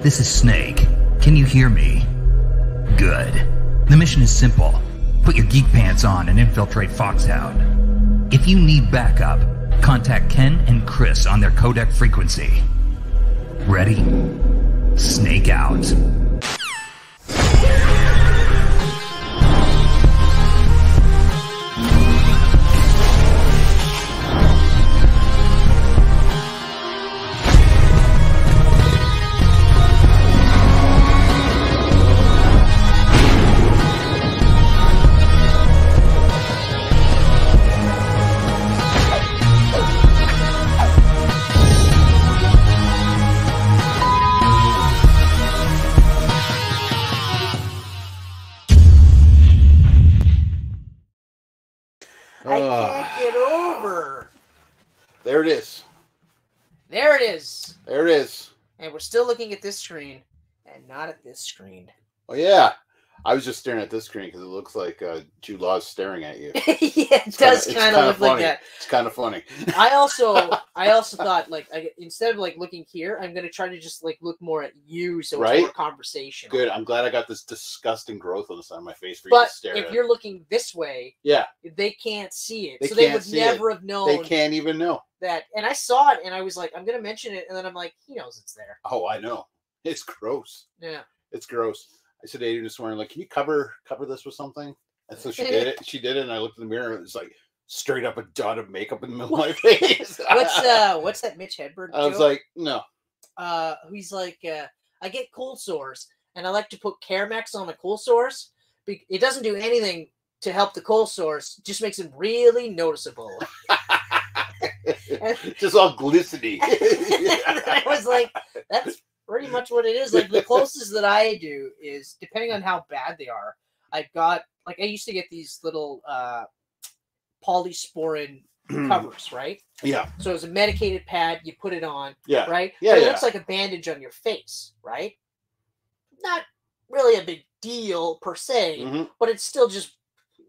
This is Snake. Can you hear me? Good. The mission is simple. Put your geek pants on and infiltrate Foxhound. If you need backup, contact Ken and Chris on their codec frequency. Ready? Snake out. We're still looking at this screen and not at this screen. Oh yeah. I was just staring at this screen because it looks like uh, Jude Law's staring at you. yeah, it It's does kind look like funny. that. It's kind of funny. I also, I also thought like I, instead of like looking here, I'm gonna try to just like look more at you, so it's more Right? conversation. Good. I'm glad I got this disgusting growth on the side of my face for you But to stare if at. you're looking this way, Yeah, they can't see it, They so they would see it. never have known they can't even know. that. And I saw it, and I was like, I'm gonna mention it, and then I'm like, he knows it's there. Oh, I know. It's gross. Yeah. It's gross. I said to Adrian this morning, like, can you cover cover this with something? And so she did it. She did it, and I looked in the mirror, and it was like straight up a dot of makeup in the middle of my face. What's uh, what's that Mitch Hedberg? I was like, no. uh, he's like, uh, I get cold sores, and I like to put Carmex on the cold sores. It doesn't do anything to help the cold sores; just makes them really noticeable. just all glistening. I was like, that's pretty much what it is. Like the closest that I do is depending on how bad they are. I've got like I used to get these little uh, polysporin covers, right? yeah, So it's a medicated pad. You put it on, yeah, right? Yeah, But it yeah. looks like a bandage on your face, right? Not really a big deal per se, Mhm. but it's still just,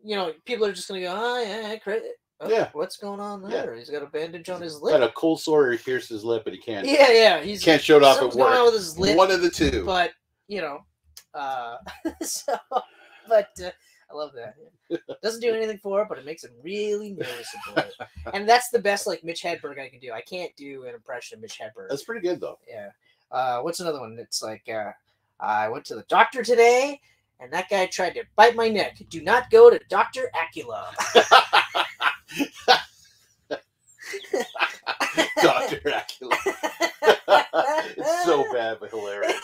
you know, people are just gonna go, oh yeah, oh, Yeah. what's going on Yeah. there? He's got a bandage on his lip. Got a cold sore, he pierced his lip, but he can't Yeah, yeah, he's can't show it off at something's going on work. with his lip, One of the two. but you know, uh, so, but uh, I love that. Doesn't do anything for it, but it makes it really noticeable. and that's the best like Mitch Hedberg I can do. I can't do an impression of Mitch Hedberg. That's pretty good though. Yeah. Uh, what's another one? It's like uh, I went to the doctor today, and that guy tried to bite my neck. Do not go to Doctor Acula. Dr. Acula. it's so bad but hilarious.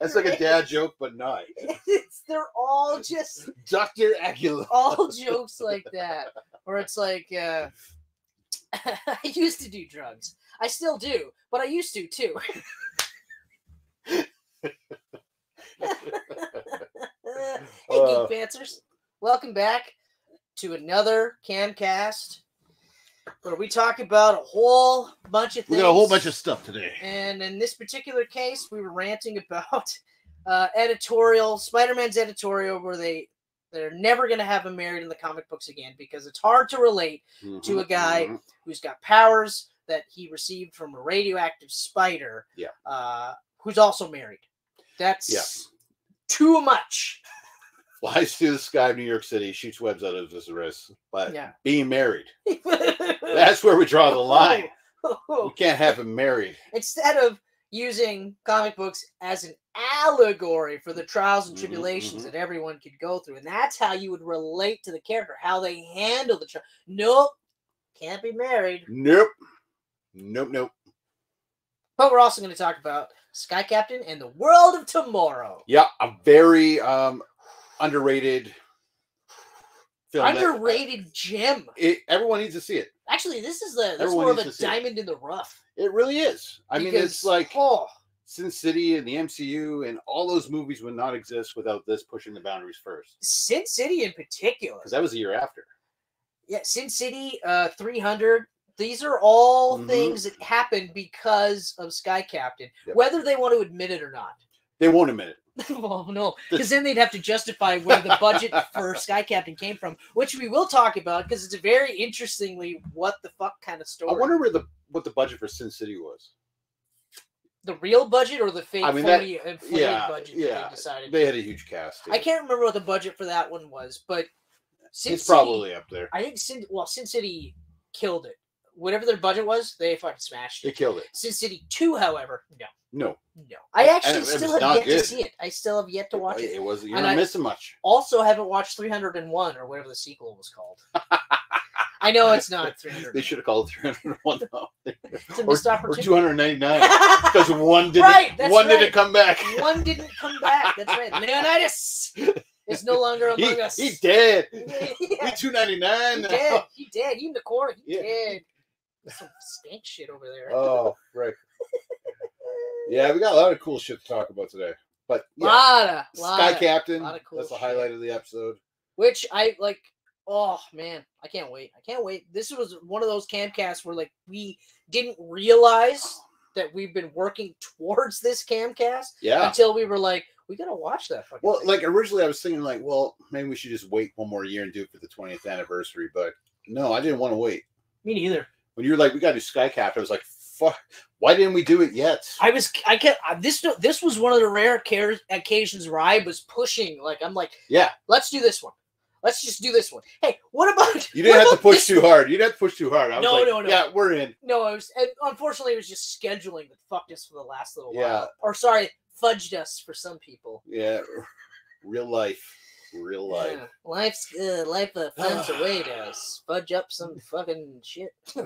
That's like a dad joke, but not. It's, they're all just Dr. Acula. all jokes like that, where it's like uh, I used to do drugs. I still do, but I used to too. hey, Uh. Geek Pantsers. Welcome back to another Camcast where we talk about a whole bunch of things. We got a whole bunch of stuff today. And in this particular case, we were ranting about uh, editorial, Spider-Man's editorial, where they they're never going to have him married in the comic books again because it's hard to relate to a guy mhm. who's got powers that he received from a radioactive spider. Yeah. Uh, who's also married. That's Yeah. too much. Flies through the sky of New York City, shoots webs out of his wrist. But Yeah. being married, that's where we draw the line. We can't have him married. Instead of using comic books as an allegory for the trials and Mhm, tribulations mhm. that everyone could go through, and that's how you would relate to the character, how they handle the trial. Nope, can't be married. Nope. Nope, nope. But we're also going to talk about Sky Captain and the world of tomorrow. Yeah, a very um underrated film. that- Underrated gem. it, everyone needs to see it. Actually, this is the this more of a diamond in the rough. It really is. I mean, it's like oh, Sin City and the MCU and all those movies would not exist without this pushing the boundaries first. Sin City in particular. Because that was the year after. Yeah, Sin City, uh, 300. These are all Mhm. things that happened because of Sky Captain, Yep. whether they want to admit it or not. They won't admit it. well, no, because then they'd have to justify where the budget for Sky Captain came from, which we will talk about because it's a very interestingly what the fuck kind of story. I wonder where the what the budget for Sin City was. The real budget or the fake I mean, that- inflated uh, yeah, budget yeah, they decided? They had a huge cast. I can't remember what the budget for that one was, but Sin It's City- probably up there. I think Sin well Sin City killed it. Whatever their budget was, they fucking smashed They killed it. Sin City Two, however, no, No, no. I actually it was still have not yet to see it. I still have yet to watch it. It was. You're And not I- missing much. Also, haven't watched 301 or whatever the sequel was called. I know it's not 300. They should have called it 301 though. It's a or, missed or opportunity. 299 because one didn't. Right, that's one right. didn't come back. One didn't come back. That's right. Leonidas is no longer among he, us. he dead. yeah, We 299 he now. dead. He dead. He in the corner. He Yeah. dead. There's some stank shit over there. Oh, right. Yeah, we got a lot of cool shit to talk about today. But yeah, lot of, lot Sky of- Captain. lot of cool that's the shit. highlight of the episode. which I like. Oh man, I can't wait. I can't wait. This was one of those camcasts where like we didn't realize that we've been working towards this camcast Yeah. until we were like, we gotta watch that. Fucking Well, thing. like originally, I was thinking like, well, maybe we should just wait one more year and do it for the 20th anniversary. But no, I didn't want to wait. me neither. When you were like, we got to do Sky Captain, I was like, fuck. Why didn't we do it yet? I was, I kept I- this. This was one of the rare care, occasions where I was pushing. Like I'm like, Yeah. let's do this one. Let's just do this one. Hey, what about? You didn't have to push too one? hard. You didn't have to push too hard. I was No, like, no, no. Yeah, we're in. No, it was. And unfortunately, it was just scheduling that fucked us for the last little Yeah. while. Or sorry, fudged us for some people. Yeah. Real life. Real life. Yeah, life's good. Life uh, finds a way to fudge up some fucking shit.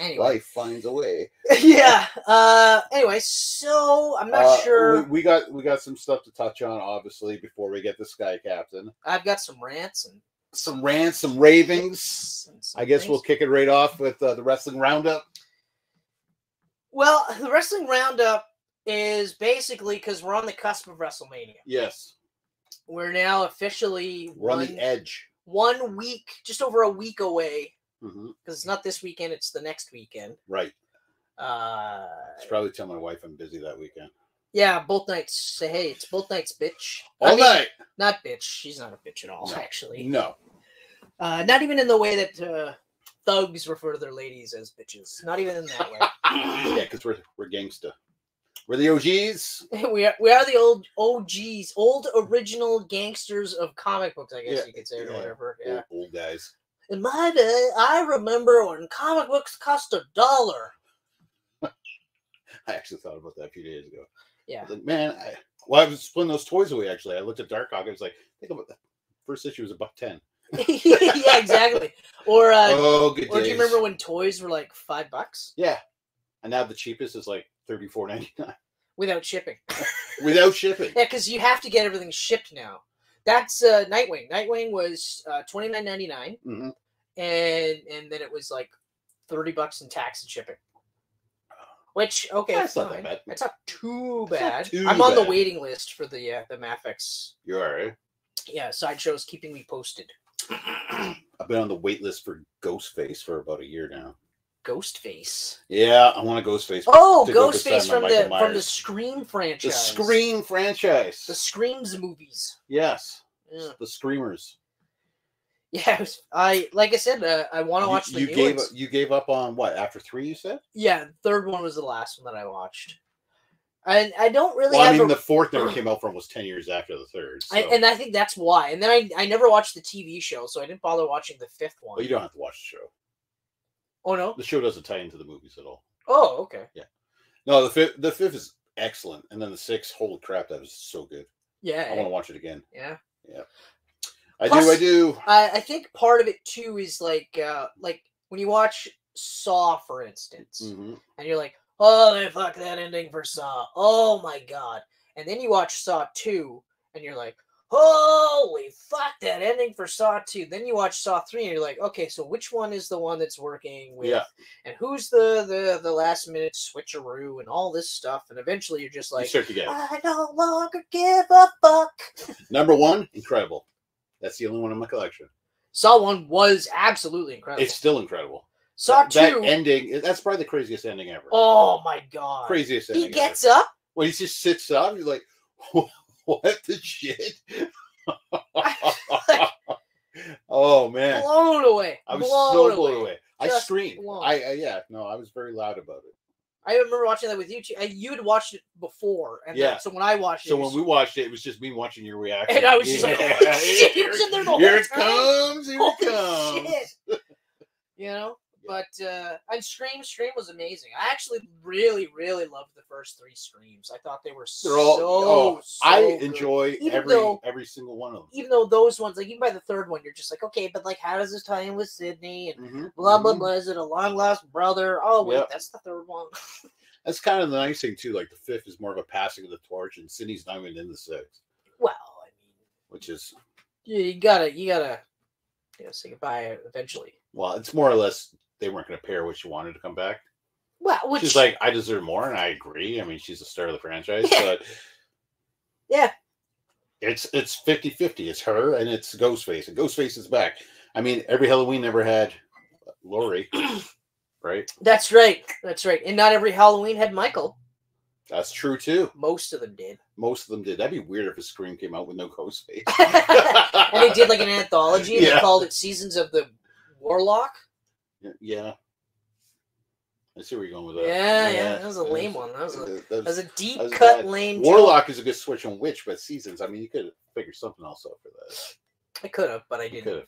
anyway, Life finds a way. yeah. Uh. Anyway, so I'm not Uh, sure. We, we got we got some stuff to touch on, obviously, before we get to Sky Captain. I've got some rants and Some rants, some ravings. some I guess we'll kick it right off with uh, the wrestling roundup. Well, the wrestling roundup is basically because we're on the cusp of WrestleMania. Yes, We're now officially we're on the edge. one week, just over a week away. Because it's not this weekend; it's the next weekend. Right. Uh, I should probably tell my wife I'm busy that weekend. yeah, both nights. Say hey, it's both nights, bitch. All I mean, night. Not bitch. She's not a bitch at all, No. actually. No. Uh, not even in the way that uh, thugs refer to their ladies as bitches. Not even in that way. yeah, because we're we're gangsta. We're the OGs. we are we are the old OGs, old original gangsters of comic books, I guess Yeah, you could say, or yeah. whatever. Yeah. Old, old guys. In my day, I remember when comic books cost a dollar. I actually thought about that a few days ago. Yeah. I like, man, I, well, I was putting those toys away. Actually, I looked at Darkhawk. I was like, think about that. First issue was a buck ten. yeah, exactly. Or uh, oh, good or do you remember when toys were like five bucks Yeah, and now the cheapest is like thirty four ninety nine without shipping? without shipping. Yeah, because you have to get everything shipped now. That's uh, Nightwing. Nightwing was uh, twenty nine ninety nine, Mhm. and and then it was like thirty bucks in tax and shipping. Which okay, That's not that fine. bad. That's not too It's not bad. too I'm on the waiting list for the uh, the Mafex. You're all right. Yeah, sideshow's keeping me posted. I've been on the wait list for Ghostface for about a year now. Ghostface. Yeah, I want a Ghostface. Oh, to go beside Ghostface from the from the Myers. Scream the. Scream franchise. The Screams movies. yes, Yeah, the Screamers. yeah. was- I like I said, uh, I want to watch the you, new gave ones. you gave up on what after three? You said. Yeah, third one was the last one that I watched. And I don't really Well, I mean, a, the fourth never came out for almost ten years after the third. So. I, and I think that's why. And then I, I never watched the TV show, so I didn't bother watching the fifth one. well, you don't have to watch the show. Oh no. The show doesn't tie into the movies at all. Oh okay. Yeah, no, the fifth the fifth is excellent, and then the sixth, holy crap, that was so good. Yeah. I want to watch it again. Yeah. Yeah. I Plus- do, I do. I, I think part of it too is like uh like when you watch Saw, for instance, Mhm. and you're like, oh, they fuck that ending for Saw. Oh my god. And then you watch Saw 2, and you're like, holy fuck that ending for Saw 2. Then you watch Saw 3, and you're like, okay, so which one is the one that's working with Yeah. and who's the the the last minute switcheroo and all this stuff. And eventually you're just you like, get. I no longer give a fuck. Number one, incredible. That's the only one in my collection. Saw 1 was absolutely incredible. It's still incredible. Saw that, that 2, ending. That's probably the craziest ending ever. oh my god. craziest ending. He gets ever. up. Well, he just sits up. You're like, what the shit? oh man, blown away. I was blown so blown away. I Just screamed. blown. I, I yeah, no, I was very loud about it. I remember watching that with you. Too. You had watched it before, and Yeah. then, so when I watched it, So it when we watched it, it was just me watching your reaction. and I was just like, Yeah. "Holy shit, he was in there the whole Here it time." comes. Here Holy it comes. shit. you know, but uh and Scream, Scream was amazing. I actually really, really loved the first three Screams. I thought they were so. They're all. oh, so I enjoy every though- every single one of them. Even though those ones, like even by the third one, you're just like, okay, but like, how does this tie in with Sydney and Mhm, blah blah mhm. blah? Is it a long lost brother? Oh wait, Yep. that's the third one. That's kind of the nice thing too. Like the fifth is more of a passing of the torch, and Sydney's not even in the sixth, well, I mean, which is you, you gotta, you gotta, you know, say goodbye eventually. well, it's more or less they weren't going to pair what she wanted to come back. Well, which she's like, I deserve more, and I agree. I mean, she's the star of the franchise, Yeah. but Yeah. it's it's 50-50. It's her and it's Ghostface, and Ghostface is back. I mean, every Halloween never had Laurie, right? that's right, that's right. And not every Halloween had Michael. That's true too. Most of them did. Most of them did. That'd be weird if a Scream came out with no Ghostface. and they did like an anthology. and They Yeah. called it Seasons of the Warlock. Yeah. I see where you're going with that. Yeah, yeah, that was a lame is. one. That was a- That That was was- a deep was cut, bad. lame. joke. Warlock is a good switch on Witch, but Seasons. I mean, you could figure something else out for that. I could have, but I didn't. could have.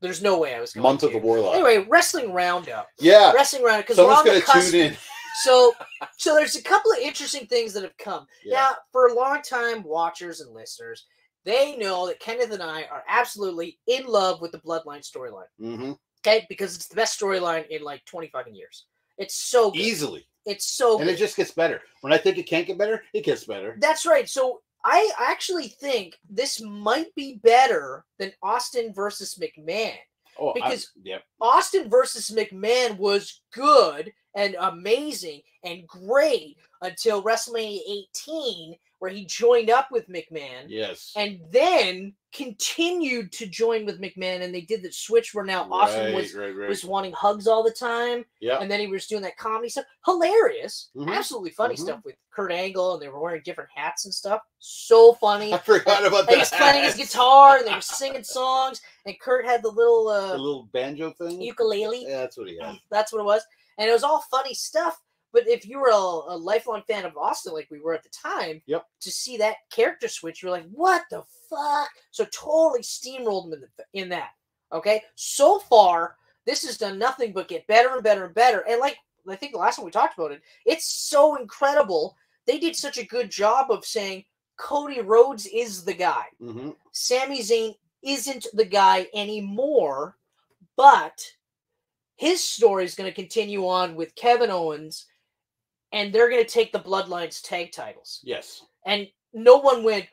There's no way I was going Month to. of the Warlock. Anyway, wrestling roundup. yeah. Wrestling roundup because we're on the cusp. tune in. So, so there's a couple of interesting things that have come. Yeah. Now, for long-time watchers and listeners, they know that Kenneth and I are absolutely in love with the Bloodline storyline. hmm Okay, because it's the best storyline in like 20 fucking years. It's so good. Easily. It's so And good. it just gets better. When I think it can't get better, it gets better. That's right. So I actually think this might be better than Austin versus McMahon. Oh, I- Because- yep. Austin versus McMahon was good and amazing and great until WrestleMania 18, where he joined up with McMahon Yes. and then continued to join with McMahon. And they did the switch where now Austin was right, right. was wanting hugs all the time, yeah. and then he was doing that comedy stuff. Hilarious, Mhm. absolutely funny Mhm. stuff with Kurt Angle, and they were wearing different hats and stuff. So funny. I forgot about And that. he was playing his guitar, and they were singing songs, and Kurt had the little The uh, little banjo thing. ukulele. Yeah, that's what he had. That's what it was, and it was all funny stuff. But if you were a, a lifelong fan of Austin, like we were at the time, Yep. to see that character switch, you're like, "What the fuck?" So totally steamrolled him in, the, in that. Okay, so far this has done nothing but get better and better and better. And like I think the last time we talked about it, it's so incredible. They did such a good job of saying Cody Rhodes is the guy. hmm Sami Zayn isn't the guy anymore, but his story is going to continue on with Kevin Owens, and they're going to take the Bloodlines tag titles. Yes. And no one went,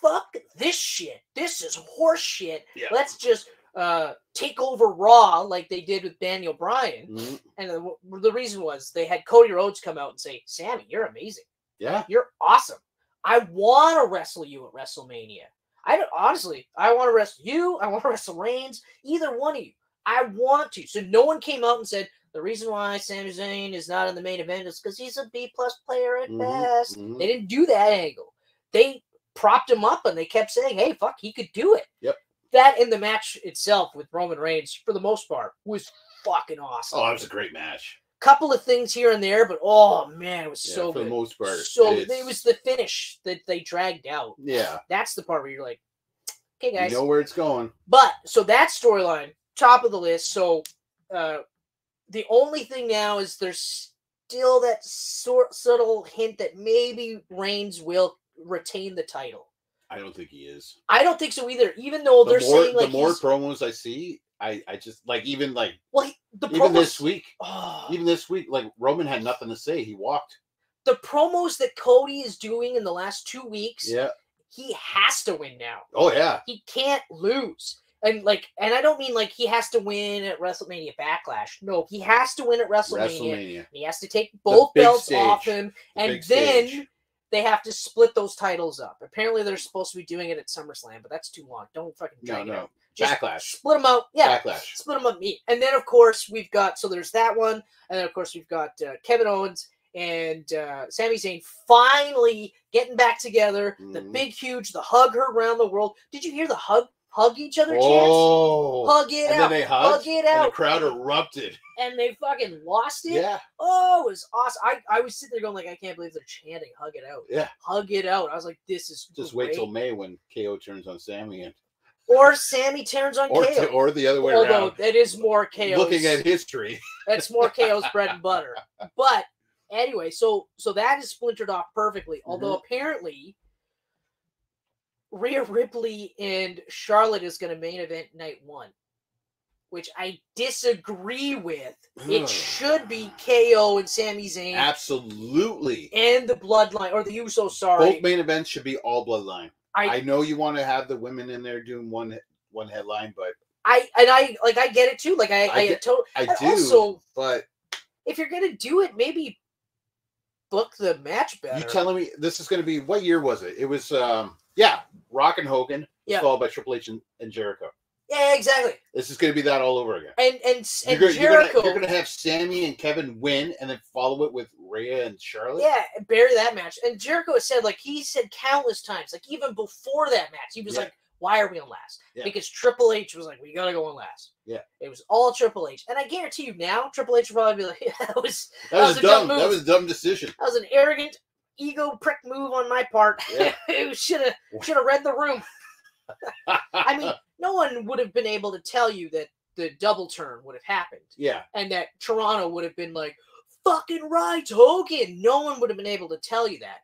fuck this shit. This is horse shit. Yeah. Let's just uh, take over Raw like they did with Daniel Bryan. Mhm. And the, the reason was they had Cody Rhodes come out and say, Sami, you're amazing. Yeah. You're awesome. I want to wrestle you at WrestleMania. I don't, honestly, I want to wrestle you. I want to wrestle Reigns. Either one of you. I want to. So no one came out and said the reason why Sami Zayn is not in the main event is because he's a B plus player at Mhm, best. mhm. They didn't do that angle. They propped him up and they kept saying, "Hey, fuck, he could do it." Yep. That in the match itself with Roman Reigns, for the most part, was fucking awesome. Oh, it was a great match. Couple of things here and there, but oh man, it was Yeah, so for good. the most part. So it was the finish that they dragged out. Yeah. That's the part where you're like, okay, guys. You know where it's going. But so that storyline, top of the list. So uh the only thing now is there's still that sort subtle hint that maybe Reigns will retain the title. I don't think he is. I don't think so either. Even though The they're more, saying like the more promos I see, I, I just like even like well, he- the even promos, this week, Oh, even this week, like Roman had nothing to say. He walked. the promos that Cody is doing in the last two weeks, Yeah. he has to win now. Oh yeah. he can't lose. And like, and I don't mean like he has to win at WrestleMania Backlash. No, he has to win at WrestleMania. WrestleMania. He has to take both belts stage. off him, The and then stage. they have to split those titles up. Apparently, they're supposed to be doing it at SummerSlam, but that's too long. Don't fucking No, drag it no. out. Just Backlash. split them out. Yeah, Backlash. split them up. Meet. And then of course we've got so there's that one, and then of course we've got uh, Kevin Owens and uh, Sami Zayn finally getting back together. The Mhm. big, huge, the hug her around the world. Did you hear the hug hug each other, chance. Oh, Hug it and out. then they hugged, hug it and the out. crowd erupted. and they fucking lost it. Yeah, Oh, it was awesome. I, I was sitting there going like, I can't believe they're chanting "hug it out." yeah. Hug it out. I was like, this is Just wait till. May when KO turns on Sami, and or Sami turns on or KO. or the other way around. Although around. it is more KO's. Looking at history, That's more KO's bread and butter. But anyway, so so that is splintered off perfectly. Although Mm-hmm. apparently Rhea Ripley and Charlotte is going to main event night one, which I disagree with. It should be KO and Sami Zayn absolutely. and the Bloodline or the Usos. Sorry, Both main events should be all bloodline. I, I know you want to have the women in there doing one one headline, but I and I like I get it too. Like I, I I, get- to- I do. also but if you're gonna do it, maybe book the match better. you telling me this is going to be what year was it? It was um yeah, Rock and Hogan, Yeah. followed by Triple H and, and Jericho. yeah, exactly. This is going to be that all over again. And and and you're, Jericho. you're gonna have Sami and Kevin win, and then follow it with Rhea and Charlotte. Yeah, bury that match. And Jericho said, like, he said countless times, like, even before that match, he was Yeah. like, why are we on last? Yeah. Because Triple H was like, we got to go on last. Yeah. It was all Triple H. And I guarantee you now, Triple H will probably be like, yeah, that was, that, was, was a dumb dumb. That was a dumb decision. that was an arrogant, ego prick move on my part. Yeah. should have should have read the room. I mean, no one would have been able to tell you that the double turn would have happened yeah, and that Toronto would have been like, fucking right, Hogan. No one would have been able to tell you that.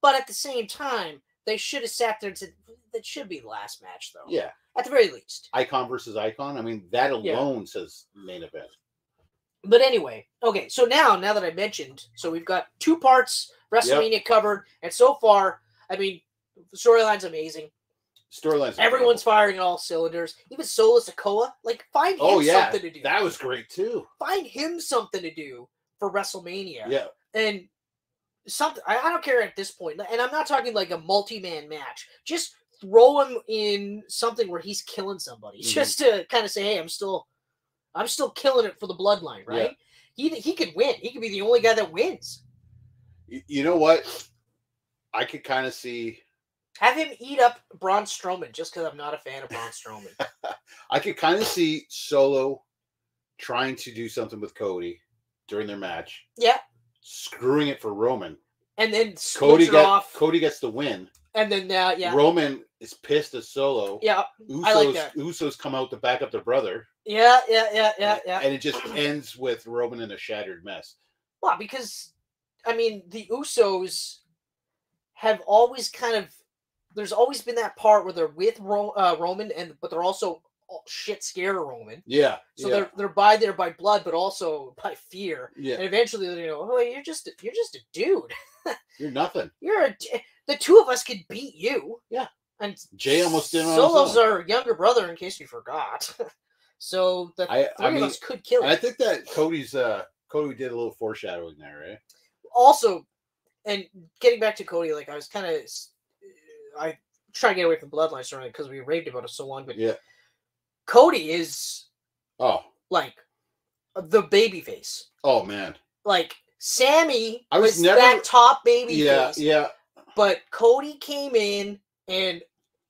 But at the same time, they should have sat there and said, that should be the last match, though. yeah. At the very least. Icon versus icon. I mean, that Yeah. alone says main event. But anyway, okay, so now, now that I mentioned, so we've got two parts, WrestleMania covered, and so far, I mean, the storyline's amazing. Storylines. Everyone's firing all cylinders. Even Solo Sikoa, like, find him Oh yeah, something to do. that was great too. Find him something to do for WrestleMania. Yeah, and something I, I don't care at this point and i'm not talking like a multi-man match just throw him in something where he's killing somebody Mhm. just to kind of say hey i'm still i'm still killing it for the bloodline Yeah. right he he could win he could be the only guy that wins you, you know what? I could kind of see. have him eat up Braun Strowman just because i'm not a fan of Braun Strowman I could kind of see Solo trying to do something with Cody during their match, yeah screwing it for Roman. and then Cody get off Cody gets the win. and then uh, yeah Roman is pissed at Solo. yeah Usos, I like that. Usos come out to back up their brother. yeah yeah yeah yeah yeah And it just ends with Roman in a shattered mess. Well, because I mean, the Usos have always kind of there's always been that part where they're with Ro- uh, Roman, and but they're also shit scared of Roman. Yeah. So yeah, they're they're by there by blood, but also by fear. yeah. And eventually, they go, "Oh, you're just you're just a dude. You're nothing. You're a d- the two of us could beat you." Yeah. And Jay almost did on Solo's our younger brother, in case you forgot. so the I, three I mean, of us could kill and I think that Cody's uh Cody did a little foreshadowing there, right? also, and getting back to Cody, like I was kind of, I try to get away from bloodline story because we raved about it so long, but Yeah. Cody is Oh, like the baby face. oh man. Like Sami I was was, never- that top baby Yeah, face, yeah. but Cody came in and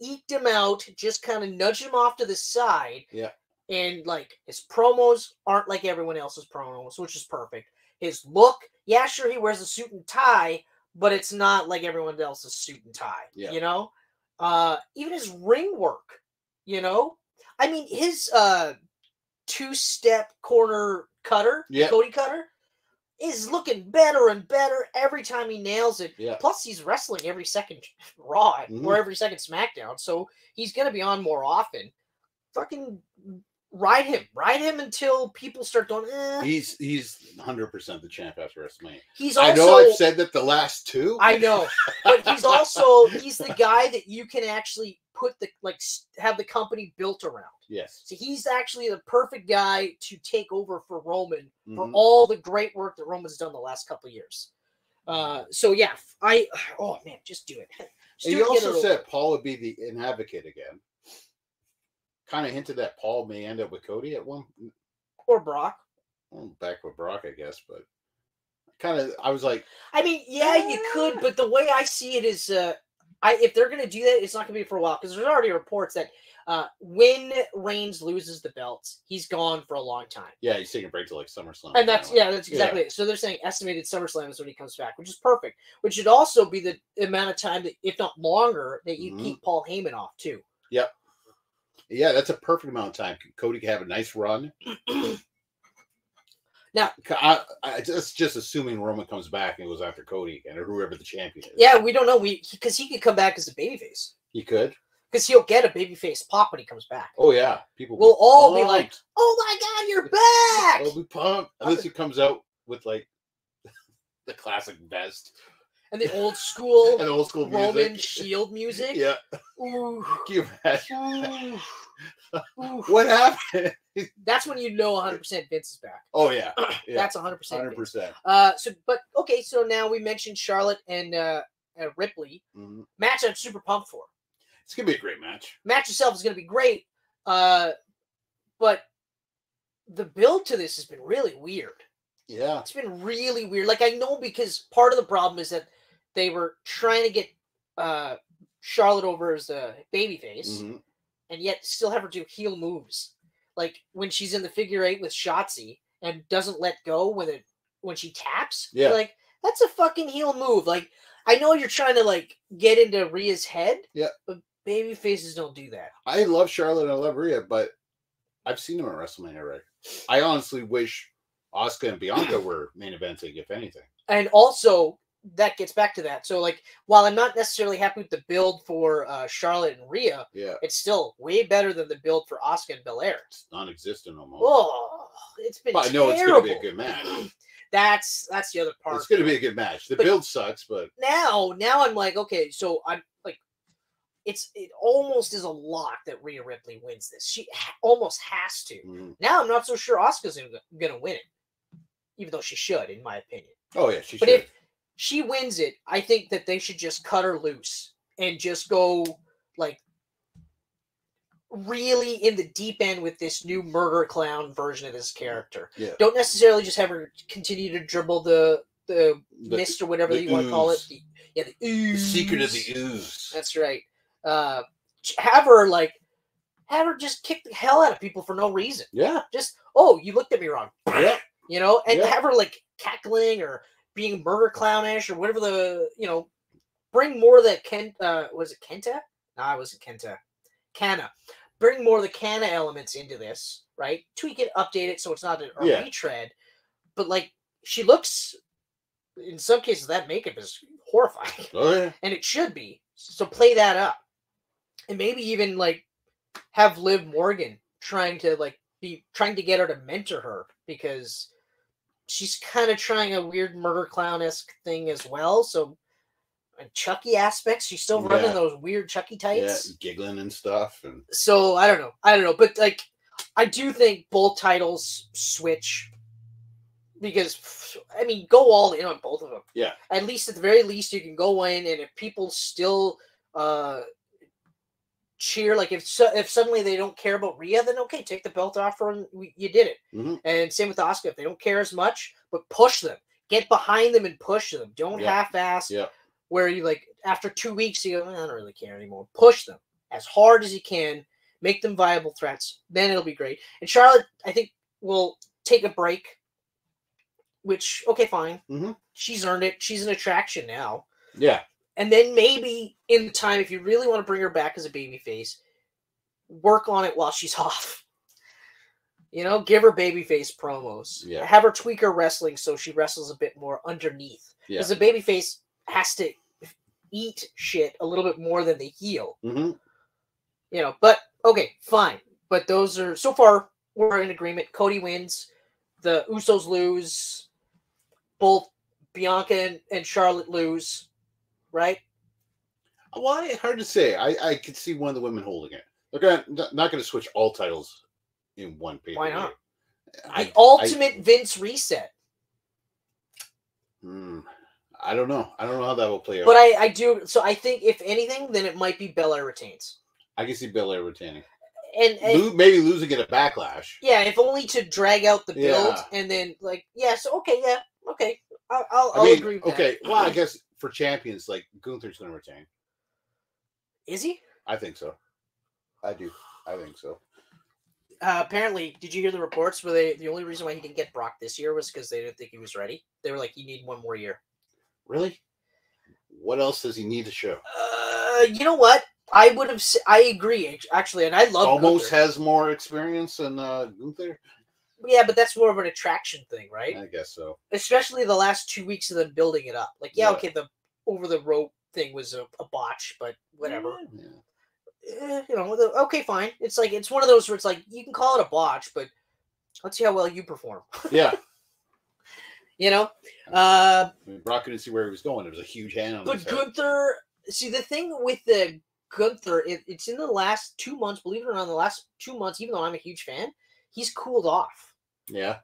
eked him out, just kind of nudged him off to the side. Yeah. And like his promos aren't like everyone else's promos, which is perfect. His look, yeah, sure, he wears a suit and tie, but it's not like everyone else's suit and tie. Yeah. You know? Uh even his ring work, you know? I mean his uh two-step corner cutter, Yeah. Cody cutter, is looking better and better every time he nails it. Yeah. Plus, he's wrestling every second Raw Mhm. or every second SmackDown, so he's gonna be on more often. Fucking ride him, ride him until people start going. Eh. He's he's hundred percent the champ after WrestleMania. He's also I know I've said that the last two. I know, but he's also he's the guy that you can actually put the like have the company built around. Yes. So he's actually the perfect guy to take over for Roman for Mhm. all the great work that Roman's done the last couple years. Uh, so yeah, I oh man, just do it. Just And do you also over. said Paul would be the an advocate again. Kind of hinted that Paul may end up with Cody at one or Brock. well, back with Brock, I guess, but kind of I was like, I mean, yeah, you could, but the way I see it is, uh, I if they're gonna do that, it's not gonna be for a while because there's already reports that uh, when Reigns loses the belts, he's gone for a long time. Yeah, he's taking a break to like SummerSlam. And that's yeah, that's exactly it. So they're saying estimated SummerSlam is when he comes back, which is perfect. Which should also be the amount of time that, if not longer, that you Mhm. keep Paul Heyman off too. Yep. Yeah, that's a perfect amount of time. Cody can have a nice run. Now- I, I, that's just assuming Roman comes back and goes after Cody and or whoever the champion is. Yeah, we don't know. We because he could come back as a babyface he could. Because he'll get a babyface pop when he comes back. Oh yeah, people We'll all be like, "Oh my God, you're back!" They'll be pumped unless he comes out with like the classic vest And the old school and old school Roman music. Shield music. Yeah, Ooh, can you ooh, ooh. what happened? That's when you know 100% Vince is back. Oh yeah, yeah, That's 100%. hundred Vince. percent. Uh, so, but okay, so now we mentioned Charlotte and uh, uh, Ripley match. I'm super pumped for. It's gonna be a great match. Match itself is going to be great, uh, but the build to this has been really weird. Yeah, It's been really weird. Like I know because part of the problem is that they were trying to get uh, Charlotte over as a babyface, Mhm. and yet still have her do heel moves. Like when she's in the figure eight with Shotzi and doesn't let go when it when she taps. Yeah. Like that's a fucking heel move. Like I know you're trying to like get into Rhea's head. Yeah. But baby faces don't do that. I love Charlotte and I love Rhea, but I've seen them at WrestleMania Right? I honestly wish Asuka and Bianca were main eventing, if anything. And also that gets back to that. So like while I'm not necessarily happy with the build for uh, Charlotte and Rhea, Yeah, it's still way better than the build for Asuka and Belair. it's non-existent almost. Oh, it's been but I know it's going to be a good match. That's that's the other part. It's going to be a good match. The But- build sucks, but now now I'm like, okay, so I'm like it's it almost is a lock that Rhea Ripley wins this. She ha- almost has to. mm. Now I'm not so sure Asuka's gonna, gonna win it, even though she should, in my opinion. oh yeah, she should. But should. if she wins it, I think that they should just cut her loose and just go like really in the deep end with this new murder clown version of this character. Yeah. Don't necessarily just have her continue to dribble the the, The- mist or whatever the you want to call it. The, yeah, the, the secret of the ooze. That's right. Uh, have her like, have her just kick the hell out of people for no reason. Yeah, Just oh, you looked at me wrong, yeah, you know, and Yeah. have her like cackling or being murder clownish or whatever the you know. Bring more of that Ken. Uh, was it Kenta? No, it wasn't Kenta. Kana. Bring more of the Kana elements into this, right? Tweak it, update it so it's not a, a Yeah. retread. But like, she looks. In some cases, that makeup is horrifying oh yeah. and it should be. So play that up, and maybe even like have Liv Morgan trying to like be trying to get her to mentor her because she's kind of trying a weird murder clown esque thing as well. So and Chucky aspects, she's still running Yeah. those weird Chucky Yeah, tights. giggling and stuff, and So I don't know, I don't know, but like I do think both titles switch because I mean go all in on both of them. Yeah. At least at the very least you can go in and if people still uh cheer like if so, if suddenly they don't care about Rhea then okay take the belt off her and we, you did it. Mhm. And same with Asuka if they don't care as much but push them. Get behind them and push them. Don't Yeah. half-ass Yeah. where you like after 2 weeks you go "Eh, I don't really care anymore. Push them as hard as you can. Make them viable threats. Then it'll be great. And Charlotte, I think, will take a break. Which okay, fine. Mhm. She's earned it. She's an attraction now. yeah, And then maybe in time, if you really want to bring her back as a baby face, work on it while she's off. You know, give her babyface promos. Yeah. Have her tweak her wrestling so she wrestles a bit more underneath. Yeah. Because the babyface has to eat shit a little bit more than the heel hmm you know, but okay, fine. But those are so far we're in agreement. Cody wins, the Usos lose, both Bianca and, and Charlotte lose, right? Well, it's hard to say. I I could see one of the women holding it. They're gonna, not, going to switch all titles in one paper. Why not? I, The ultimate Vince reset. I, hmm, I don't know. I don't know how that will play out. But I, I do so I think if anything, then it might be Belair retains. I can see Belair retaining. And, and Lo- maybe losing it a backlash. yeah, if only to drag out the build Yeah. and then like yes, okay, yeah, okay. I'll, I'll, I I'll mean, agree with that. okay. Well, I guess for champions, like Gunther's going to retain. Is he? I think so. I do. I think so. Uh, apparently, did you hear the reports where they the only reason why he didn't get Brock this year was because they didn't think he was ready. They were like, "You need one more year." Really? What else does he need to show? Uh, you know what? I would have. I agree actually, and I love Almost Gunther. has more experience than uh, Gunther. Yeah, but that's more of an attraction thing, right? I guess so. Especially the last two weeks of them building it up. Like, yeah, Yeah. okay, the over the rope thing was a, a botch, but whatever. Yeah. Eh, you know, the, okay, fine. It's like it's one of those where it's like you can call it a botch, but let's see how well you perform. Yeah. You know, uh, I mean, Brock couldn't see where he was going. There was a huge hand on but. Gunther. See, the thing with the Gunther, it, it's in the last two months. Believe it or not, in the last two months, even though I'm a huge fan, he's cooled off. Yeah.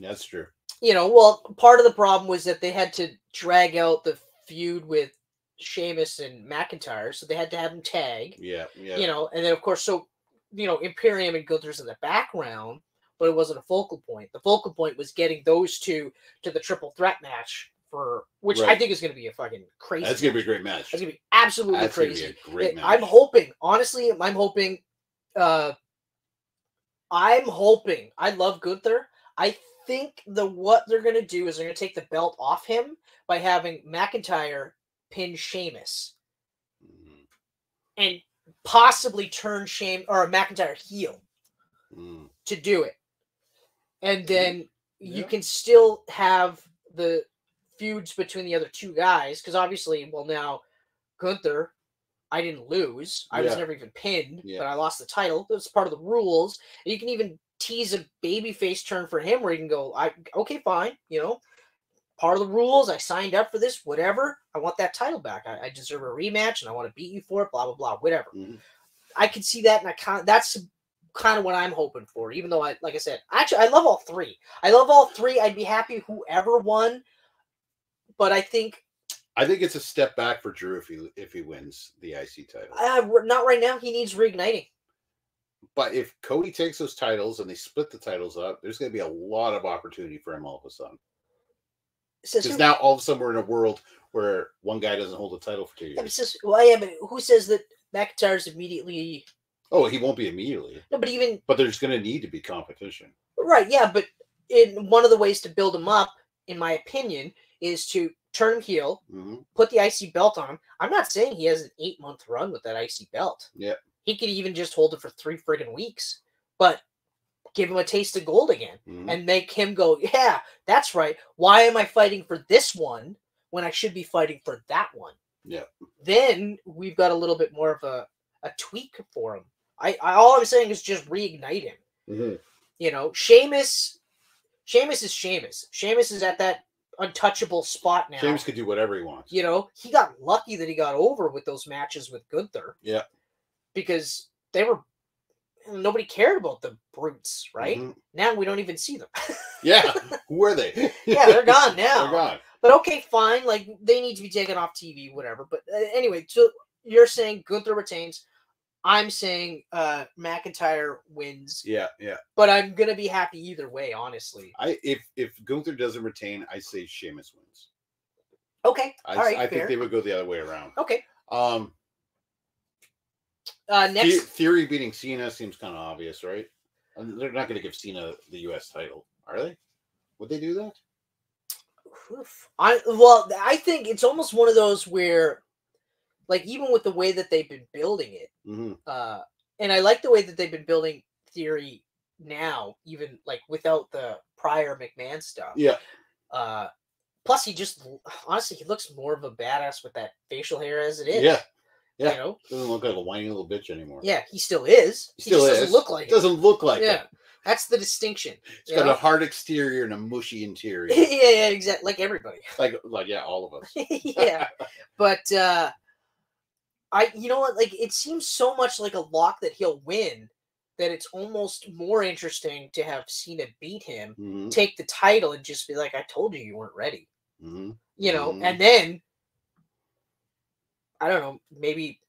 That's true. You know, well, part of the problem was that they had to drag out the feud with Sheamus and McIntyre, so they had to have him tag. Yeah. Yeah. you know, and then of course, so you know, Imperium and Gunther's in the background, but it wasn't a focal point. The focal point was getting those two to the triple threat match for which I think is going to be a fucking crazy. That's gonna be a great match. That's gonna be absolutely That's gonna be crazy. a great match. I'm hoping, honestly, I'm hoping. uh I'm hoping. I love Gunther. I think the what they're gonna do is they're gonna take the belt off him by having McIntyre pin Sheamus Mhm. and possibly turn Shame or McIntyre heel Mm. to do it. And then you can still have the feuds between the other two guys because obviously, well, now Gunther, I didn't lose. I was never even pinned, Yeah. but I lost the title. That's part of the rules. And you can even tease a babyface turn for him where you can go, I okay, fine, you know. Part of the rules. I signed up for this, whatever. I want that title back. I, I deserve a rematch and I want to beat you for it, blah blah blah, whatever. Mhm. I can see that, and I kind of that's kind of what I'm hoping for. Even though I, like I said, actually I love all three. I love all three. I'd be happy whoever won, but I think I think it's a step back for Drew if he if he wins the IC title. uh, not right now. He needs reigniting. But if Cody takes those titles and they split the titles up, there's going to be a lot of opportunity for him all of a sudden. Because now all of a sudden we're in a world where one guy doesn't hold the title for two yeah, years. says, well, yeah, but who says that McIntyre's immediately? Oh, he won't be immediately, No, but even but there's going to need to be competition. right, yeah, but in one of the ways to build him up, in my opinion, is to turn him heel, hmm put the IC belt on him. I'm not saying he has an eight month run with that IC belt. Yeah. He could even just hold it for three friggin' weeks, but give him a taste of gold again hmm and make him go, yeah, that's right. Why am I fighting for this one when I should be fighting for that one? Yeah. Then we've got a little bit more of a, a tweak for him. I, I all I'm saying is just reignite him. hmm You know, Sheamus, Sheamus is Sheamus. Sheamus is at that untouchable spot now. Sheamus could do whatever he wants. You know, he got lucky that he got over with those matches with Gunther. Yeah. Because they were nobody cared about the brutes, right? Mhm. Now we don't even see them. Yeah. Who are they? yeah, they're gone now. They're gone. But okay, fine. Like they need to be taken off TV, whatever. But uh, anyway, so you're saying Gunther retains. I'm saying uh McIntyre wins, Yeah, yeah. but I'm gonna be happy either way, honestly. I if if Gunther doesn't retain, I say Sheamus wins. Okay, I, all right, I fair. think they would go the other way around. Okay, Um, uh, The- next, Theory beating Cena seems kind of obvious, right? And they're not going to give Cena the U.S. title, are they? Would they do that? Oof. I well, I think it's almost one of those where, like, even with the way that they've been building it, hmm uh, and I like the way that they've been building Theory now, even like without the prior McMahon stuff. Yeah, Uh, plus, he just honestly he looks more of a badass with that facial hair as it is. yeah. yeah. you know. Doesn't look like a whiny little bitch anymore. Yeah, he still is. He He, still just is. doesn't look like. Doesn't look like yeah, it. that's the distinction. It's you got know? a hard exterior and a mushy interior. yeah, yeah, exactly. Like everybody. like, like yeah, all of us. yeah, but uh, I, you know what? Like, it seems so much like a lock that he'll win that it's almost more interesting to have Cena beat him, hmm take the title, and just be like, "I told you you weren't ready." hmm you know, Mhm. and then I don't know, maybe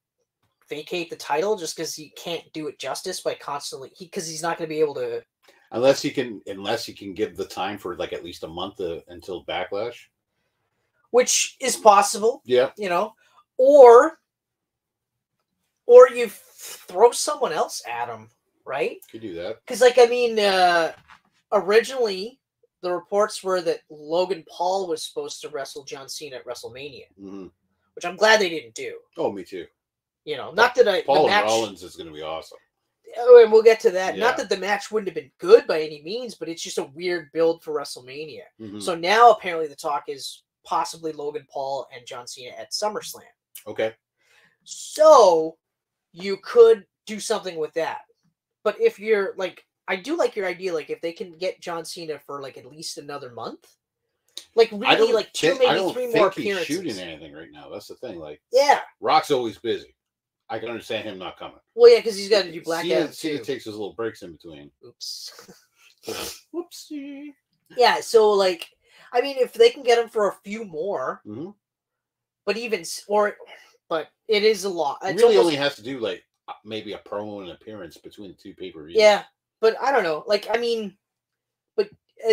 vacate the title just because he can't do it justice by constantly he because he's not going to be able to. Unless he can, unless he can give the time for like at least a month uh, until backlash. Which is possible, Yeah. you know, or or you throw someone else at him, right? Could do that. Because, like, I mean, uh, originally the reports were that Logan Paul was supposed to wrestle John Cena at WrestleMania, hmm which I'm glad they didn't do. Oh, me too. You know, not that I Paul match, Rollins is going to be awesome. Oh, and we'll get to that. Yeah. Not that the match wouldn't have been good by any means, but it's just a weird build for WrestleMania. Mhm. So now apparently the talk is possibly Logan Paul and John Cena at SummerSlam. Okay. So you could do something with that. But if you're like, I do like your idea. Like if they can get John Cena for like at least another month, like really like two, think, maybe three think more appearances. shooting anything right now. That's the thing. Like Yeah. Rock's always busy. I can understand him not coming. Well, yeah, because he's got to do Black Cena, Adam Cena too. takes his little breaks in between. Oops. Whoopsie. Yeah. So like, I mean, if they can get him for a few more, hmm but even or, it is a lot. It's really almost- only has to do like uh, maybe a promo and appearance between the two pay per views. Yeah, but I don't know. Like, I mean, but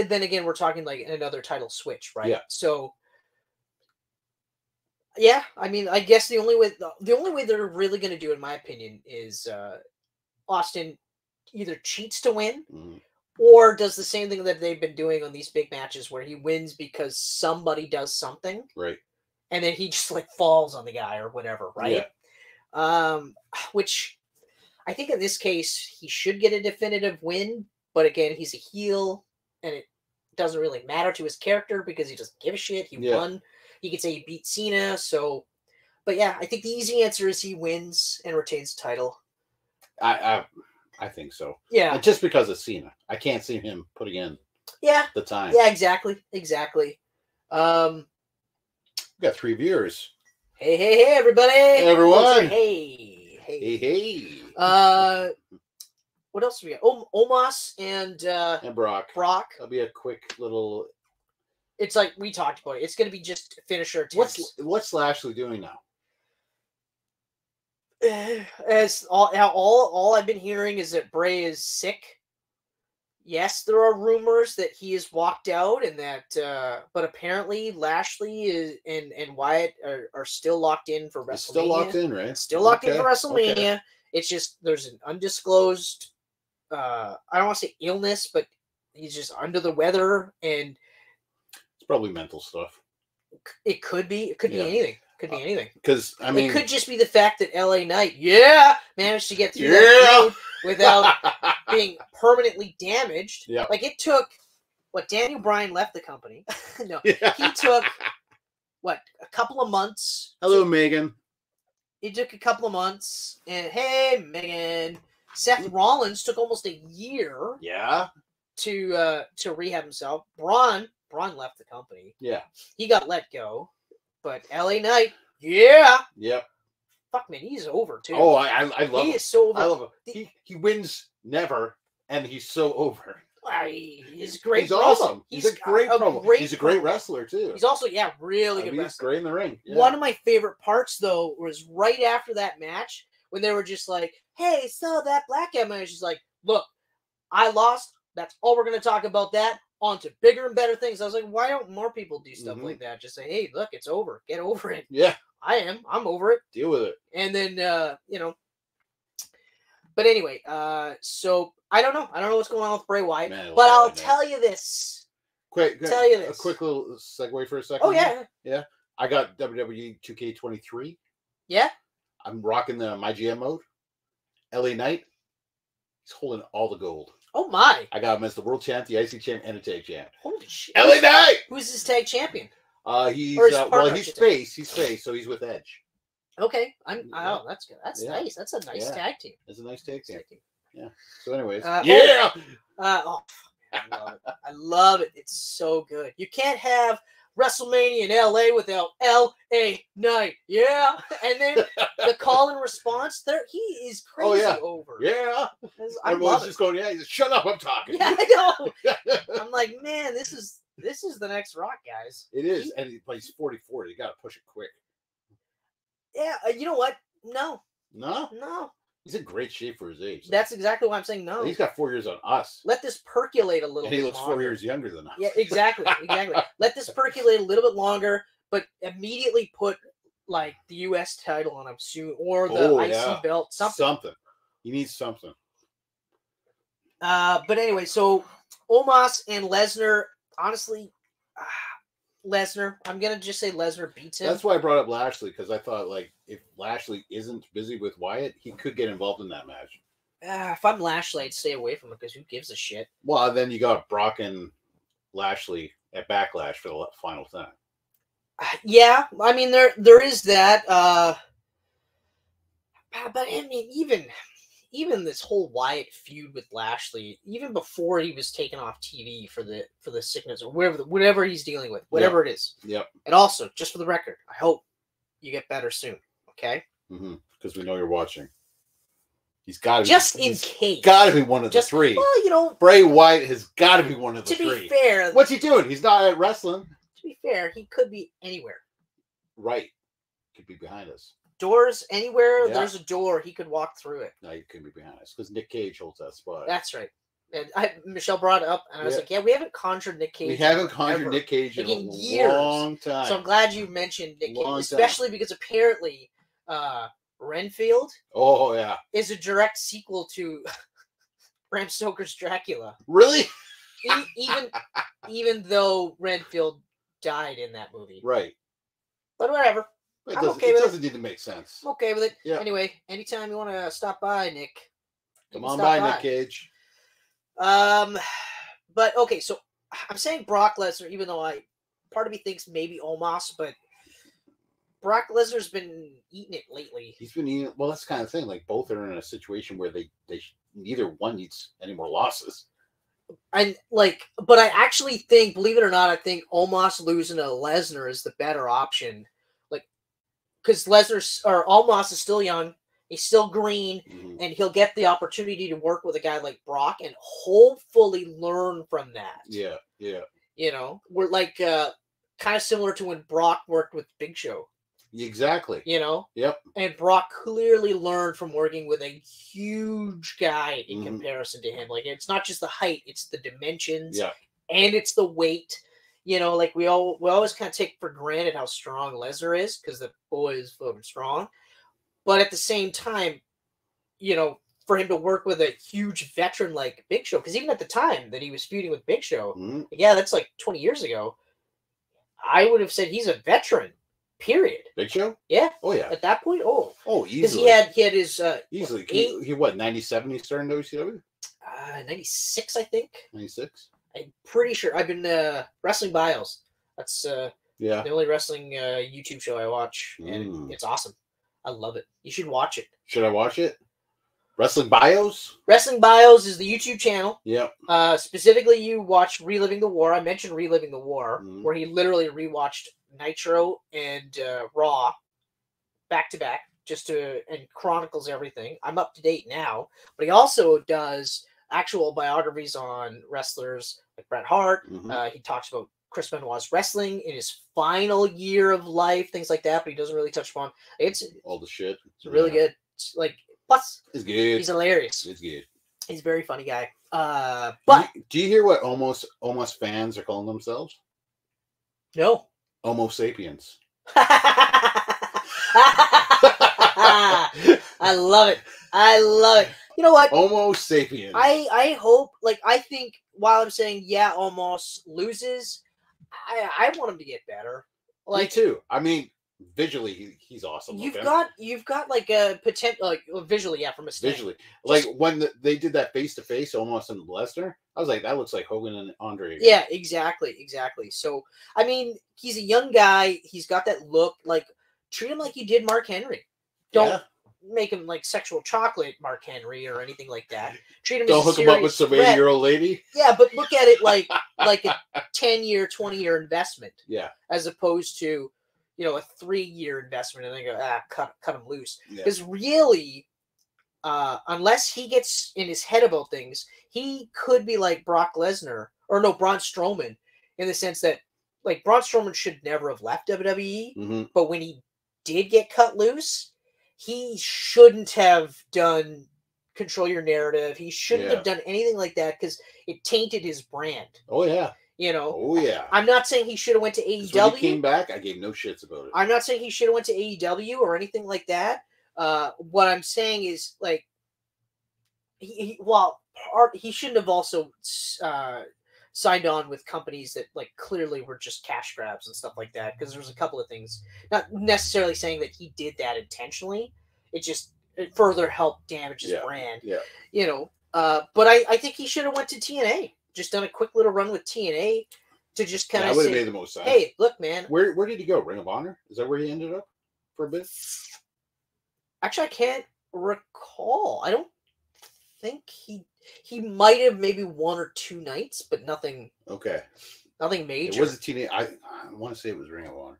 then again, we're talking like another title switch, right? Yeah. So, yeah, I mean, I guess the only way the, the only way they're really going to do, it, in my opinion, is uh Austin either cheats to win Mhm. or does the same thing that they've been doing on these big matches, where he wins because somebody does something, Right. And then he just like falls on the guy or whatever, right? Um, which I think in this case he should get a definitive win, but again, he's a heel, and it doesn't really matter to his character because he doesn't give a shit. He Yeah. won. He could say he beat Cena, so. But yeah, I think the easy answer is he wins and retains the title. I, I I think so. Yeah, And just because of Cena, I can't see him putting in yeah, the time. yeah, exactly, exactly. Um, We got three viewers. hey, hey, hey, everybody! Hey, everyone. Hey, hey, Hey, hey. Uh, what else do we got? Om- Omos and uh, and Brock. Brock. That'll be a quick little. It's like we talked about it. It's going to be just finisher What's attempts. what's Lashley doing now? as all all all I've been hearing is that Bray is sick. Yes, there are rumors that he has walked out and that, uh, but apparently Lashley is and and Wyatt are, are still locked in for WrestleMania. It's still locked in, right? Still locked in for WrestleMania. okay. It's just there's an undisclosed. Uh, I don't want to say illness, but he's just under the weather, and It's probably mental stuff. it could be it could Yeah. be anything. Could be Uh, anything. Because I mean, it could just be the fact that LA Knight, yeah, managed to get through Yeah. that without being permanently damaged. Yeah. Like it took what Daniel Bryan left the company. no, Yeah. he took what a couple of months. Hello, Megan. It took a couple of months, and hey, Megan. Seth Rollins took almost a year Yeah. to uh to rehab himself. Braun Braun left the company. Yeah. He got let go, but LA Knight, yeah, Yep. fuck man, he's over too. Oh, I I, I love he him. is so over. I love him. He he wins never, and he's so over. He- he's great. He's wrestler. awesome. He's, a great a promo. great he's a great wrestler too. He's also yeah, I really good mean, he's great in the ring. Yeah. One of my favorite parts though was right after that match when they were just like, "Hey, so that black guy match is like, look, I lost. That's all we're gonna talk about. That on to bigger and better things." I was like, "Why don't more people do stuff Mhm. like that? Just say, hey, look, it's over. Get over it. yeah, I am. I'm over it." deal with it. and then uh you know but anyway uh so i don't know i don't know what's going on with bray wyatt Man, but i'll tell you this Quick, quick, tell you this. a quick little segue for a second. oh here. yeah I got WWE 2K23. yeah I'm rocking the my GM mode. LA Knight. He's holding all the gold. Oh my I got him as the world champ, the IC champ, and a tag champ. holy shit LA Knight. who's his tag champion Uh, he's uh, well, he's face. He's face, so he's with Edge. okay i'm Yeah. oh that's good that's Yeah. nice that's a nice Yeah. tag team It's a nice tag team. Tag team. So, anyways, Uh, yeah. uh oh I love it. I love it. It's so good. You can't have WrestleMania in LA without LA Knight. Yeah. And then the call and response there, he is crazy Oh, yeah. over. yeah. I Everyone's love it. just going, yeah. He's, Shut up! I'm talking. Yeah, I know. I'm like, man, this is this is the next rock, guys. it is, and he, plays 44. You got to push it quick. Yeah, uh, you know what? No, No, no. He's in great shape for his age. That's exactly why I'm saying no. He's got four years on us, Let this percolate a little and he looks four years younger than us. Yeah, exactly, exactly. Let this percolate a little bit longer, but immediately put like the U.S. title on him soon, or the Oh, IC yeah. belt, something. Something. He needs something. Uh, but anyway, so Omos and Lesnar, honestly, ah, Lesnar. I'm gonna just say Lesnar beats him. That's why I brought up Lashley because I thought like if Lashley isn't busy with Wyatt, he could get involved in that match. Ah, if I'm Lashley, I'd stay away from it because who gives a shit? Well, then you got Brock and Lashley at Backlash for the final time. Ah, Yeah, I mean there there is that. Uh, but I mean even even this whole Wyatt feud with Lashley, even before he was taken off TV for the for the sickness or whatever whatever he's dealing with, whatever it is. Yep. And also, just for the record, I hope you get better soon. Okay, mm-hmm, Because we know you're watching. He's got to just in case. got to be one of the three. Well, you know, Bray Wyatt has got to be one of the to be three. fair, What's he doing? He's not at wrestling. to be fair, he could be anywhere. Right. Could be behind us. Doors anywhere. Yeah. There's a door. He could walk through it. No, you couldn't be behind us because Nick Cage holds that spot. That's right. And I, Michelle brought it up, and I was Yeah. like, "Yeah, we haven't conjured Nick Cage. we haven't conjured ever. Nick Cage in Like, a in years. long time. So I'm glad you mentioned Nick Cage, Long time. especially because apparently uh, Renfield oh yeah, is a direct sequel to Bram Stoker's Dracula. really? Even even though Renfield died in that movie, Right. but whatever. It I'm doesn't, okay it with it. doesn't need to make sense. I'm okay with it. Yeah. Anyway, anytime you want to stop by, Nick. Come on by, Nick Cage. Um, but okay, so I'm saying Brock Lesnar, even though I part of me thinks maybe Omos, but Brock Lesnar's been eating it lately. He's been eating. Well, that's the kind of thing. Like both are in a situation where they they neither one needs any more losses. And like, but I actually think, believe it or not, I think Omos losing to Lesnar is the better option. Because Lesnar's or Omos is still young, he's still green, Mhm. and he'll get the opportunity to work with a guy like Brock and hopefully learn from that. Yeah, yeah, You know, we're like uh kind of similar to when Brock worked with Big Show. exactly. you know? Yep. And Brock clearly learned from working with a huge guy in Mhm. comparison to him. Like it's not just the height, it's the dimensions Yeah, and it's the weight. You know, like we all we always kind of take for granted how strong Lesnar is because the boy is fucking strong. But at the same time, you know, for him to work with a huge veteran like Big Show, because even at the time that he was feuding with Big Show, Mhm. yeah, that's like 20 years ago. I would have said he's a veteran, period. Big Show. Yeah. Oh yeah. At that point, oh, Oh, because easily. he had he had his uh, easily. eight- He, he what? Ninety seven. He started in WCW. uh 96, I think. Ninety six. I'm pretty sure. I've been uh, wrestling bios. That's uh, Yeah. the only wrestling uh, YouTube show I watch, and Mm. it's awesome. I love it. You should watch it. Should I watch it? Wrestling bios. Wrestling bios is the YouTube channel. Yep. Uh, specifically, you watch Reliving the War. I mentioned Reliving the War, Mhm. where he literally rewatched Nitro and uh, Raw back to back, just to and chronicles everything. I'm up to date now, but he also does actual biographies on wrestlers like Bret Hart. Mhm. Uh, he talks about Chris Benoit's wrestling in his final year of life, things like that. But he doesn't really touch upon. It's All the shit. It's really Yeah. good. It's like plus It's good. he's hilarious. it's good. He's a very funny guy. Uh, Do but you, do you hear what Omos Omos fans are calling themselves? no. Homo sapiens. I love it. I love it. You know what? Homo sapiens. I I hope like I think while I'm saying yeah, Omos loses, I I want him to get better. Me too. I mean, visually, he, he's awesome. you've got you've got like a potential like visually yeah from a stand. visually, like when the, they did that face to face Omos in Lesnar, I was like, that looks like Hogan and Andre. again. Yeah, exactly, exactly. So I mean, he's a young guy. He's got that look. Like treat him like you did Mark Henry. Don't Yeah. Make him like sexual chocolate Mark Henry or anything like that. Treat him. Don't as a hook him up with some eighty year old lady. Yeah, but look at it like like a ten year, twenty year investment Yeah. as opposed to you know a three year investment and then go ah cut cut him loose Yeah. because really. Uh, unless he gets in his head about things, he could be like Brock Lesnar or no Braun Strowman, in the sense that like Braun Strowman should never have left WWE, hmm but when he did get cut loose, he shouldn't have done control your narrative. He shouldn't Yeah. have done anything like that because it tainted his brand. Oh yeah. You know, Oh yeah. I'm not saying he should have went to 'Cause when he AEW. came back, I gave no shits about it. I'm not saying he should have went to AEW or anything like that. Uh, what I'm saying is like, he, he well, part, he shouldn't have also uh, signed on with companies that like clearly were just cash grabs and stuff like that. Because there's a couple of things, not necessarily saying that he did that intentionally. It just it further helped damage his Yeah, brand. yeah. You know, uh, but I, I think he should have went to TNA. Just done a quick little run with TNA to just kind of say, made the most sense. "Hey, look, man, where where did he go? Ring of Honor? Is that where he ended up for a bit? Actually, I can't recall. I don't think he he might have maybe one or two nights, but nothing Okay. nothing major. It was a teenage. I, I want to say it was Ring of Honor.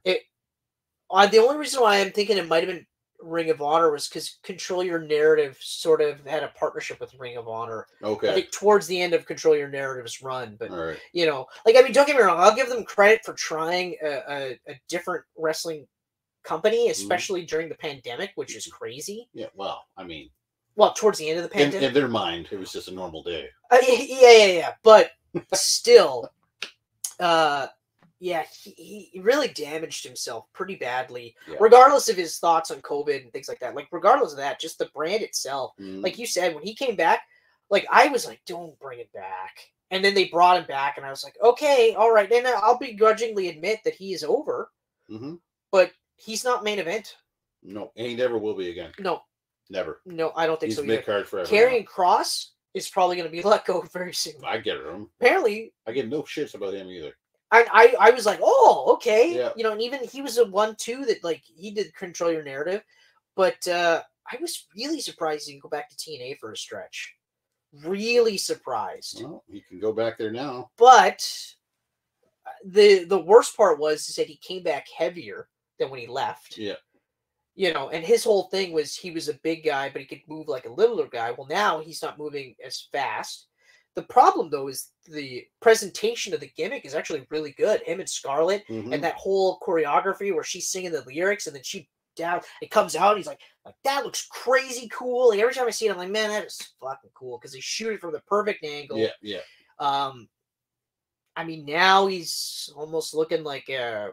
uh, the only reason why I'm thinking it might have been Ring of Honor was because Control Your Narrative sort of had a partnership with Ring of Honor. I Okay. think towards the end of Control Your Narrative's run, but right. you know, like I mean, don't get me wrong, I'll give them credit for trying a, a, a different wrestling company, especially during the pandemic, which is crazy. Yeah. Well, I mean, Well, towards the end of the pandemic. in their mind, it was just a normal day. Uh, yeah, yeah, yeah. But still, uh, yeah, he, he really damaged himself pretty badly, Yeah. regardless of his thoughts on COVID and things like that. Like, regardless of that, just the brand itself. Mm, Like you said, when he came back, like I was like, don't bring it back. And then they brought him back, and I was like, okay, all right. And I'll begrudgingly admit that he is over, mhm. but he's not main event. No, and he never will be again. No, Never. no, I don't think He's so mid card forever. Karrion Kross is probably going to be let go very soon. I get him. Apparently, I get no shits about him either. I, I I was like, oh, okay, Yeah. you know, and even he was a one too that like he did control your narrative, but uh I was really surprised he didn't go back to TNA for a stretch. Really surprised, Well, he can go back there now. but uh, the the worst part was is that he came back heavier than when he left. Yeah. You know, and his whole thing was he was a big guy, but he could move like a littler guy. Well, now he's not moving as fast. The problem though is the presentation of the gimmick is actually really good. Him and Scarlett Mhm. and that whole choreography where she's singing the lyrics and then she down it comes out and he's like like that looks crazy cool like every time i see it i'm like man that is fucking cool because they shoot it from the perfect angle Yeah, yeah. um i mean now he's almost looking like a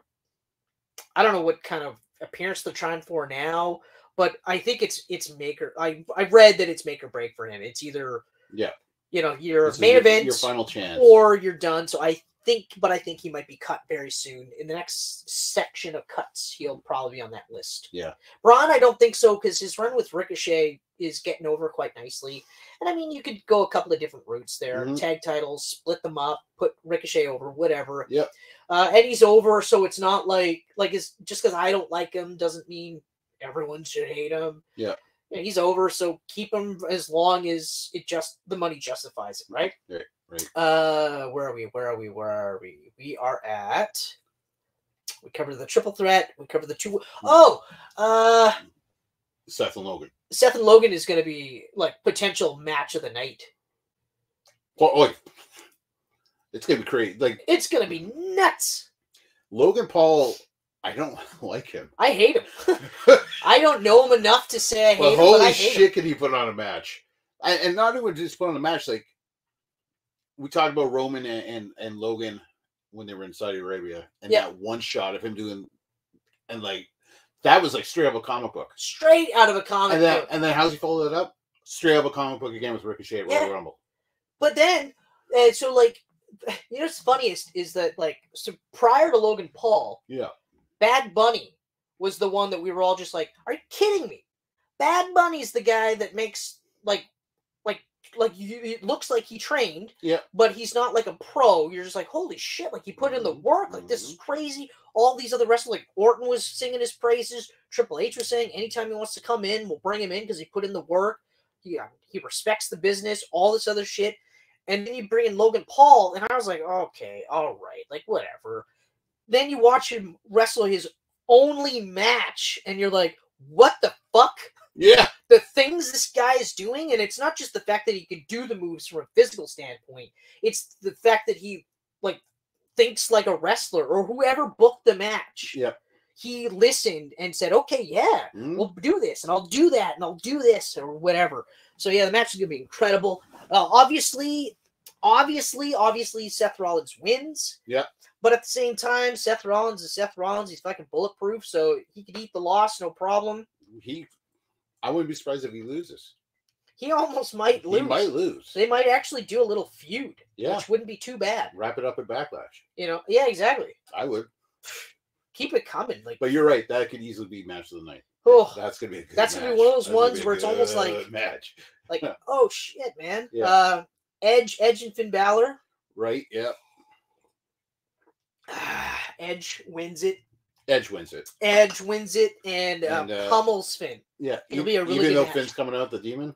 i don't know what kind of appearance they're trying for now but i think it's it's maker i i read that it's make or break for him it's either Yeah. you know your This main your, event Your final chance. or you're done. So I think, but I think he might be cut very soon. In the next section of cuts, he'll probably be on that list. Yeah. Braun, I don't think so because his run with Ricochet is getting over quite nicely. And I mean, you could go a couple of different routes there. Mhm. Tag titles, split them up, put Ricochet over, whatever. Yep. Uh, and he's over, so it's not like like it's just because I don't like him doesn't mean everyone should hate him. Yeah. Yeah, he's over, so keep him as long as it just the money justifies it, right? Right, right. Uh, where are we? Where are we? Where are we? We are at. We covered the triple threat. We covered the two oh uh, Seth and Logan. Seth and Logan is going to be like potential match of the night. Well, like, it's gonna be crazy. Like It's going to be nuts. Logan Paul, I don't like him. I hate him. I don't know him enough to say I hate Well, him, but I holy hate shit, him. can he put on a match? And, and not even just put on a match. Like we talked about Roman and, and, and Logan when they were in Saudi Arabia, and Yeah. that one shot of him doing, and like that was like straight up a comic book. Straight out of a comic And then book. and then how's he followed it up? Straight up a comic book again with Ricochet at Royal Yeah. Rumble. But then, uh, so like, you know what's funniest is that like, so prior to Logan Paul, Yeah. Bad Bunny was the one that we were all just like, "Are you kidding me?" Bad Bunny's the guy that makes like, like, like you, it looks like he trained, Yeah. but he's not like a pro. You're just like, "Holy shit!" Like he put in the Mhm, work. Like this is crazy. All these other wrestlers, like Orton was singing his praises. Triple H was saying, anytime he wants to come in, we'll bring him in because he put in the work. He uh, he respects the business. All this other shit. And then you bring in Logan Paul, and I was like, okay, all right, like whatever. Then you watch him wrestle his only match, and you're like, what the fuck? Yeah. The things this guy is doing, and it's not just the fact that he can do the moves from a physical standpoint, it's the fact that he like thinks like a wrestler or whoever booked the match. Yeah. He listened and said, okay, yeah, Mhm. we'll do this and I'll do that and I'll do this or whatever. So yeah, the match is gonna be incredible. Uh, obviously, obviously, obviously, Seth Rollins wins. Yeah. But at the same time, Seth Rollins is Seth Rollins. He's fucking bulletproof, so he could eat the loss, no problem. He, I wouldn't be surprised if he loses. He almost might lose. He might lose. They might actually do a little feud, Yeah. which wouldn't be too bad. Wrap it up at Backlash. You know? Yeah, exactly. I would. Keep it coming. Like, But you're right. That could easily be match of the night. oh, That's gonna be. That's gonna be one of those That's ones where it's almost like- match, like, oh shit, man. Yeah. Uh, Edge, Edge, and Finn Balor. right? Yeah. Edge wins it. Edge wins it. Edge wins it, and, um, And, uh, pummels Finn. Yeah. It'll be a really even good though match. Finn's coming out the demon.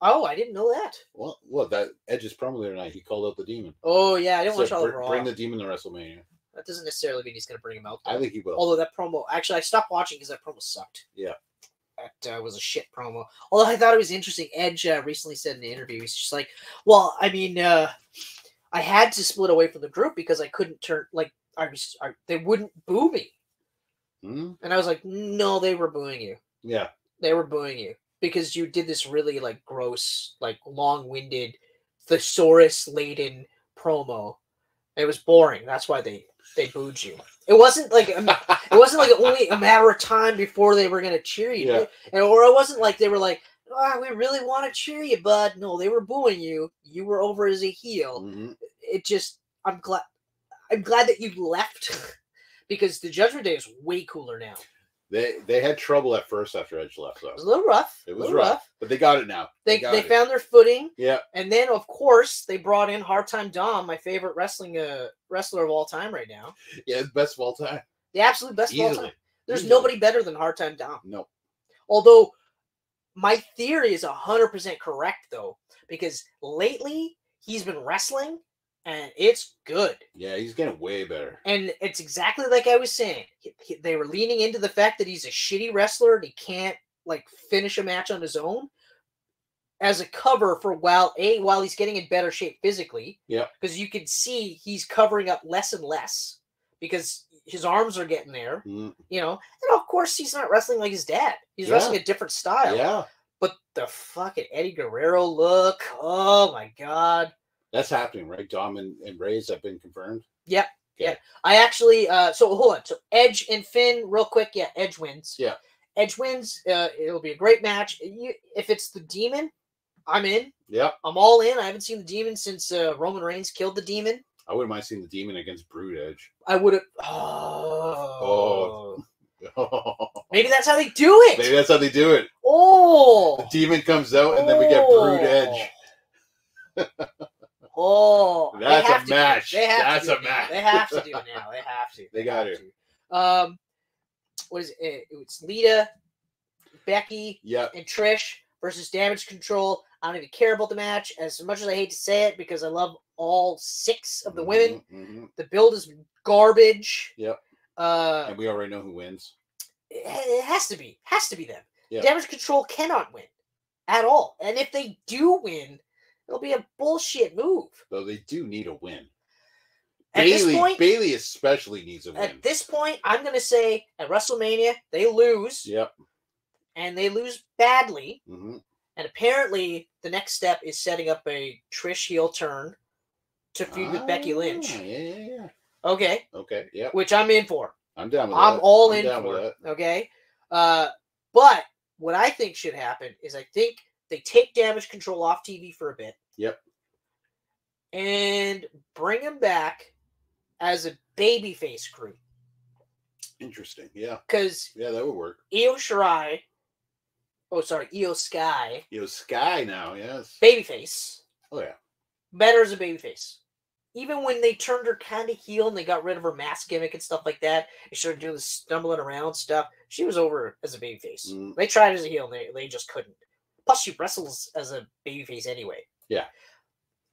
Oh, I didn't know that. Well, well, that Edge's promo the other night. He called out the demon. Oh yeah, I didn't watch Said, all of "Br- Raw. Bring the demon to WrestleMania. That doesn't necessarily mean he's going to bring him out. I think he will. Although that promo, actually, I stopped watching because that promo sucked. Yeah. That uh, was a shit promo. Although I thought it was interesting. Edge uh, recently said in an interview, he's just like, "Well, I mean, uh, I had to split away from the group because I couldn't turn like I was, I, they wouldn't boo me." Hmm? And I was like, "No, they were booing you. Yeah. They were booing you because you did this really like gross, like long-winded, thesaurus laden promo. It was boring. That's why they they booed you. It wasn't like a it wasn't like only a matter of time before they were gonna cheer you, Yeah. and or it wasn't like they were like, "Ah, we really want to cheer you, bud." No, they were booing you. You were over as a heel. Mhm. It just, I'm glad, I'm glad that you left because the Judgment Day is way cooler now. They they had trouble at first after Edge left, though. It was a little rough. It was little rough, but they got it now. They got they found their footing, Yeah. and then of course they brought in Hard Time Dom, my favorite wrestling uh, wrestler of all time right now, Yeah, best of all time. the absolute best of all time. There's Easily. nobody better than Hard Time Dom. No. Although my theory is 100% correct though, because lately he's been wrestling and it's good. Yeah, he's getting way better. And it's exactly like I was saying. He- he- they were leaning into the fact that he's a shitty wrestler and he can't like finish a match on his own as a cover for while a while he's getting in better shape physically. Yeah. Because you can see he's covering up less and less because his arms are getting there, Mm, you know. And of course he's not wrestling like his dad. He's Yeah. wrestling a different style. Yeah, But the fucking Eddie Guerrero look, oh my god. That's happening, right? Dom and, and Rey's have been confirmed. Yep. Okay. Yeah. I actually uh so hold on. So Edge and Finn, real quick. Yeah, Edge wins. Yeah. Edge wins. Uh it'll be a great match. You, if it's the demon, I'm in. Yep. I'm all in. I haven't seen the demon since uh, Roman Reigns killed the demon. I wouldn't mind seeing the demon against Brood Edge. I would have oh, maybe Maybe that's how they do it. Maybe that's how they do it. Oh The demon comes out, and then we get Brood Edge. Oh, That's a have to do it. match. They have That's a match. They have to do it now. They have to. They got it. Um, what is it? It's Lita, Becky, Yep. and Trish versus Damage Control. I don't even care about the match as much as I hate to say it because I love all six of the women. Mhm, mhm. The build is garbage. Yep. Uh, And we already know who wins. it, has to be, has to be them. Yeah. Damage Control cannot win at all, and if they do win, it'll be a bullshit move. Though they do need a win. At this Bayley, point- Bayley especially needs a win. At this point, I'm going to say at WrestleMania they lose, Yep. and they lose badly. hmm And apparently, the next step is setting up a Trish heel turn to feud with Becky Lynch. Ah, Yeah, yeah, yeah. Okay, Okay. Yep. which I'm in for. I'm down with I'm that. all I'm in for. with it, that. Okay, uh, but what I think should happen is I think they take Damage Control off TV for a bit. Yep. And bring him back as a babyface crew Interesting. Yeah. because Yeah, that would work. Io Shirai, oh sorry, Iyo Sky, know, Sky now. Yes. babyface, Oh yeah. better as a babyface. Even when they turned her kind of heel and they got rid of her mask gimmick and stuff like that, and started doing the stumbling around stuff, she was over as a babyface. Mm. They tried as a heel and they, they just couldn't. Plus, she wrestles as a babyface anyway. Yeah.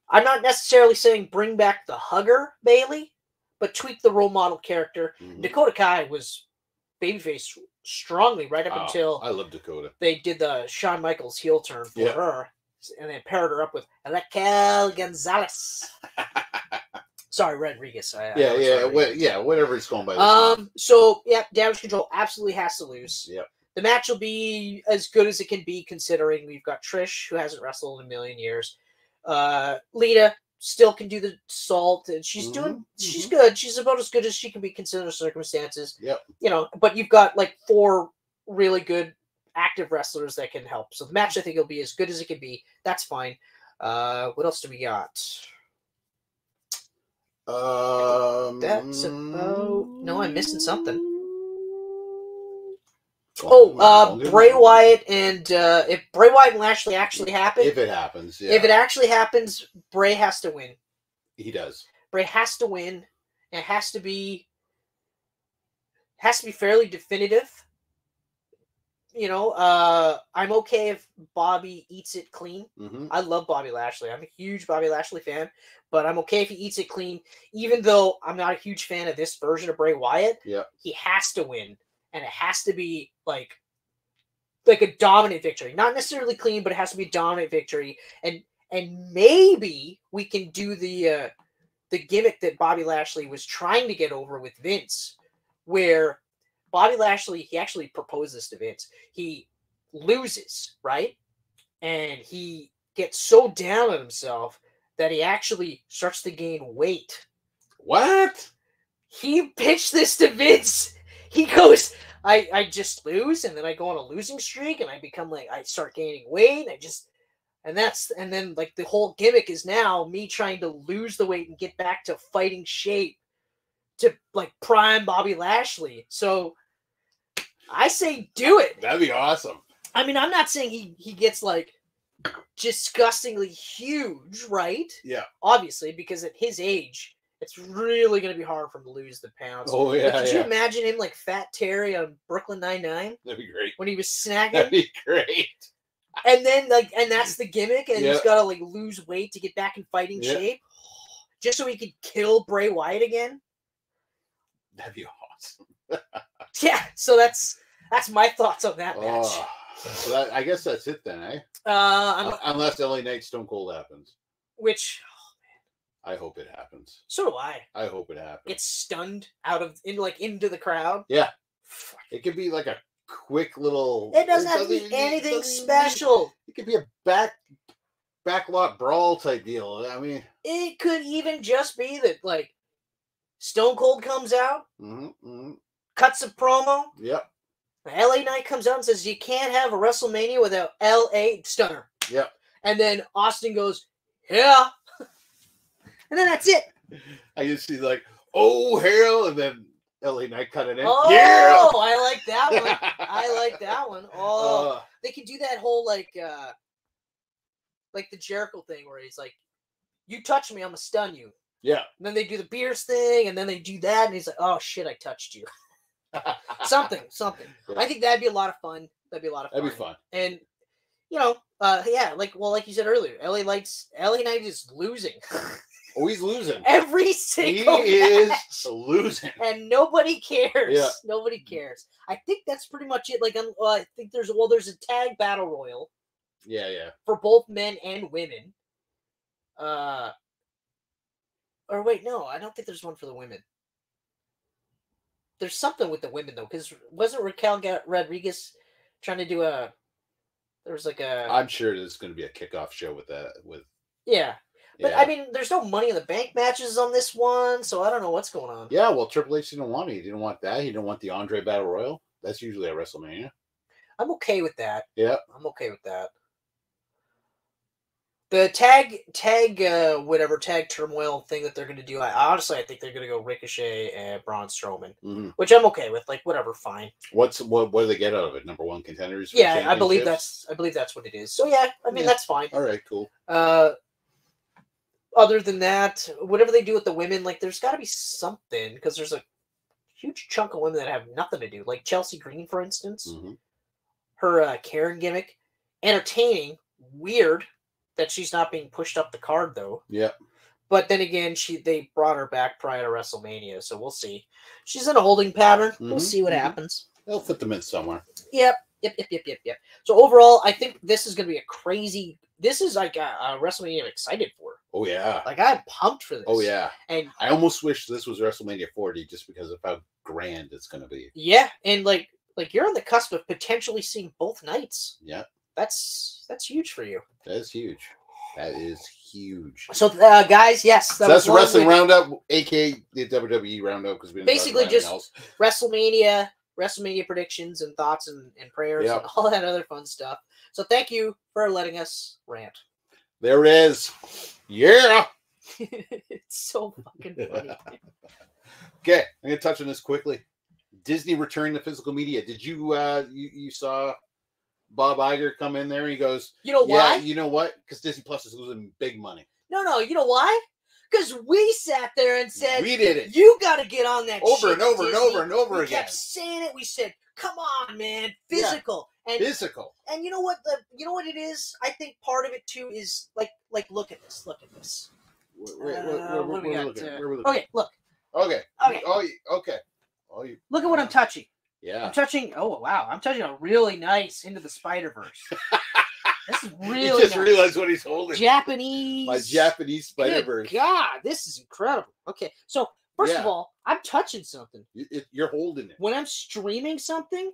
I'm not necessarily saying bring back the hugger Bayley, but tweak the role model character. Mhm. Dakota Kai was babyface strongly right up Oh, until I love Dakota. they did the Shawn Michaels heel turn for Yeah. her, and then paired her up with Raquel Gonzalez. Sorry, Rodriguez. I, I yeah, always yeah, Rodriguez. yeah. Whatever it's going by. time. Um. So yeah, damage control absolutely has to lose. Yep. The match will be as good as it can be, considering we've got Trish, who hasn't wrestled in a million years, Uh, Lita still can do the salt, and she's doing. Mhm, She's good. She's about as good as she can be considered the circumstances. Yep. You know, but you've got like four really good active wrestlers that can help. So the match I think will be as good as it can be. That's fine. Uh, what else do we got? Um, That's about. No, I'm missing something. Oh, uh, Bray. Wyatt and uh, if Bray Wyatt and Lashley actually happen, If it happens, yeah, if it actually happens, Bray has to win. he does. Bray has to win. It has to be has to be fairly definitive. You know, uh, I'm okay if Bobby eats it clean. hmm I love Bobby Lashley. I'm a huge Bobby Lashley fan, but I'm okay if he eats it clean, even though I'm not a huge fan of this version of Bray Wyatt. Yeah, He has to win, and it has to be like like a dominant victory. Not necessarily clean, but it has to be a dominant victory. And and maybe we can do the uh the gimmick that Bobby Lashley was trying to get over with Vince, where Bobby Lashley, he actually proposes to Vince. He loses, right? And he gets so down on himself that he actually starts to gain weight. What? He pitched this to Vince. He goes, I, I just lose and then I go on a losing streak and I become like I start gaining weight. I just and that's and then like the whole gimmick is now me trying to lose the weight and get back to fighting shape to like prime Bobby Lashley. So I say do it. That'd be awesome. I mean, I'm not saying he he gets like disgustingly huge, right? Yeah. Obviously, because at his age, it's really going to be hard for him to lose the pounds. Oh But yeah, could you imagine him like Fat Terry on Brooklyn Nine Nine That'd be great. when he was snagging That'd be great. and then like, and that's the gimmick, and he's got to like lose weight to get back in fighting Yeah. shape, just so he could kill Bray Wyatt again. That'd be awesome. Yeah, so that's that's my thoughts on that match. Oh, so that, I guess that's it then, eh? Uh, I'm, Unless LA Knight Stone Cold happens. which I hope it happens. so do I. I hope it happens. Get stunned out of in like into the crowd. Yeah. Fuck. It could be like a quick little. It doesn't have to be even anything special. It could be a back backlot brawl type deal. I mean, It could even just be that like Stone Cold comes out, mhm, mhm, cuts a promo. yep, LA Knight comes out and says you can't have a WrestleMania without LA Stunner. yep. And then Austin goes, yeah. And then that's it. I just see like, oh hell, and then LA Knight cut it in. Oh, yeah. I like that one. I like that one. Oh, Uh, they could do that whole like uh like the Jericho thing where he's like, You touch me, I'm gonna stun you. yeah. And then they do the Beers thing, and then they do that, and he's like, "Oh shit, I touched you." something, something. I think that'd be a lot of fun. That'd be a lot of fun. That'd be fun. And you know, uh, yeah, like well, like you said earlier, LA Lights, LA Knight is losing Oh, he's losing. every single He single is losing. and nobody cares. Yeah. Nobody cares. I think that's pretty much it. Like, well, I think there's well, there's a tag battle royal Yeah, yeah. for both men and women. Uh, or wait, no, I don't think there's one for the women. There's something with the women though, because wasn't Raquel Rodriguez trying to do a? There was like a I'm sure there's going to be a kickoff show with that. With yeah, but yeah. I mean, there's no Money in the Bank matches on this one, so I don't know what's going on. yeah. Well, Triple H didn't want it. He didn't want that. He didn't want the Andre Battle Royal. That's usually at WrestleMania. I'm okay with that. Yeah. I'm okay with that. The tag, tag, uh, whatever tag turmoil thing that they're going to do. I honestly, I think they're going to go Ricochet and Braun Strowman, hmm which I'm okay with. Like, whatever, fine. What's what? What do they get out of it? Number one contenders. Yeah, I believe that's, I believe that's what it is. So yeah, I mean Yeah. that's fine. all right. Cool. Uh, other than that, whatever they do with the women, like, there's got to be something because there's a huge chunk of women that have nothing to do. Like Chelsea Green, for instance. Mhm. her uh, Karen gimmick. Entertaining, weird that she's not being pushed up the card though. Yeah. But then again, she they brought her back prior to WrestleMania, so we'll see. She's in a holding pattern. We'll Mhm, see what mhm. happens. They'll fit them in somewhere. Yep, yep, yep, yep, yep, yep. So overall, I think this is going to be a crazy. This is like a, a WrestleMania I'm excited for. Oh yeah. Like I'm pumped for this. Oh yeah. and I almost wish this was WrestleMania 40 just because of how grand it's going to be. yeah, and like like you're on the cusp of potentially seeing both nights. Yeah, That's that's huge for you. that is huge. That is huge. So, uh, guys, yes, that So that's wrestling roundup, aka the WWE roundup, because we Basically just- else. WrestleMania, WrestleMania predictions and thoughts and, and prayers Yep. and all that other fun stuff. So, thank you for letting us rant. There is. Yeah. it's so fucking funny. Okay, I'm gonna touch on this quickly. Disney returned to physical media. Did you uh you, you saw Bob Iger come in there? He goes, You know Yeah, why? you know what? Because Disney Plus is losing big money. No, no. You know why? Because we sat there and said, we did it "You got to get on that." over shit, and over and over and over We again. kept saying it. We said, "Come on, man, Yeah. physical." And Physical. and you know what? The you know what it is. I think part of it too is like like look at this. Look at this. Where, where, Uh, where, where, what we where got, we looking? looking? Okay, look. Okay. Okay. Oh, okay. Oh, you. Look at what I'm touching. Yeah. I'm touching. Oh wow, I'm touching a really nice into the Spider Verse. this is you really just nice. realized what he's holding. Japanese. My Japanese Spider Verse. God, this is incredible. Okay, so first of all, I'm touching something. You're holding it. When I'm streaming something,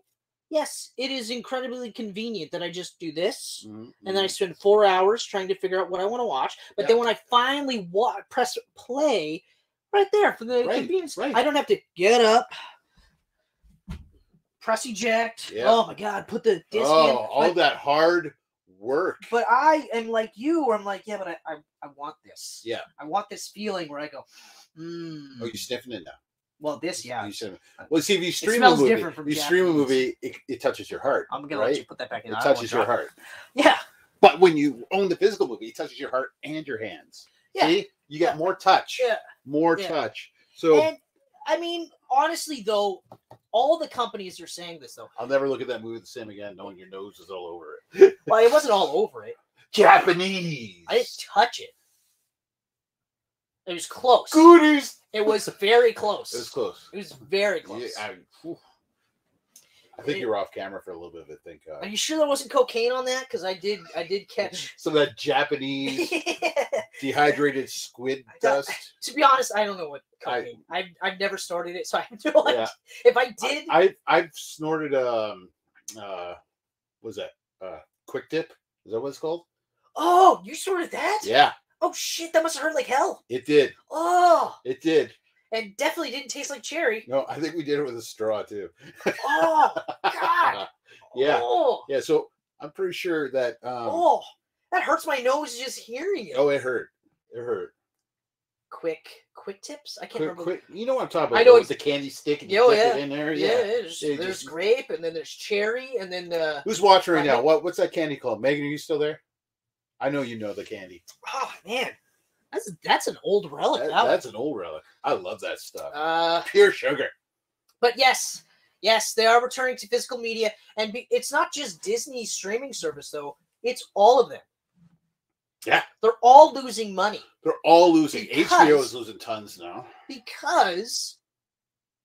yes, it is incredibly convenient that I just do this. Mhm, And then I mhm. spend four hours trying to figure out what I want to watch. But Yeah. then when I finally wa- press play, right there for the Right, convenience, right. I don't have to get up, press eject. Yeah. Oh my god, put the disc oh, in. all that hard work. but I am like you, I'm like, yeah, but I, I, I want this. Yeah. I want this feeling where I go, mm. Oh, you sniffing it now? well, this, yeah. You sniffing- Well, see, if you stream a movie, you stream a movie, it, it touches your heart. I'm gonna right? let you put that back in. It touches your heart. Yeah. But when you own the physical movie, it touches your heart and your hands. Yeah. See, you get more touch. Yeah. More Yeah. touch. So And I mean, honestly, though, all the companies are saying this though. I'll never look at that movie the same again, knowing your nose is all over it. Well, it wasn't all over it. Japanese. I didn't touch it. It was close. Goonies. It was very close. It was close. It was very Yeah, close. I, whew. I think you were off camera for a little bit of it. Think uh, Are you sure there wasn't cocaine on that? Because I did, I did catch. some of that Japanese dehydrated squid dust. to be honest, I don't know what I- cocaine. I, have I've never started it, so I have no idea. Yeah. If I did, I I've snorted um uh was that uh quick dip is that what it's called? oh, you snorted that? Yeah, Oh shit, that must have hurt like hell. it did. Oh, It did. And definitely didn't taste like cherry. No, I think we did it with a straw too. Oh God. Yeah. Oh, Yeah, so I'm pretty sure that um oh, that hurts my nose just hearing it. oh it hurt. It hurt. Quick, quick tips. I can't Quick, remember. quick. You know what I'm talking about? I know it's- the candy stick and you Oh, yeah. it in there. Yeah, Yeah. there's, there's just- grape, and then there's cherry, and then the Who's watching right now? What what's that candy called? Megan, are you still there? I know you know the candy. oh man, that's that's an old relic. That- that one. that's an old relic. I love that stuff. Uh, Pure sugar. but yes, yes, they are returning to physical media, and be, it's not just Disney's streaming service though; it's all of them. Yeah. they're all losing money They're all losing. HBO is losing tons now. because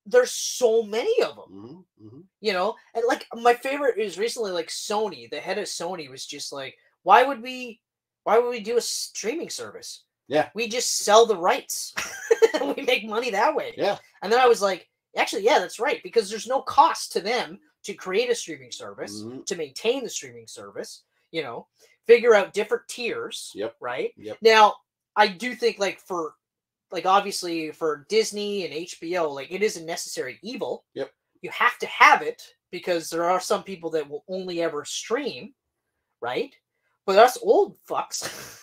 there's so many of them. hmm hmm You know, and like my favorite is recently like Sony. The head of Sony was just like, "Why would we? Why would we do a streaming service? Yeah. we just sell the rights. we make money that way." Yeah. And then I was like, actually, yeah, that's right, because there's no cost to them to create a streaming service, Mhm. to maintain the streaming service, you know, figure out different tiers. Yep. Right. Yep. Now, I do think like for like obviously for Disney and HBO, like it is a necessary evil. Yep. You have to have it because there are some people that will only ever stream, right? But us old fucks.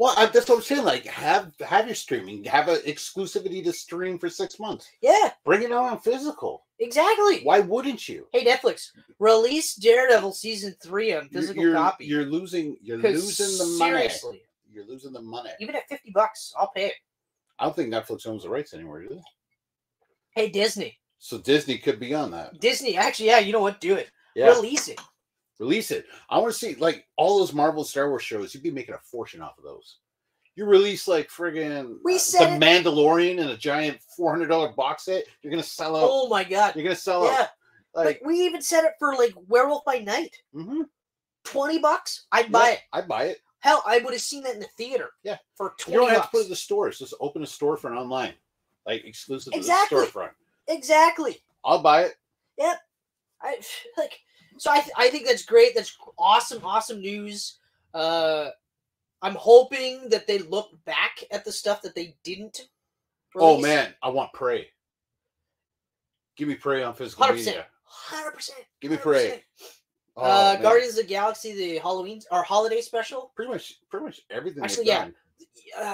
Well, I, that's what I'm saying. Like, have have your streaming, have an exclusivity to stream for six months. yeah, Bring it out on physical. exactly. Why wouldn't you? Hey Netflix, release Daredevil season three on You're- physical you're, copy. You're losing. You're losing the money. seriously, You're losing the money. even at fifty bucks, I'll pay it. I don't think Netflix owns the rights anymore, do they? Hey Disney, So Disney could be on that. Disney, actually, yeah, you know what? Do it. Yeah, Release it. Release it. I want to see like all those Marvel Star Wars shows. You'd be making a fortune off of those. You release like friggin' We uh, said the Mandalorian in a giant four hundred dollar box set. You're gonna sell out. Oh my god. You're gonna sell Yeah. out. Like Like, we even said it for like Werewolf by Night. mhm. Twenty bucks, I'd buy it. I'd buy it. Hell, I would have seen that in the theater. Yeah. For twenty. You don't have bucks. to put it in the stores. Just open a storefront online, like exclusive Exactly. to the storefront. exactly. I'll buy it. Yep. I like so I th- I think that's great. That's awesome, awesome news. Uh, I'm hoping that they look back at the stuff that they didn't. Oh man, I want Prey. Give me Prey on physical 100%. media. hundred percent. Give me Prey. Oh, uh, man. Guardians of the Galaxy, the Halloween or holiday special. Pretty much, pretty much everything. Actually, yeah. done.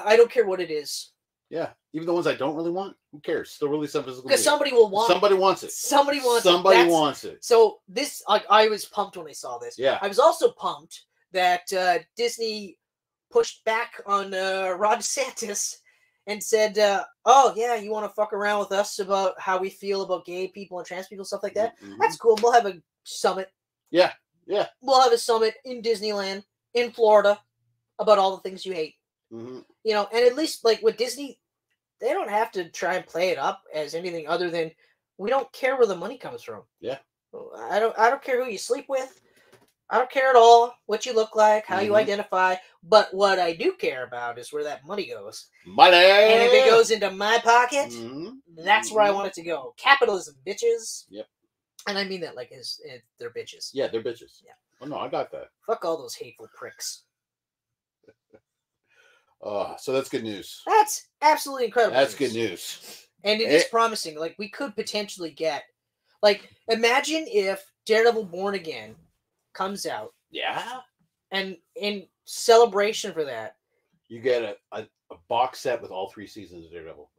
I don't care what it is yeah. Even the ones I don't really want, who cares? Still release on physical because somebody will want. Somebody wants it. Somebody wants. it. Somebody That's- wants it. So this, like, I was pumped when I saw this. Yeah. I was also pumped that uh, Disney pushed back on uh, Rod Santis and said, uh, "Oh yeah, you want to fuck around with us about how we feel about gay people and trans people, stuff like that? Mhm. That's cool. We'll have a summit. Yeah, yeah. We'll have a summit in Disneyland in Florida about all the things you hate. Mhm. You know, and at least like with Disney, they don't have to try and play it up as anything other than we don't care where the money comes from. Yeah. I don't. I don't care who you sleep with. I don't care at all what you look like, how you Mhm. identify. But what I do care about is where that money goes. Money. And if it goes into my pocket, Mhm. that's where I Mhm. want it to go. Capitalism, bitches. Yep. And I mean that like as eh, they're bitches. Yeah, they're bitches. Yeah. Oh no, I got that. Fuck all those hateful pricks. Oh, so that's good news. That's absolutely incredible. That's good news. And it is Eh. promising. Like we could potentially get like imagine if Daredevil Born Again comes out Yeah. and in celebration for that, You get a, a, a box set with all three seasons of Daredevil.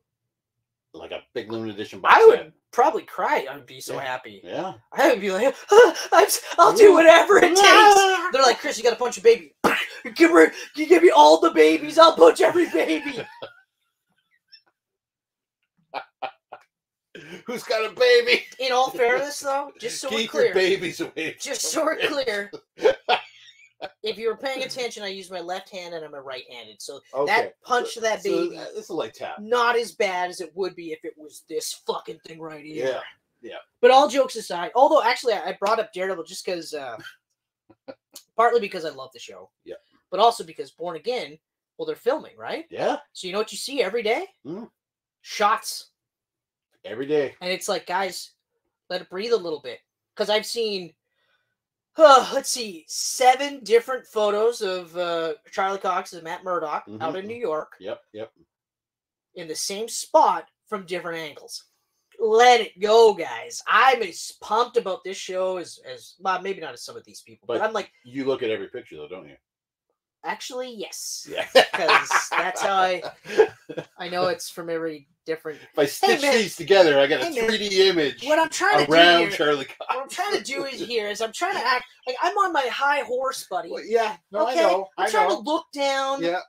Like a big limited edition box I set. would probably cry. I'd be so Yeah. happy. Yeah. I would be like, I'm, s- I'll do whatever it takes. They're like, Chris, you got to punch a baby. give her, you give me all the babies. I'll punch every baby. Who's got a baby? In all fairness, though, just so Keep we're your clear, babies away. just so we're clear, if you were paying attention, I use my left hand and I'm a right-handed. So Okay. that punch to that baby, uh, it's a light tap. not as bad as it would be if it was this fucking thing right here. Yeah. Yeah. But all jokes aside, although actually I I brought up Daredevil just because, uh, partly because I love the show. Yeah. But also because Born Again, well, they're filming, right? Yeah. So you know what you see every day? Mm. Shots. Every day. And it's like, guys, let it breathe a little bit. Because I've seen, uh, let's see, seven different photos of uh, Charlie Cox and Matt Murdock out Mhm. in New York Yep. Yep. in the same spot from different angles. Let it go, guys. I'm as pumped about this show as, as well, maybe not as some of these people, but, But- I'm like, You look at every picture though, don't you? actually, yes. Yeah. 'Cause that's how I- I know it's from every different. If I stitch man. these together, I get a Hey, man. 3D image What I'm trying to do around here, Charlie Cox. what I'm trying to do is here is I'm trying to act like I'm on my high horse, buddy. Well, yeah. No, okay, I know. I'm I trying know. to look down, Yeah.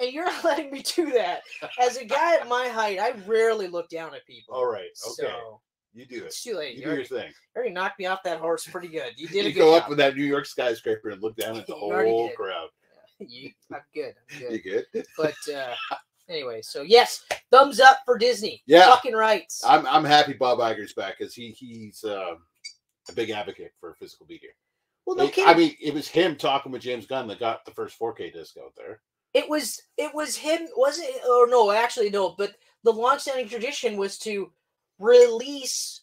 And you're not letting me do that. As a guy at my height, I rarely look down at people. All right. Okay. So you do it. it's too late. You You do your thing. you already knocked me off that horse pretty good. You did a You good go job. up with that New York skyscraper and look down at the whole crowd. you, I'm good. I'm You good. good? But uh, anyway, so yes, thumbs up for Disney. Yeah. fucking rights. I'm I'm happy Bob Iger's back because he he's uh, a big advocate for physical media. well, no. I mean, it was him talking with James Gunn that got the first 4K disc out there. It was it was him wasn't it or no actually no but the long-standing tradition was to release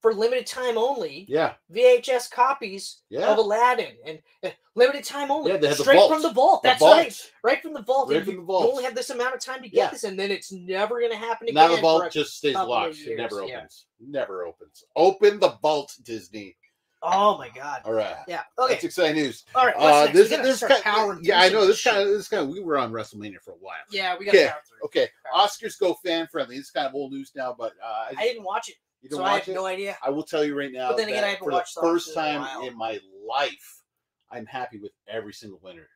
for limited time only Yeah, vhs copies yeah. of aladdin and uh, limited time only Yeah, they had the straight vault. from the vault The that's vault. right right from the vault Right from the vault. you only have this amount of time to get Yeah. this and then it's never going to happen again Now the vault just stays locked. It never years, yeah. opens. Never opens. Open the vault, Disney. Oh my god All right. yeah okay That's exciting news. all right Uh, this this kind, powering yeah, I know this kind of this kind of we were on WrestleMania for a while. yeah we got to Okay, power through Okay, Oscars go fan friendly. It's kind of old news now, but uh, i didn't watch it you so didn't i watch have it. no idea I will tell you right now But then again, I haven't for the watched the first Oscars in time in my life, I'm happy with every single winner.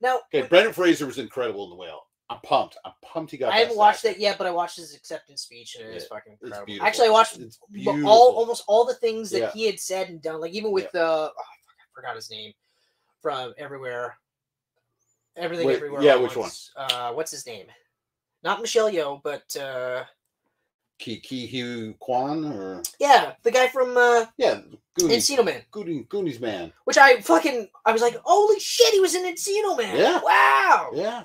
now Okay, Brendan Fraser was incredible in The Whale. I'm pumped. I'm pumped he got. I haven't watched Actor. that yet, but I watched his acceptance speech, and it is Yeah, fucking incredible. beautiful. Actually, I watched all almost all the things that Yeah. he had said and done. Like even with the oh, I forgot his name from everywhere, everything Wait, everywhere. yeah, which Once. Uh, what's his name? Not Michelle Yeoh, but uh, Ki Ki Huy Quan or yeah, the guy from uh, yeah, Goonies, Encino Man. Goonies, Goonies man. Which I fucking I was like, holy shit, he was in Encino Man. Yeah. Wow. Yeah,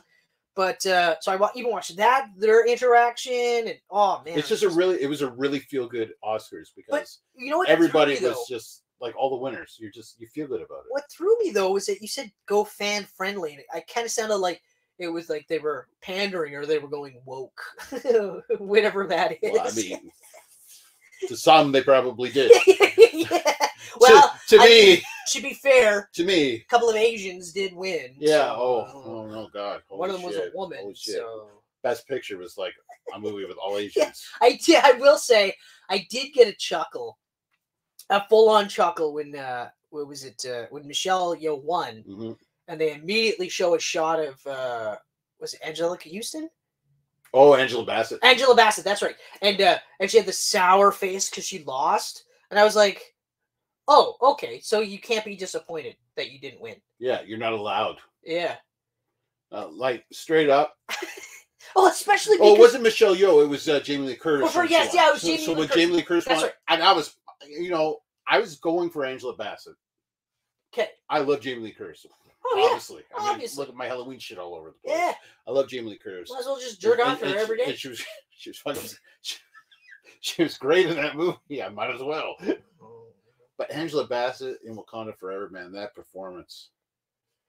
But uh, so I even watched that, their interaction, and oh man, it's just a really, it was a really feel good Oscars because you know what? Everybody was though? just like all the winners. You're just you feel good about it. What threw me though was that you said go fan friendly, and I kind of sounded like it was like they were pandering or they were going woke, whatever that is. Well, I mean, to some they probably did. yeah. Well, to, to me, mean, to be fair, to me, a couple of Asians did win. yeah. so, Oh, uh, oh no, God. one of Holy them was a woman. Holy shit. So Best picture was like a movie with all Asians. I did. I will say I did get a chuckle, a full on chuckle when uh, what was it? Uh, when Michelle Yeoh won, Mhm. and they immediately show a shot of uh, was it Anjelica Huston? Oh, Angela Bassett. Angela Bassett, that's right. And uh, and she had the sour face because she lost, and I was like, oh, okay, so you can't be disappointed that you didn't win. Yeah, you're not allowed. Yeah. Uh, like straight up. Oh, especially Oh, it wasn't Michelle Yeoh. It was uh, Jamie Lee Curtis. Oh, for- yes, won. yeah, it was so, Jamie so Lee when Curtis. Jamie Lee Curtis That's won, right. and I was, you know, I was going for Angela Bassett. okay. I love Jamie Lee Curtis. Oh obviously. I mean, obviously. look at my Halloween shit all over the place. yeah, yeah. I love Jamie Lee Curtis. Might as well just jerk And- off her and she- every day. and she was she was fucking she, she was great in that movie. I might as well. Oh. But Angela Bassett in Wakanda Forever, man, that performance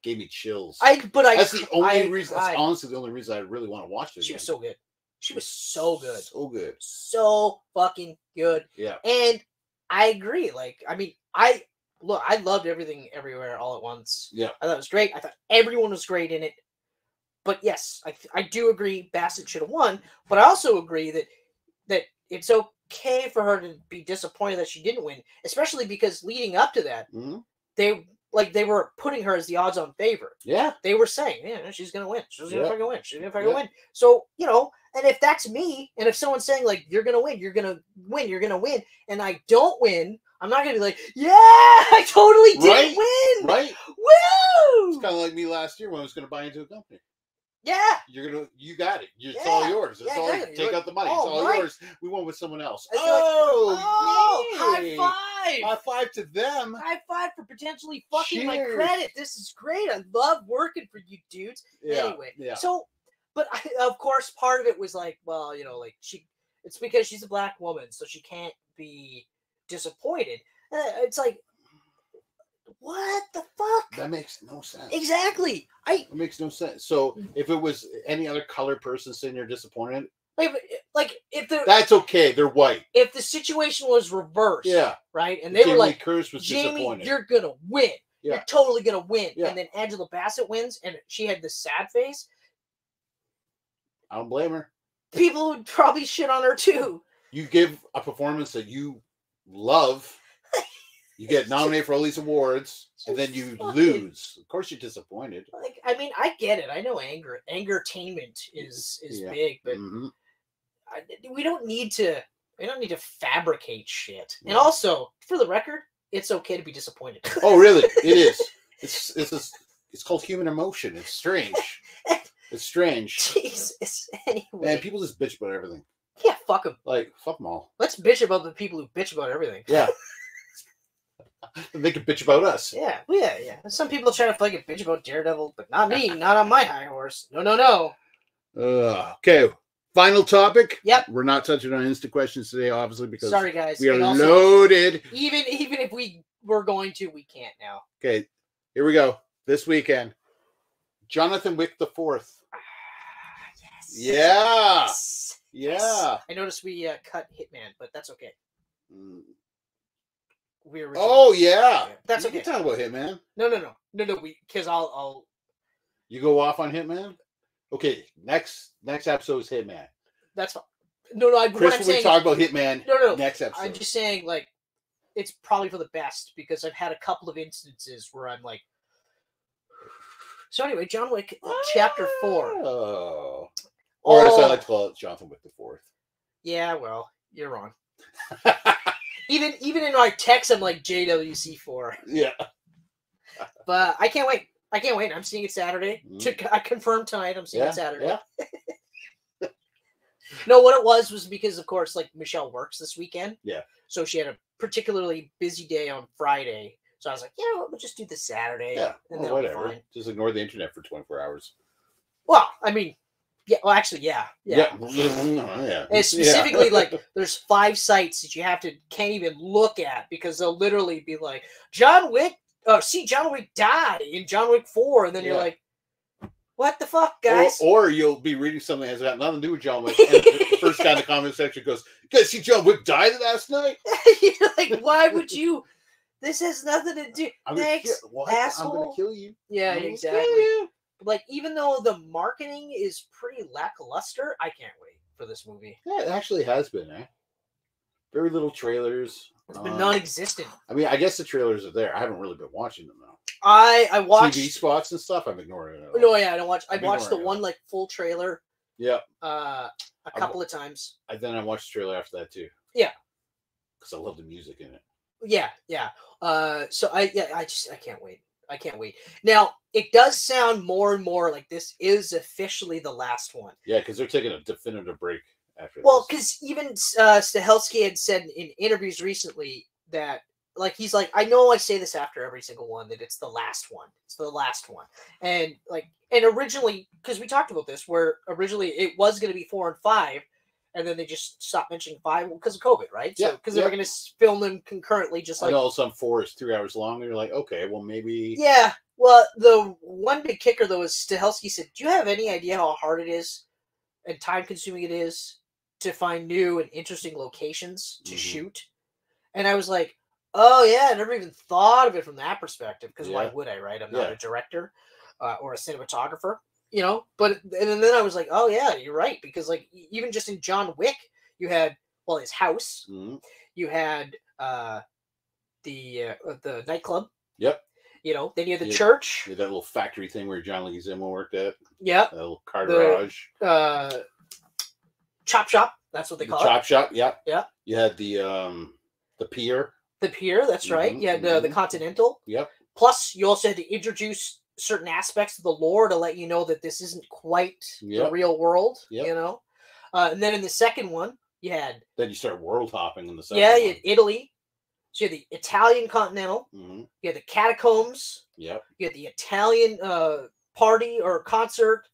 gave me chills. I but I that's the only I reason. That's cried. honestly the only reason I really want to watch it. She was so good. She was so good. So good. So fucking good. Yeah. And I agree. Like, I mean, I look, I loved everything everywhere all at once. Yeah. I thought it was great. I thought everyone was great in it. But yes, I, I do agree Bassett should have won. But I also agree that that it's okay for her to be disappointed that she didn't win, especially because leading up to that, Mhm. they like they were putting her as the odds-on favorite. Yeah. They were saying, yeah, she's gonna win. She's gonna Yeah. fucking win. She's gonna fucking Yeah. win. So, you know, and if that's me, and if someone's saying like you're gonna win, you're gonna win, you're gonna win, and I don't win, I'm not gonna be like, yeah, I totally did Right, win. Right. Woo! It's kind of like me last year when I was going to buy into a company. Yeah. You're gonna, you got it. It's all yours. It's yeah, all exactly. take out the money. oh, it's all right. yours. We went with someone else. You're like, oh, Oh, high five! High five to them. High five for potentially fucking my credit. This is great. I love working for you dudes. Yeah. anyway, Yeah. so, but I, of course, part of it was like, well, you know, like she, it's because she's a black woman, so she can't be disappointed. Uh, it's like, what the fuck? That makes no sense. Exactly. I It makes no sense. So Mm. if it was any other colored person sitting there disappointed, like, like if the that's okay. They're white. if the situation was reversed, Yeah. right, and they Jamie were like, was Jamie, you're gonna win. Yeah. You're totally gonna win. Yeah. And then Angela Bassett wins, and she had the sad face. I don't blame her. People would probably shit on her too. You give a performance that you love, you get nominated for all these awards, and then you lose. Of course, you're disappointed. Like, I mean, I get it. I know anger, angertainment is is Yeah. big, but Mhm. I, we don't need to. We don't need to fabricate shit. And also, for the record, it's okay to be disappointed. Oh, really? It is. It's it's a, it's called human emotion. It's strange. It's strange. Jesus. Anyway, Man, people just bitch about everything. yeah, fuck them. Like fuck them all. Let's bitch about the people who bitch about everything. Yeah. They can bitch about us. Yeah, yeah, yeah. Some people try to fucking bitch about Daredevil, but not me. not on my high horse. No, no, no. Uh, okay. Final topic. Yep. We're not touching on instant questions today, obviously, because Sorry, guys. we are also, loaded. even even if we were going to, we can't now. Okay, here we go. This weekend, Jonathan Wick the fourth. yes. Yeah, Yes. yeah. I noticed we uh, cut Hitman, but that's okay. Mm. We were. Oh yeah, That's you okay. can talk about Hitman. No, no, no, no, no. We because I'll I'll You go off on Hitman. Okay, next next episode is Hitman. that's fine. No, no. I, Chris, when we talk about Hitman No, no, next episode. I'm just saying like it's probably for the best because I've had a couple of instances where I'm like. So anyway, John Wick, uh, chapter four. Oh. Or as I Oh. like to call it, Jonathan Wick the fourth. Yeah, well, you're wrong. Even even in our text, I'm like JWC4. yeah. But I can't wait. I can't wait. I'm seeing it Saturday. To, I confirmed tonight. I'm seeing Mm. Yeah, it Saturday. yeah. No, what it was was because, of course, like Michelle works this weekend. Yeah. So she had a particularly busy day on Friday. So I was like, you know what, we'll just do the Saturday. Yeah. And well, whatever. Just ignore the internet for 24 hours. Well, I mean, Yeah. Well, actually, yeah. Yeah. Yeah. yeah. And specifically, like, there's five sites that you have to can't even look at because they'll literally be like, John Wick, uh, see John Wick die in John Wick Four, and then you're like, what the fuck, Or, guys? or you'll be reading something that has got nothing to do with John Wick. And the first guy in the comment section goes, You guys see John Wick died last night? you're like, why would you? This has nothing to do. I'm gonna Thanks, kill, what? I'm gonna kill you. Yeah, I'm gonna kill exactly. Like, even though the marketing is pretty lackluster, I can't wait for this movie. Yeah, it actually has been, eh? Very little trailers. It's been Um, non-existent. I mean, I guess the trailers are there. I haven't really been watching them though. I I watched. TV spots and stuff. I'm ignoring it. No, yeah, I don't watch. I watched the one like full trailer Yeah. uh, a couple of times. I then I watched the trailer after that too. Yeah. Because I love the music in it. Yeah, yeah. Uh, so I yeah, I just I can't wait. I can't wait. Now it does sound more and more like this is officially the last one. Yeah, because they're taking a definitive break after Well, because even uh, Stahelski had said in interviews recently that, like, he's like, I know I say this after every single one that it's the last one. It's the last one. And, like, and originally, because we talked about this, where originally it was going to be four and five, and then they just stopped mentioning five because of COVID, right? So, Yeah, because they were going to film them concurrently, just like, know some four is three hours long, and you're like, okay, well maybe. yeah. Well, the one big kicker, though, is Stahelski said, Do you have any idea how hard it is and time consuming it is to find new and interesting locations to Mhm. shoot? And I was like, Oh, yeah, I never even thought of it from that perspective because why would I, right? I'm not Yeah. a director uh, or a cinematographer, you know? But, and then I was like, Oh, yeah, you're right. Because, like, even just in John Wick, you had, well, his house, Mhm. you had uh, the uh, the nightclub. Yep. You know, then you had the Yeah. church. That little factory thing where John Leguizamo worked at, Yeah. that little car garage, Uh, chop shop. That's what they the call chop it. Chop shop. Yeah, Yeah. You had the um the pier. The pier. That's right. Mhm, You had uh, the. Continental. Yep. Plus, you also had to introduce certain aspects of the lore to let you know that this isn't quite the real world. Yep. You know. Uh, and then in the second one, you had Then you start world hopping in the second yeah, you had Italy. So you had the Italian Continental. hmm You had the catacombs. Yep. You had the Italian uh, party or concert.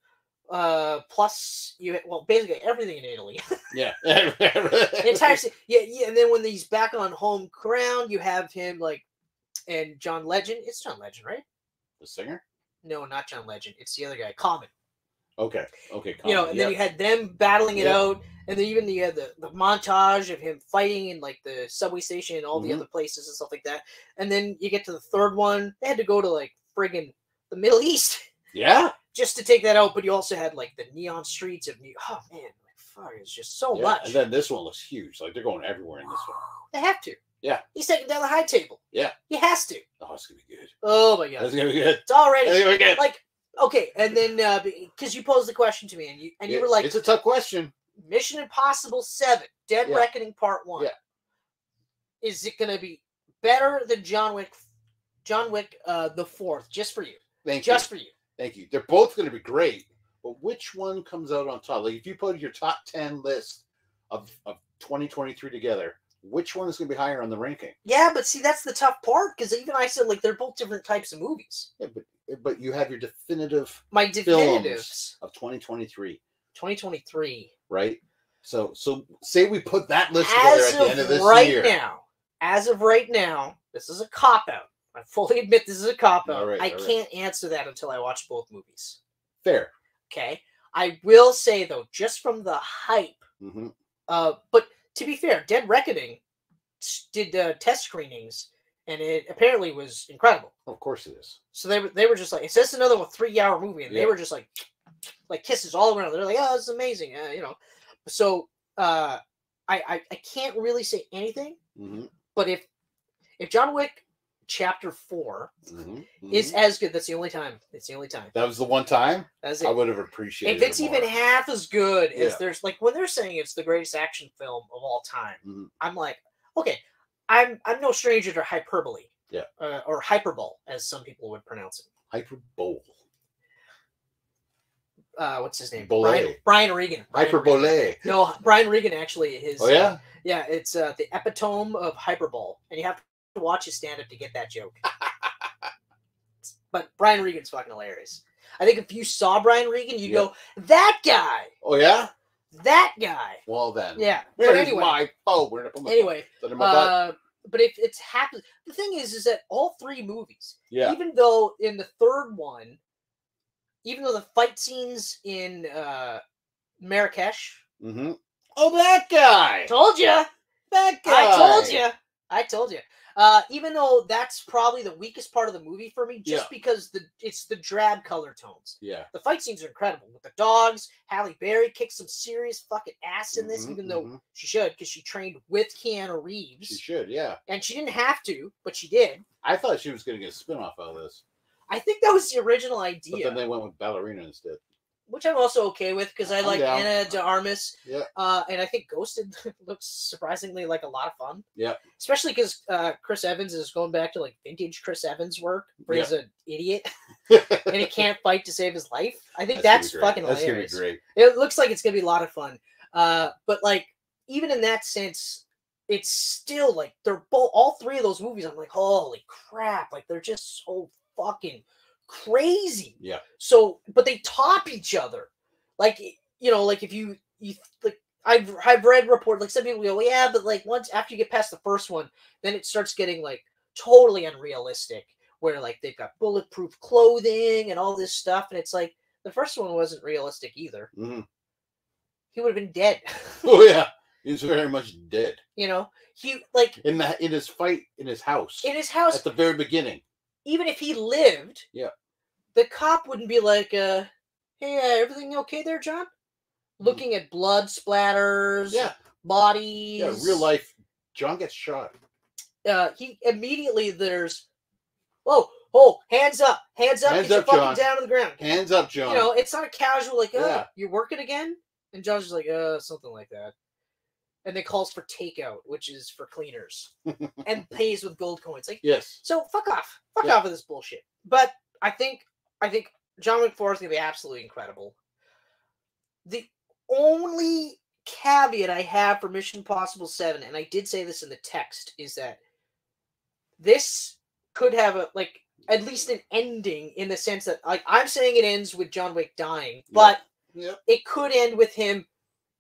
Uh, plus, you had, well, basically everything in Italy. Yeah. Entire yeah, yeah. And then when he's back on home ground, you have him like, and John Legend. It's John Legend, right? the singer. No, not John Legend. It's the other guy, Common. Okay. Okay. You know, Common, and then you had them battling it Yeah. out, and then even you had the, the montage of him fighting in like the subway station and all the Mhm. other places and stuff like that. And then you get to the third one, they had to go to like friggin' the Middle East yeah. just to take that out. But you also had like the neon streets of New. Oh man, fuck, it's just so yeah. much. And then this one looks huge. Like they're going everywhere in this one. They have to. Yeah. He's taking down the high table. Yeah. He has to. Oh, it's gonna be good. Oh my god. That's gonna be good. It's already That's gonna be good. like okay, and then uh because you posed the question to me and you and you were like it's a tough question. Mission Impossible 7, Dead Yeah. Reckoning Part 1. Yeah. Is it gonna be better than John Wick John Wick uh the fourth, just for you. Thank Just you. for you. Thank you. They're both gonna be great. But which one comes out on top? Like if you put your top ten list of, of 2023 together, which one is gonna be higher on the ranking? Yeah, but see that's the tough part because even I said like they're both different types of movies. Yeah, but but you have your definitive My definitives of 2023, 2023. right? So so say we put that list together As at the end of this right year. now, as of right now, this is a cop out. I fully admit this is a cop out. Right, I can't answer that until I watch both movies. Fair. Okay. I will say though, just from the hype, hmm uh, but to be fair, Dead Reckoning did uh, test screenings, and it apparently was incredible. Of course it is. So they were they were just like, it's just another three hour movie, and they were just like, like kisses all around. They're like, oh, it's amazing, uh, you know. So uh, I, I I can't really say anything, hmm but if if John Wick Chapter 4 hmm is as good, that's the only time. It's the only time. that was the one time That's I would have appreciated. If it's it even half as good as Yeah. there's like when they're saying it's the greatest action film of all time, Mhm. I'm like, okay, I'm I'm no stranger to hyperbole. Yeah. Uh, or hyperbole, as some people would pronounce it. hyperbole, Uh, what's his name? Brian, Brian Regan. Brian Regan. hyperbole. No, Brian Regan actually his. Oh uh, yeah, yeah, it's uh, the epitome of hyperbole, and you have to watch his stand up to get that joke. but Brian Regan's fucking hilarious. I think if you saw Brian Regan, you'd Yeah. go, "That guy, Oh yeah. that guy." Well then. Yeah. Where's But anyway, my phone? Where my anyway, Is that in my butt? uh, but if it's happened, the thing is, is that all three movies, yeah. even though in the third one, even though the fight scenes in uh, Marrakesh, Mm-hmm. Oh, that guy. told you, That guy. I told you, I told you. Uh, even though that's probably the weakest part of the movie for me, just Yeah. because the it's the drab color tones. Yeah. The fight scenes are incredible with the dogs. Halle Berry kicks some serious fucking ass in this, Mhm, even though mhm. she should, because she trained with Keanu Reeves, She should. Yeah. and she didn't have to, but she did. I thought she was going to get a spin off out of this, I think that was the original but idea, then they went with ballerina instead. Which I'm also okay with because I I'm like down. Ana de Armas. Yeah. Uh, and I think Ghosted looks surprisingly like a lot of fun. Yeah. Especially because uh, Chris Evans is going back to like vintage Chris Evans work, where he's an idiot and he can't fight to save his life. I think That's that's, gonna be great. fucking That's hilarious. gonna be great. It looks like it's gonna be a lot of fun. Uh, but like even in that sense, it's still like they're both all three of those movies. I'm like, holy crap! Like they're just so fucking crazy. Yeah. So, but they top each other. Like you know, like if you you like. I've I've read report like some people go, well, yeah, but like once after you get past the first one, then it starts getting like totally unrealistic. Where like they've got bulletproof clothing and all this stuff, and it's like the first one wasn't realistic either. Mhm. He would have been dead. Oh yeah. He's very much dead you know, he like in that in his fight in his house in his house. at the very beginning. Even if he lived, Yeah. the cop wouldn't be like, uh, "Hey, uh, everything okay there, John?" Looking at blood splatters, Mm. Yeah. bodies. Yeah. Real life. John gets shot. Uh, he immediately there's, whoa, oh, hands up, hands up, Hands get your fucking John. down to the ground. Hands up, John. You know, it's not a casual like, oh, Yeah. you're working again, and John's just like, uh, something like that, and then calls for takeout, which is for cleaners, and pays with gold coins. Like, yes. so fuck off, fuck Yeah. off with this bullshit. But I think, I think John McForrest is gonna be absolutely incredible. The only caveat I have for Mission Possible Seven, and I did say this in the text, is that this could have a like at least an ending in the sense that like I'm saying it ends with John Wick dying, but Yep. it could end with him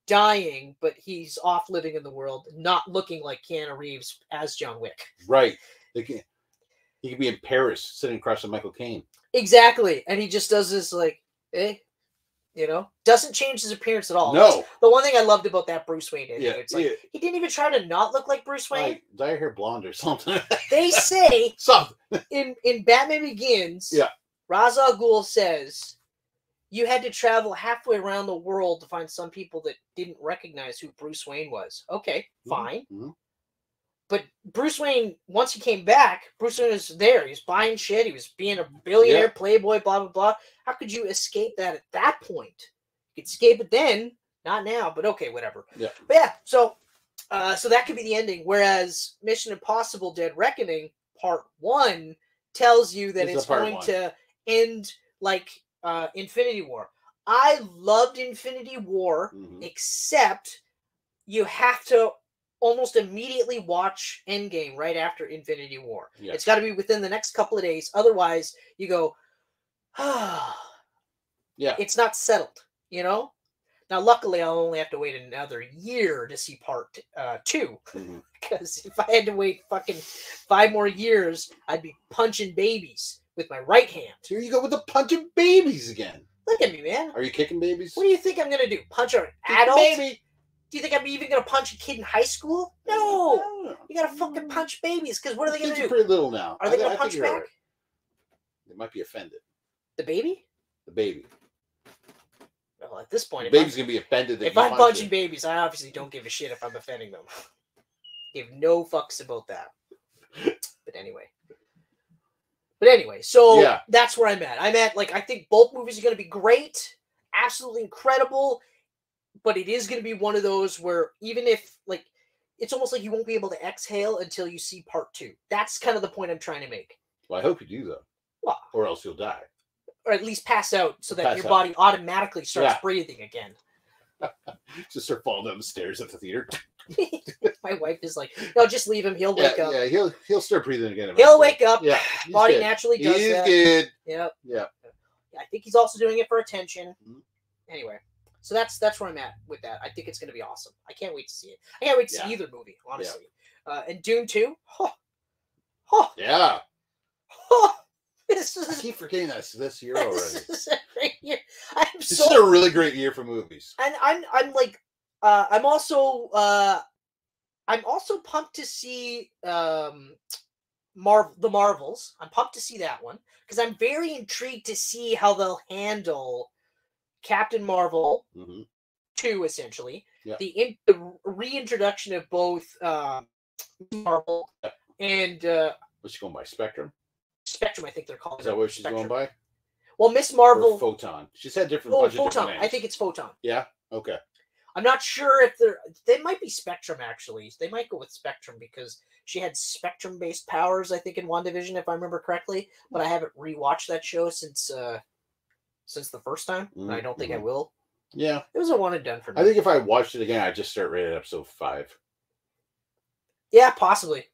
dying, but he's off living in the world, not looking like Keanu Reeves as John Wick. Right. Can, he could be in Paris sitting across from Michael Caine. Exactly, and he just does this like, eh, you know, doesn't change his appearance at all. That's No. the one thing I loved about that Bruce Wayne did. Yeah. it's like yeah. he didn't even try to not look like Bruce Wayne. Like, dye hair blonde or something. They say something. in in Batman Begins, Yeah. Ra's al Ghul says you had to travel halfway around the world to find some people that didn't recognize who Bruce Wayne was. Okay, Mhm, fine. mhm. But Bruce Wayne, once he came back, Bruce Wayne was there. He was buying shit. He was being a billionaire, Yeah. playboy, blah blah blah. How could you escape that at that point? You could escape it then, not now. But okay, whatever. Yeah. But yeah, so uh, so that could be the ending. Whereas Mission Impossible: Dead Reckoning Part One tells you that It's it's going one. to end like uh, Infinity War. I loved Infinity War Mhm. except you have to almost immediately watch Endgame right after Infinity War. Yeah. It's got to be within the next couple of days. Otherwise, you go, ah, Yeah. it's not settled, you know? Now, luckily, I'll only have to wait another year to see part uh, two Mhm. because if I had to wait fucking five more years, I'd be punching babies with my right hand. Here you go with the punching babies again. Look at me, man. Are you kicking babies? What do you think I'm gonna do? Punch an adult? baby. Do you think I'm even gonna punch a kid in high school? No. You gotta fucking mm. punch babies because what are they gonna are do? pretty little now. Are they I- gonna I think punch you're back? They might be offended. The baby? The baby. Well, at this point, The if, baby's I'm, gonna be offended that if you I'm punch punching it. babies, I obviously don't give a shit if I'm offending them. Give no fucks about that. But anyway. But anyway, so Yeah. that's where I'm at. I'm at like I think both movies are gonna be great, absolutely incredible, but it is gonna be one of those where even if like it's almost like you won't be able to exhale until you see part two. That's kind of the point I'm trying to make. Well, I hope you do though, Well, or else you'll die. or at least pass out so that Pass your out. body automatically starts Yeah. breathing again. Just start falling down the stairs at the theater. My wife is like, no, just leave him. He'll Yeah, wake up. yeah, he'll he'll start breathing again. He'll wake up. Yeah, Body good. naturally does He's that. good. Yep. Yeah. I think he's also doing it for attention. Mhm. Anyway, so that's that's where I'm at with that. I think it's going to be awesome. I can't wait to see it. I can't wait to Yeah. see either movie, honestly. Uh, and Dune two, huh, huh, Yeah. huh. This I keep forgetting that's this year already. this is a great year. I'm This so is a really great year for movies. and I'm I'm like uh I'm also uh I'm also pumped to see um Marvel the Marvels. I'm pumped to see that one because I'm very intrigued to see how they'll handle Captain Marvel hmm 2 essentially. Yeah. The in, the reintroduction of both um Marvel Yeah. and uh What's she going by? Spectrum? Spectrum I think they're called. Is that what she's going by? Well, Miss Or Marvel Photon? She's had different. Oh, of different Photon. I think it's Photon. Yeah. Okay. I'm not sure if they're they might be Spectrum actually. They might go with Spectrum because she had Spectrum based powers, I think, in WandaVision, if I remember correctly. But I haven't rewatched that show since uh since the first time. and I don't think I Mhm. will. Yeah. It was a one and done for me. I think if I watched it again, I'd just start right at episode five. yeah, possibly.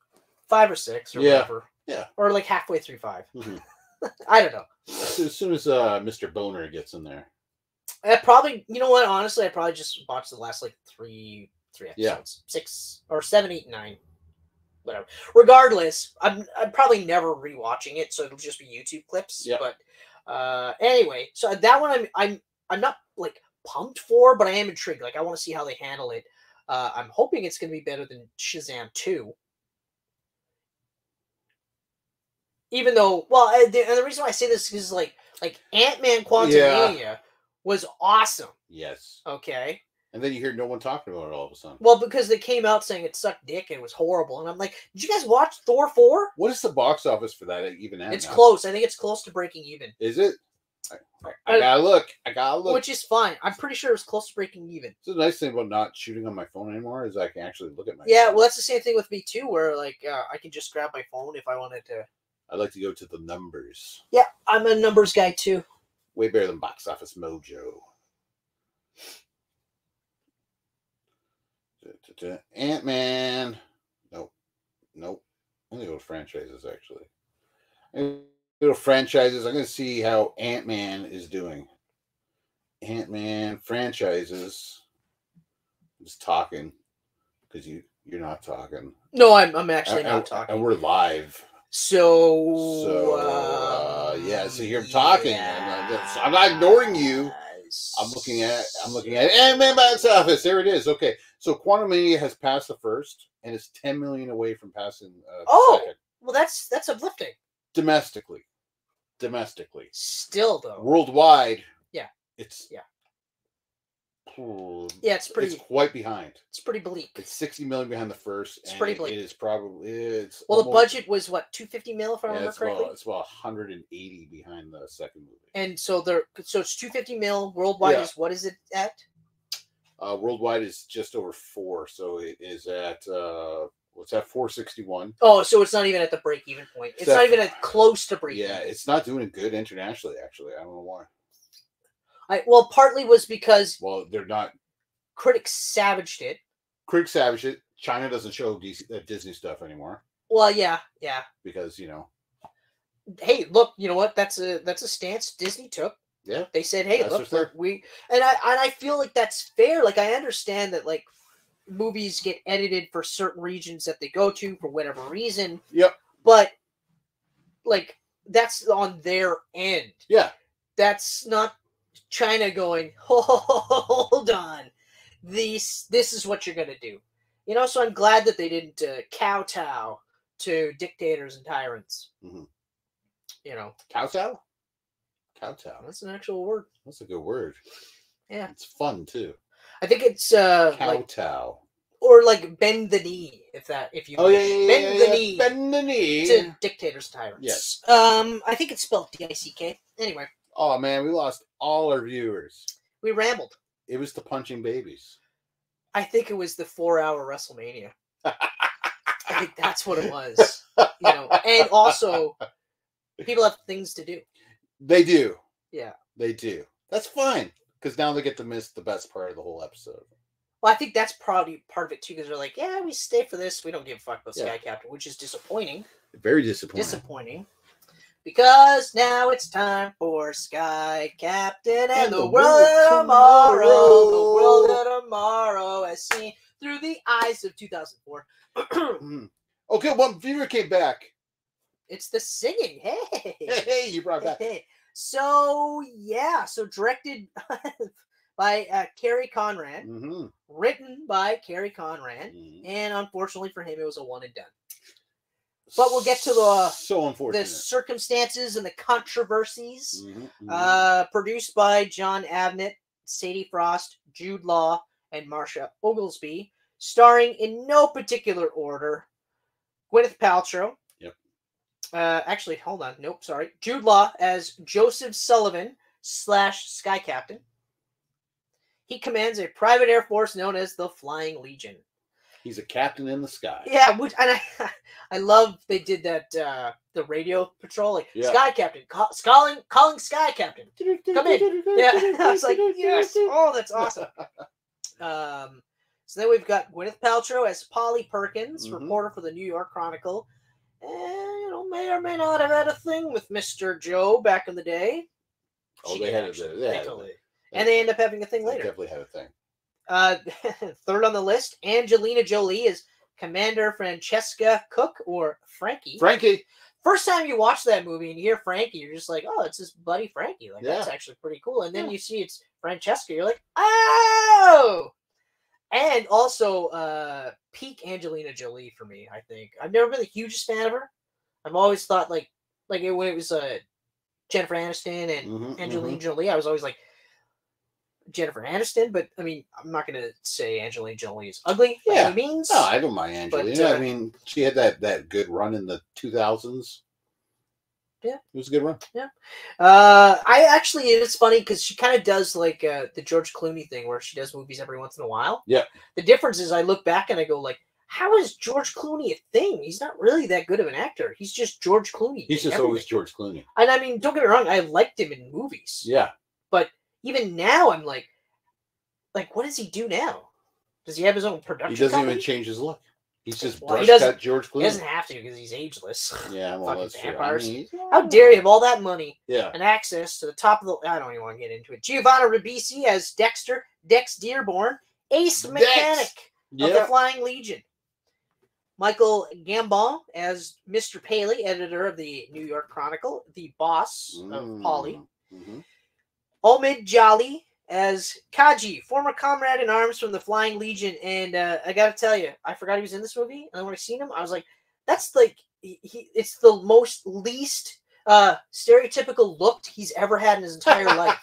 Five or six or Yeah, whatever. yeah. Or like halfway through 5 Mhm. I don't know. As as soon as uh, Mr. Bohner gets in there. I probably you know what, honestly, I probably just watched the last like three three Yeah. episodes. Six or seven, eight, nine. Whatever. Regardless, I'm I'm probably never rewatching it, so it'll just be YouTube clips. Yeah. But uh anyway, so that one I'm I'm I'm not like pumped for, but I am intrigued. Like I want to see how they handle it. Uh I'm hoping it's gonna be better than Shazam 2. Even though, well, I- the, and the reason why I say this is like, like Ant Man Quantumania was awesome. Yes. Okay. And then you hear no one talking about it all of a sudden. Well, because they came out saying it sucked dick and it was horrible, and I'm like, did you guys watch Thor four? What is the box office for that even at It's now? close. I think it's close to breaking even, Is it? I, I, I gotta look. I gotta look. which is fine. I'm pretty sure it was close to breaking even. It's the nice thing about not shooting on my phone anymore is I can actually look at my. Yeah, phone. well, that's the same thing with me too, where like uh, I can just grab my phone if I wanted to. I like to go to the numbers. Yeah, I'm a numbers guy too. Way better than Box Office Mojo. Ant Man. Nope. Nope. Go to franchises actually. I'm gonna go to franchises. I'm gonna see how Ant Man is doing. Ant Man franchises. I'm just talking because you you're not talking. No, I'm I'm actually And- not and- talking. And we're live. So, So, uh, yeah, so you're talking, and, uh, that's- I'm not ignoring you. I'm looking at I'm looking at Ant Man box office. There it is. Okay, so Quantumania has passed the first, and it's 10 million away from passing. Uh, Oh! second. Well, that's that's uplifting. domestically, domestically, Still though, worldwide. Yeah. it's Yeah. Yeah, it's pretty It's quite behind. it's pretty bleak. It's 60 million behind the first. It's and pretty bleak. It is probably it's Well, the budget was what 250 mil if I Yeah, remember it's correctly. about, it's about 180 behind the second movie. And so there, so it's 250 mil worldwide. Yeah. Is what is it at? Uh, worldwide is just over four, so it is at uh, what's that? 461. Oh, so it's not even at the break even point. It's Except- not even at close to break. Yeah, it's not doing good internationally. Actually, I don't know why. I, well, partly was because Well, they're not. critics savaged it. Critic savaged it- China doesn't show DC, uh, Disney stuff anymore Well, yeah, yeah. because you know. Hey, look, you know what? That's a that's a stance Disney took. Yeah. They said, "Hey, That's look, we're- we," and I and I feel like that's fair. Like I understand that like movies get edited for certain regions that they go to for whatever reason. Yep. But like that's on their end. Yeah. That's not China going, hold on. This this is what you're gonna do. You know, so I'm glad that they didn't uh, kowtow to dictators and tyrants. Mhm. You know, Kowtow. Kowtow. that's an actual word. That's a good word. Yeah. It's fun too. I think it's uh like Kowtow. or like bend the knee if that if you Oh yeah, yeah, bend yeah, the knee Bend the knee. to dictators tyrants. Yes. Um, I think it's spelled D I C K. Anyway, Oh man, we lost all our viewers. we rambled. It was the punching babies. I think it was the four-hour WrestleMania. I think that's what it was. You know, and also people have things to do. They do. Yeah. They do. That's fine because now they get to miss the best part of the whole episode. Well, I think that's probably part of it too, because they're like, yeah, we stay for this. We don't give a fuck about Yeah. Sky Captain, which is disappointing. Very disappointing. Disappointing. Because now it's time for Sky Captain and, And the, the world of tomorrow. The world of tomorrow as seen through the eyes of 2004. Mm. Okay, well, Fever came back. it's the singing. Hey. Hey, hey, you brought back. Hey. So yeah, so directed by uh, Kerry Conran, hmm written by Kerry Conran, Mhm. and unfortunately for him, it was a one and done. But we'll get to the- so The unfortunate. circumstances and the controversies. Mhm, mhm. Uh, produced by Jon Avnet, Sadie Frost, Jude Law, and Marsha Oglesby, starring in no particular order Gwyneth Paltrow. Yep. Uh, actually, hold on. Nope, sorry. Jude Law as Joseph Sullivan slash Sky Captain. He commands a private air force known as the Flying Legion. He's a captain in the sky. Yeah, which and I, I love they did that uh the radio patrol like Yeah. Sky Captain call, calling calling Sky Captain. Come in. Yeah, I was like, yes, oh, that's awesome. Um, so then we've got Gwyneth Paltrow as Polly Perkins, Mhm. reporter for the New York Chronicle, and you know may or may not have had a thing with Mister Joe back in the day. Oh, She they had it. They had Totally. and they end up having a thing later. They definitely had a thing. Uh, third on the list, Angelina Jolie is Commander Francesca Cook or Frankie. Frankie. First time you watch that movie and you hear Frankie, you're just like, oh, it's his buddy Frankie. Like that's actually pretty cool. And then Yeah. you see it's Francesca, you're like, oh. And also, uh, peak Angelina Jolie for me. I think I've never been the hugest fan of her. I've always thought like, like it, when it was uh, Jennifer Aniston and Mhm, Angelina mhm. Jolie, I was always like Jennifer Aniston. But I mean, I'm not gonna say Angelina Jolie is ugly by Yeah. any means. No, I don't mind Angelina. uh, I mean, she had that that good run in the 2000s. Yeah. it was a good run. Uh, I actually it's funny because she kind of does like uh, the George Clooney thing where she does movies every once in a while. Yeah. The difference is I look back and I go like, how is George Clooney a thing? He's not really that good of an actor. He's just George Clooney. He's just always. George Clooney. And I mean, don't get me wrong, I liked him in movies. Yeah, Even now, I'm like, like what does he do now? Does he have his own production? he doesn't company? even change his look. He's just Well, he doesn't- cut George He doesn't have to because he's ageless. Yeah, well, Fucking that's true. I vampires. mean, How dare you have all that money Yeah, and access to the top of the. I don't even want to get into it. Giovanni Ribisi as Dexter, Dex Dearborn, ace Dex! mechanic of the. Flying Legion. Michael Gambon as Mr. Paley, editor of the New York Chronicle, the boss of Polly. Mhm. Omid Djalili as Kaji, former comrade in arms from the Flying Legion. And uh, I got to tell you, I forgot he was in this movie. And when I seen him, I was like, that's like, he, it's the most least uh stereotypical look he's ever had in his entire life.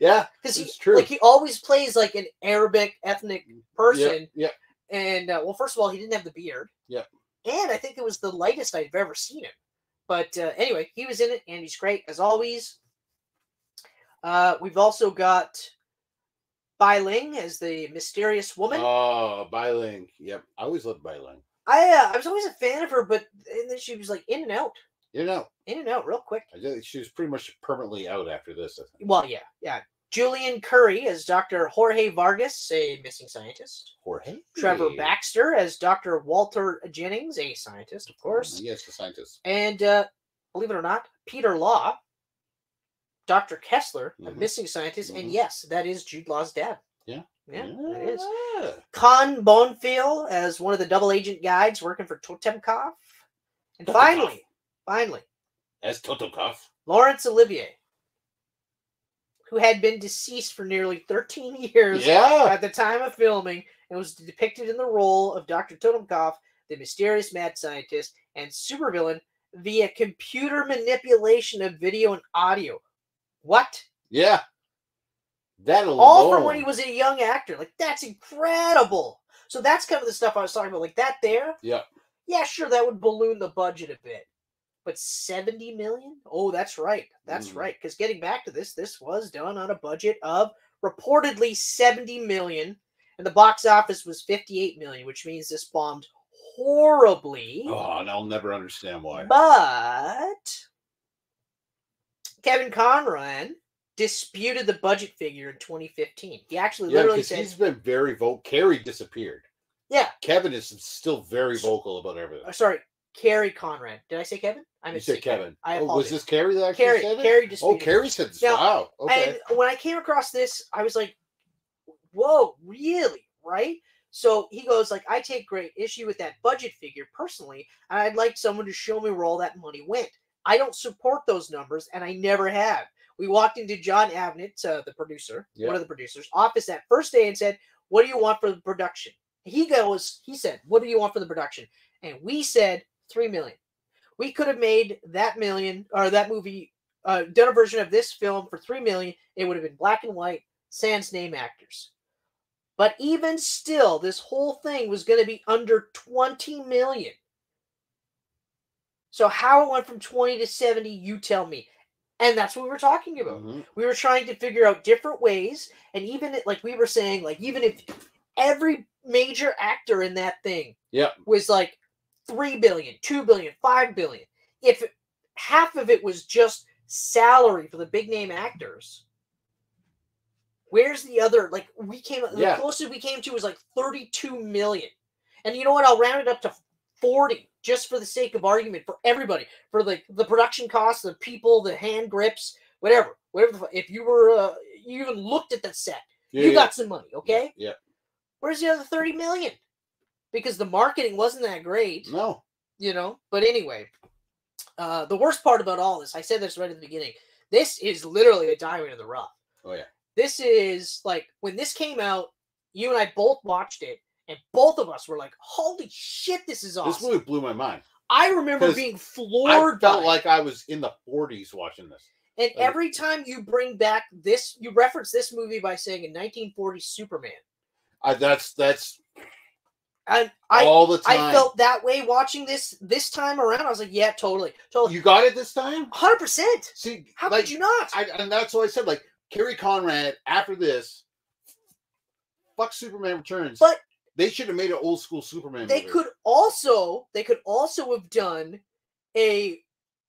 yeah, Because he, It's true. like, he always plays like an Arabic ethnic person. Yeah, And uh, well, first of all, he didn't have the beard. Yeah. And I think it was the lightest I've ever seen him. But uh, anyway, he was in it, and he's great as always. Uh, we've also got Bai Ling as the mysterious woman. Oh, Bai Ling. Yep, I always loved Bai Ling. I uh, I was always a fan of her, but and then she was like in and out, You know, in and out, real quick. She was pretty much permanently out after this. I think. Well, yeah, yeah. Julian Curry as Dr. Jorge Vargas, a missing scientist. Jorge. Trevor Baxter as Dr. Walter Jennings, a scientist, of course. Yes, the scientist. And uh, believe it or not, Peter Law, Dr. Kessler, a Mhm. missing scientist, Mhm. and yes, that is Jude Law's dad. Yeah. Yeah, that is. Yeah. Khan Bonfils as one of the double agent guides working for Totenkopf. And Totenkopf. finally, finally, As Totokov. Laurence Olivier, who had been deceased for nearly 13 years Yeah. at the time of filming and was depicted in the role of Dr. Totenkopf, the mysterious mad scientist and supervillain via computer manipulation of video and audio. What? Yeah. That alone. All from when he was a young actor. Like that's incredible. So that's kind of the stuff I was talking about. Like that there. Yeah. Yeah, sure, that would balloon the budget a bit. But 70 million? Oh, that's right. That's Mm. right. Because getting back to this, this was done on a budget of reportedly 70 million. And the box office was 58 million, which means this bombed horribly. Oh, and I'll never understand why. But Kevin Conran disputed the budget figure in 2015. He actually Yeah, literally said, he's been very vocal. Kerry disappeared. "Yeah, Kevin is still very vocal about everything. uh, sorry, Kerry Conran. Did I say Kevin? I You said Kevin. Kevin. I oh, was this Kerry that actually Kerry? said it? Kerry just oh, Kerry said this. Now, wow. Okay. And when I came across this, I was like, whoa, really? Right? So he goes, like, I take great issue with that budget figure personally, and I'd like someone to show me where all that money went. I don't support those numbers, and I never have. We walked into Jon Avnet, uh, the producer, one of the producers, office that first day and said, What do you want for the production? He goes, he said, What do you want for the production? And we said, Three million. We could have made that million or that movie, uh, done a version of this film for three million. It would have been black and white, sans name actors. But even still, this whole thing was going to be under 20 million. So how it went from 20 to 70, you tell me. And that's what we were talking about. Mhm. We were trying to figure out different ways. And even it- like we were saying, like, even if every major actor in that thing Yep. was like 3 billion, 2 billion, 5 billion, if half of it was just salary for the big name actors, where's the other? Like, we came, Yeah. the closest we came to was like 32 million. And you know what? I'll round it up to 40 just for the sake of argument for everybody for like the production costs, the people, the hand grips, whatever. Whatever. The, if you were, uh, you even looked at the set, Yeah, you yeah. got some money, okay? Yeah. Where's the other 30 million? Because the marketing wasn't that great, No. you know? But anyway, uh, the worst part about all this, I said this right at the beginning. This is literally a diamond in the rough. Oh yeah. This is like when this came out, you and I both watched it, and both of us were like, "Holy shit, this is awesome!" This movie blew my mind. I remember being I floored felt by it. like I was in the 40s watching this. And Like- every time you bring back this, you reference this movie by saying in 1940 Superman. I, that's that's And I all the time. I felt that way watching this this time around. I was like, yeah, totally. Totally. you got it this time. 100%. See, How like, could you not? I, and that's what I said. Like Kerry Conran, after this, fuck Superman Returns. But- they should have made an old school Superman. they movie. could also they could also have done a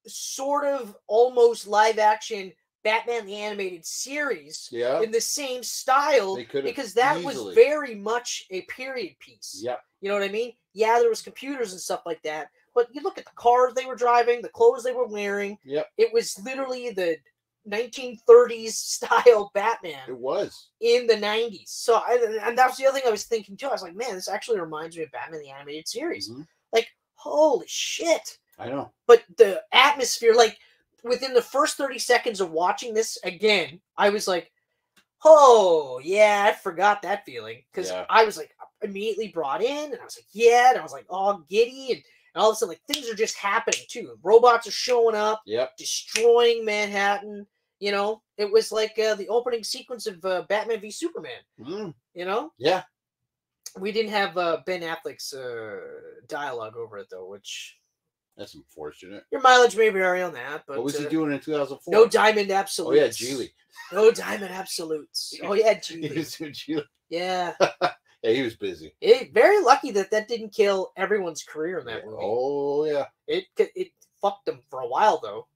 sort of almost live action Batman the animated series Yeah. in the same style They could have because that easily. was very much a period piece. Yeah. You know what I mean? Yeah, there was computers and stuff like that, but you look at the cars they were driving, the clothes they were wearing. Yep. It was literally the 1930s style Batman It was. in the 90s. So, I, and that's the other thing I was thinking too. I was like, man, this actually reminds me of Batman the animated series. Mhm. Holy shit! I know. But the atmosphere, like within the first 30 seconds of watching this again, I was like, oh yeah, I forgot that feeling because Yeah. I was like immediately brought in, and I was like, yeah, and I was like, all giddy, and, and all of a sudden, like things are just happening too. Robots are showing up, Yep. destroying Manhattan. You know, it was like uh, the opening sequence of uh, Batman v Superman. Mm, You know, yeah. we didn't have uh, Ben Affleck's uh, dialogue over it though, which That's unfortunate. your mileage may vary on that. But what was uh, he doing in 2004? No diamond absolutes. Oh yeah, Gigli. No diamond absolutes. Oh yeah. Gigli. Yeah, Yeah, he was busy. it, very lucky that that didn't kill everyone's career in that Yeah. movie. Oh yeah. It it fucked them for a while though.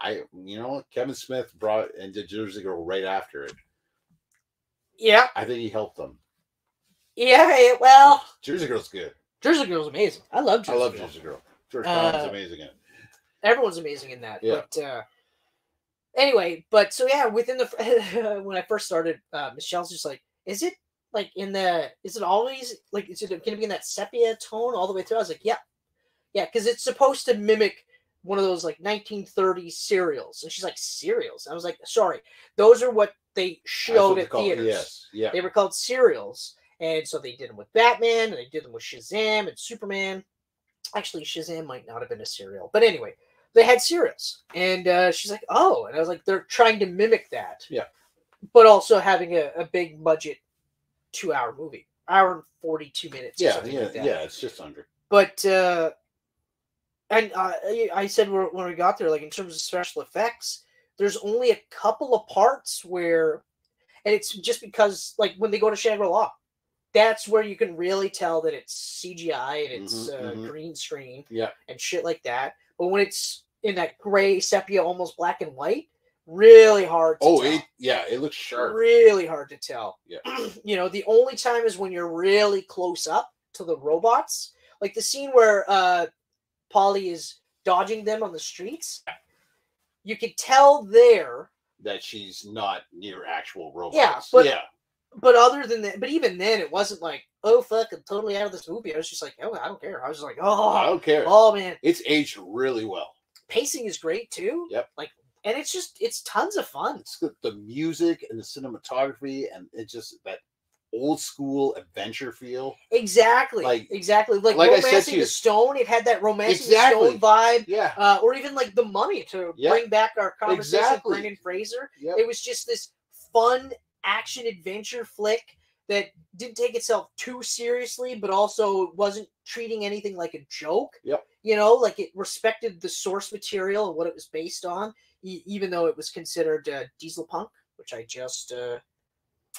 I you know Kevin Smith brought and did Jersey Girl right after it. Yeah, I think he helped them. yeah. well, Jersey Girl's good. Jersey Girl's amazing. I love Jersey I love Girl. Jersey Girl. George Uh, Clooney's amazing in it. everyone's amazing in that. Yeah. But uh anyway, but so yeah, within the when I first started, uh Michelle's just like, is it like in the is it always like is it gonna be in that sepia tone all the way through? I was like, yeah. Yeah, because it's supposed to mimic one of those like 1930s serials. And she's like, serials? I was like, sorry, those are what they what showed at call it. theaters. Yes. Yeah. They were called serials. And so they did them with Batman and they did them with Shazam and Superman. Actually, Shazam might not have been a serial. But anyway, they had serials. And uh, she's like, oh. And I was like, they're trying to mimic that. Yeah. But also having a, a big budget two hour movie, hour and 42 minutes. or Yeah. something Yeah. like that. yeah. It's just under. But, uh, and uh, I- I said when when we got there, like in terms of special effects, there's only a couple of parts where, and it's just because like when they go to Shangri La, that's where you can really tell that it's CGI and it's Mhm, uh, mhm. green screen Yeah. and shit like that. But when it's in that gray sepia, almost black and white, really hard. To Oh, tell. it, yeah. It looks sharp. really hard to tell. Yeah. you know, the only time is when you're really close up to the robots, like the scene where uh Polly is dodging them on the streets, you could tell there. that she's not near actual robots. Yeah, but- yeah, But other than that, but even then, it wasn't like, oh fuck, I'm totally out of this movie. I was just like, oh, I don't care. I was just like, oh, I don't care. oh man, It's aged really well. pacing is great too. Yep. Like, and it's just it's tons of fun. It's the music and the cinematography, and it's just that old school adventure feel. Exactly. Like- exactly. Like, like I said to romancing you- the stone. It had that romancing Exactly. the stone vibe. Yeah, Uh, or even like the mummy to Yeah. bring back our conversation Exactly. with Brendan Fraser. yep. It was just this fun action adventure flick that didn't take itself too seriously, but also wasn't treating anything like a joke. Yep. You know, like it respected the source material and what it was based on, e- even though it was considered uh, diesel punk, which I just uh,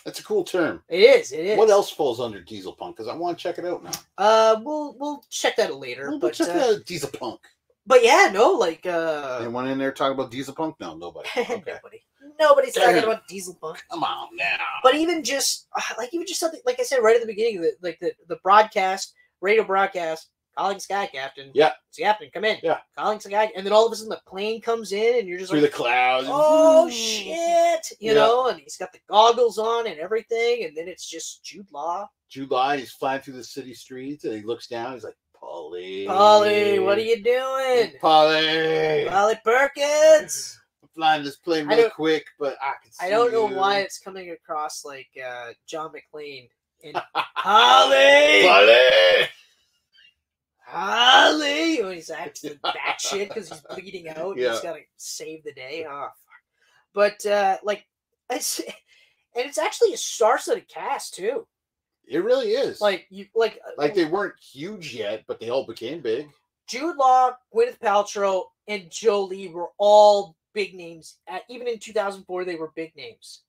That's a cool term. it is. It is. What else falls under diesel punk? Because I want to check it out now. Uh, we'll we'll check that out later. Well, but check uh, out diesel punk. but yeah, no, like uh, Anyone in there talking about diesel punk? No, nobody. Okay. nobody, nobody's talking about diesel punk. Come on now. but even just uh, like even just something like I said right at the beginning, the, like the the broadcast, radio broadcast, calling Sky Captain. Yeah. Captain, come in. Yeah. calling Sky, and then all of a sudden the plane comes in, and you're just Through like, the clouds. oh shit, you Yeah. know, and he's got the goggles on and everything, and then it's just Jude Law. July, he's flying through the city streets and he looks down. He's like, Polly. Polly, what are you doing? Polly. Polly Perkins. I'm flying this plane real quick, but I can see I don't know you. why it's coming across like uh, John McClane. in Holly, Polly. Holly, when he's acting batshit because he's bleeding out. Yeah. he's got to save the day. Oh, fuck. But uh, like, it's and it's actually a star-studded cast too. It really is. Like you, like uh, like they weren't huge yet, but they all became big. Jude Law, Gwyneth Paltrow, and Jolie were all big names. At, even in 2004, they were big names.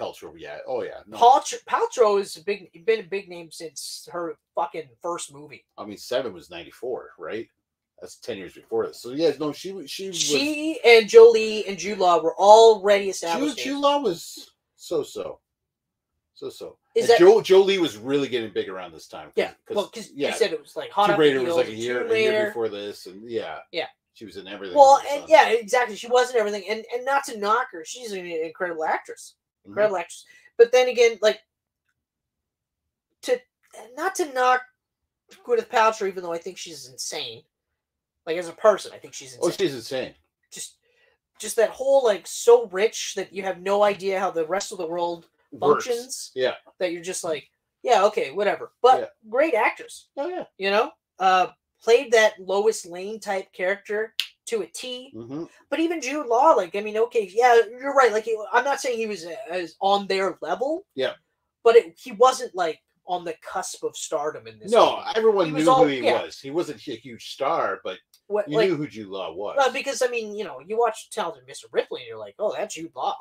Peltro, yeah. Oh yeah. No, Paltrow, Paltrow is a big, been a big name since her fucking first movie. I mean, seven was ninety four, right? That's ten years before this. So yeah, no, she was- she was She and Jolie and Jude Law were already established. names. Jude Law was so so, so so. Is And that- Joe Jolie was really getting big around this time? Yeah, well, because yeah, you said it was like hot Tomb Raider was like a year, a year before this, and yeah, Yeah. she was in everything. Well, and yeah, exactly. She wasn't everything, and and not to knock her, she's an incredible actress, Mhm. incredible actress. But then again, like to not to knock Gwyneth Paltrow, even though I think she's insane. Like as a person, I think she's insane. Oh, she's insane. just just that whole like so rich that you have no idea how the rest of the world Works. functions. Yeah. That you're just like, yeah, okay, whatever. But Yeah. great actress. Oh yeah. you know uh played that lois lane type character to a t hmm but even jude law like i mean okay yeah you're right like i'm not saying he was uh, as on their level Yeah. but it, he wasn't like on the cusp of stardom in this No, movie. everyone He knew all- who he yeah. was. He wasn't a huge star, but what, you like knew who Jude Law was. well, because i mean you know you watch talented mr ripley and you're like oh that jude law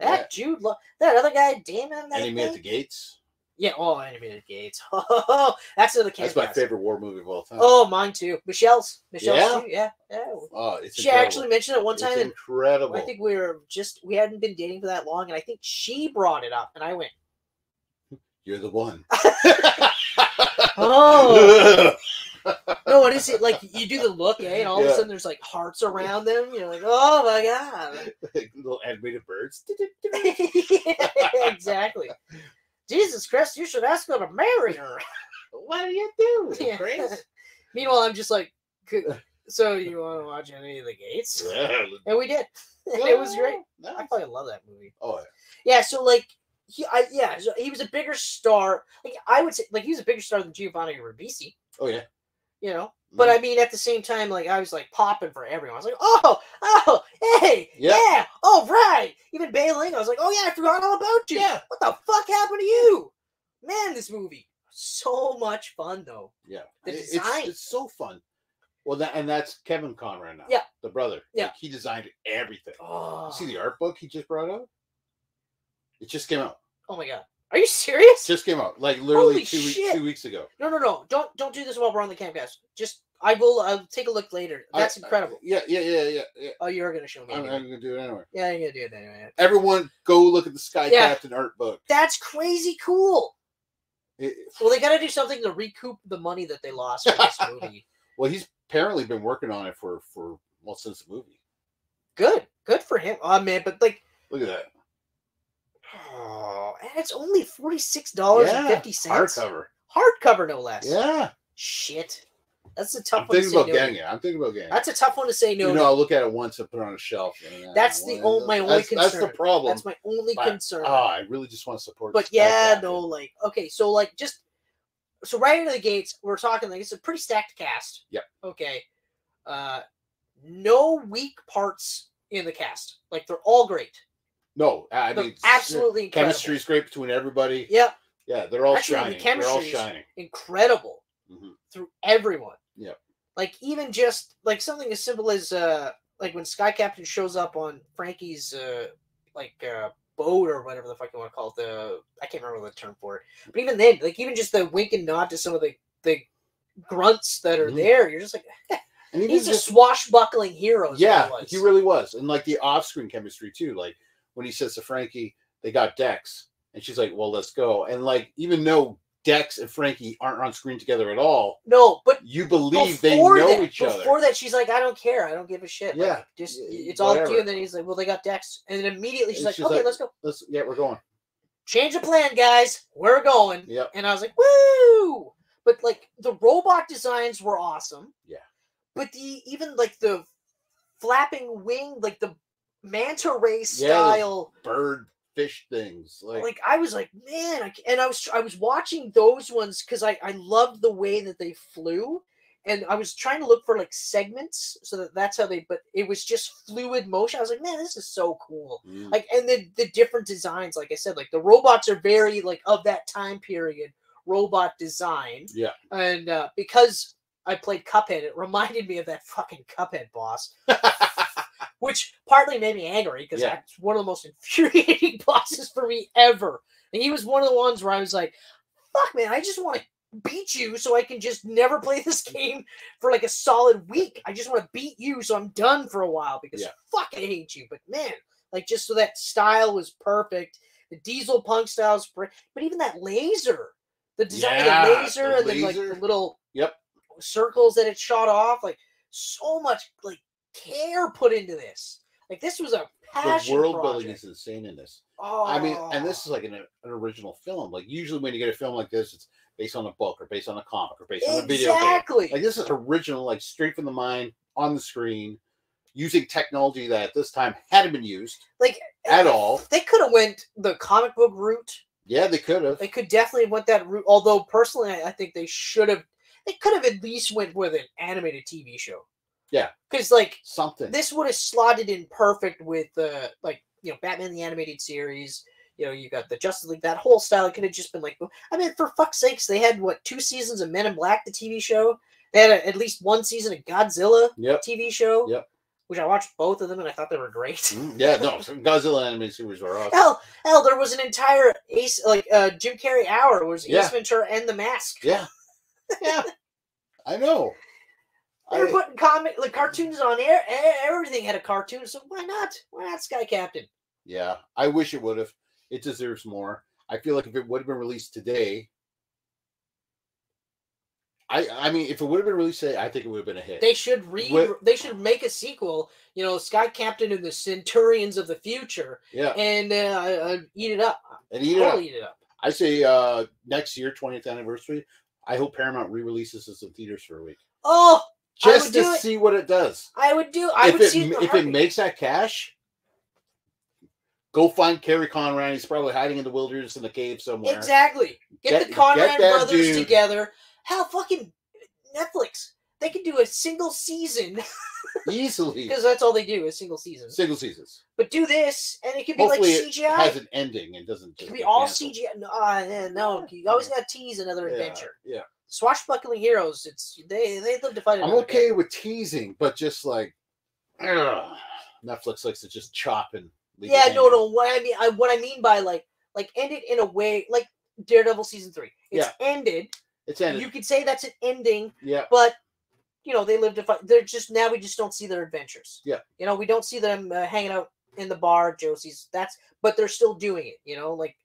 that Yeah. jude law that other guy damon that Enemy at the Gates. Yeah all animated gates oh that's another That's my favorite war movie of all time. oh mine too michelle's michelle's Yeah? too yeah yeah Oh, it's she incredible. actually mentioned it one time and incredible. I think we were just we hadn't been dating for that long, and I think she brought it up, and I went, You're the one. "Oh no, what is it like?" You do the look, eh? And all of a sudden, there's like hearts around them. You're like, "Oh my god!" Little animated birds. exactly. Jesus Christ, you should ask her to marry her. What are you doing, Yeah. Chris? Meanwhile, I'm just like, "So you want to watch Enemy at the Gates?" Yeah, And we did. it was great. Oh, I Nice. fucking love that movie. Oh, Yeah, so like he, I, yeah, so he was a bigger star. Like I would say, like he was a bigger star than Giovanni Ribisi. oh yeah. You know, but. I mean, at the same time, like I was like popping for everyone. I was like, oh, oh, hey, Yeah. yeah, oh right. Even Bai Ling, I was like, oh yeah, I forgot all about you. Yeah. What the fuck happened to you? Man, this movie so much fun though. Yeah, The design. It's, it's so fun. Well, that and that's Kevin Conran now. Yeah. the brother. Yeah. Like, he designed everything. Oh, You see the art book he just brought out? It just came out. oh my god, are you serious? Just came out, like literally Holy two shit. two weeks ago. no, no, no. Don't don't do this while we're on the Camcast. Just I will. I'll take a look later. That's I- incredible. yeah, yeah, yeah, yeah. yeah. Oh, you're gonna show me. I'm, anyway. I'm gonna do it anyway. Yeah, I'm gonna do it anyway. Everyone, go look at the Sky Yeah. Captain art book. That's crazy cool. It- Well, they got to do something to recoup the money that they lost for this movie. well, he's apparently been working on it for for well since the movie. Good, good for him. Oh man, but like, Look at that. Oh, and it's only forty six dollars and fifty cents. hardcover. Hardcover, no less. Yeah, Shit, that's a I'm tough one to thinking say about no. getting to. it. I'm thinking about getting it. That's a tough one to say no. you to. know, I'll look at it once and put it on a shelf. and, That's the well, on- my only that's, That's the problem. That's my only But, concern. Oh, I really just want to support. but yeah, no, like okay, so like just so right out of the gates, we're talking like it's a pretty stacked cast. Yep. Okay. Uh no weak parts in the cast. Like they're all great. No, I mean, absolutely chemistry is great between everybody. Yeah, Yeah, they're all Actually, the shining. They're all shining. incredible Mhm. through everyone. Yeah, Like even just like something as simple as uh like when Sky Captain shows up on Frankie's uh like uh boat or whatever the fuck you want to call it the I can't remember the term for it. But even then, like even just the wink and nod to some of the the grunts that are Mhm. there, you're just like And he's a swashbuckling hero. yeah, he really was, and like the off-screen chemistry too. Like when he says to Frankie, "They got Dex," and she's like, "Well, let's go." And like even though Dex and Frankie aren't on screen together at all, no, but you believe they know that, each other. Before that, she's like, I don't care. I don't give a shit. Like, Yeah, just y- it's all up to you. And then he's like, Well, they got Dex. And then immediately she's like, she's Okay, like- let's go. Let's, yeah, we're going. change the plan, guys. We're going. Yep. And I was like, woo! But like the robot designs were awesome. Yeah. But the even like the flapping wing, like the manta ray Yeah, style, Bird fish things like, like I was like, man, I, and I was I was watching those ones because I I loved the way that they flew. And I was trying to look for like segments so that that's how they, but it was just fluid motion. I was like, man, this is so cool mm, like and the the different designs like i said like the robots are very like of that time period robot design yeah. and uh because i played cuphead it reminded me of that fucking cuphead boss which partly made me angry because Yeah. that's one of the most infuriating bosses for me ever and he was one of the ones where i was like fuck man i just want to beat you so i can just never play this game for like a solid week i just want to beat you so i'm done for a while because Yeah. fuck i hate you but man like just so that style was perfect the diesel punk style is great but even that laser the design Yeah, of the laser the and then like the little Yep. circles that it shot off like so much like care put into this like this was a passion. the world project. building is insane in this. oh I mean, and this is oh. like an, an original film. Like usually when you get a film like this, it's based on a book or based on a comic or based on a video game. exactly Like this is original, like straight from the mind on the screen, using technology that at this time hadn't been used like at if all. they could have went the comic book route Yeah, they could have. they could definitely went that route although personally i, I think they should have they could have at least went with an animated tv show Yeah. because like Something. this would have slotted in perfect with uh like you know batman the animated series you know you got the justice league that whole style it could have just been like i mean for fuck's sakes they had what two seasons of men in black the tv show they had a, at least one season of godzilla Yep. tv show Yep. which i watched both of them and i thought they were great Mm, Yeah, no, Godzilla animated series were awesome. hell hell there was an entire ace like uh jim carrey hour was Yeah. ace ventura and the mask Yeah. Yeah. I know. They were I- putting comic like cartoons on air everything had a cartoon so why not why not sky captain yeah. I wish it would have. It deserves more. I feel like if it would have been released today, I I mean, if it would have been released today, I think it would have been a hit. They should re What- they should make a sequel, you know, Sky Captain and the Centurions of the Future, yeah, and uh, uh, eat it up. and eat it up. eat it up. I say uh next year, 20th anniversary. I hope Paramount re-releases this in theaters for a week, Oh, I just to see what it does. I would do. I if would it see it. if it makes that cash, go find Kerry Conran. He's probably hiding in the wilderness in the cave somewhere. exactly get, Get- the Conran get brothers dude. together. Hell, fucking Netflix. They can do a single season Easily, because that's all they do is single seasons. single seasons. But do this, and it could be Hopefully, like it CGI. has an ending and doesn't it could be all canceled. CGI. No, uh, no, you always got to tease another Yeah, adventure. Yeah, Swashbuckling heroes. It's they they live to fight. I'm okay with teasing, but just like ugh, Netflix likes to just chop and leave Yeah, no, no. What I mean, I, what I mean by like, like end it in a way, like Daredevil season three. It's Yeah. ended. It's ended. You could say that's an ending, yeah, but you know they live to fight. They're just now we just don't see their adventures. Yeah. You know we don't see them uh, hanging out in the bar, Josie's. That's but they're still doing it. You know, like.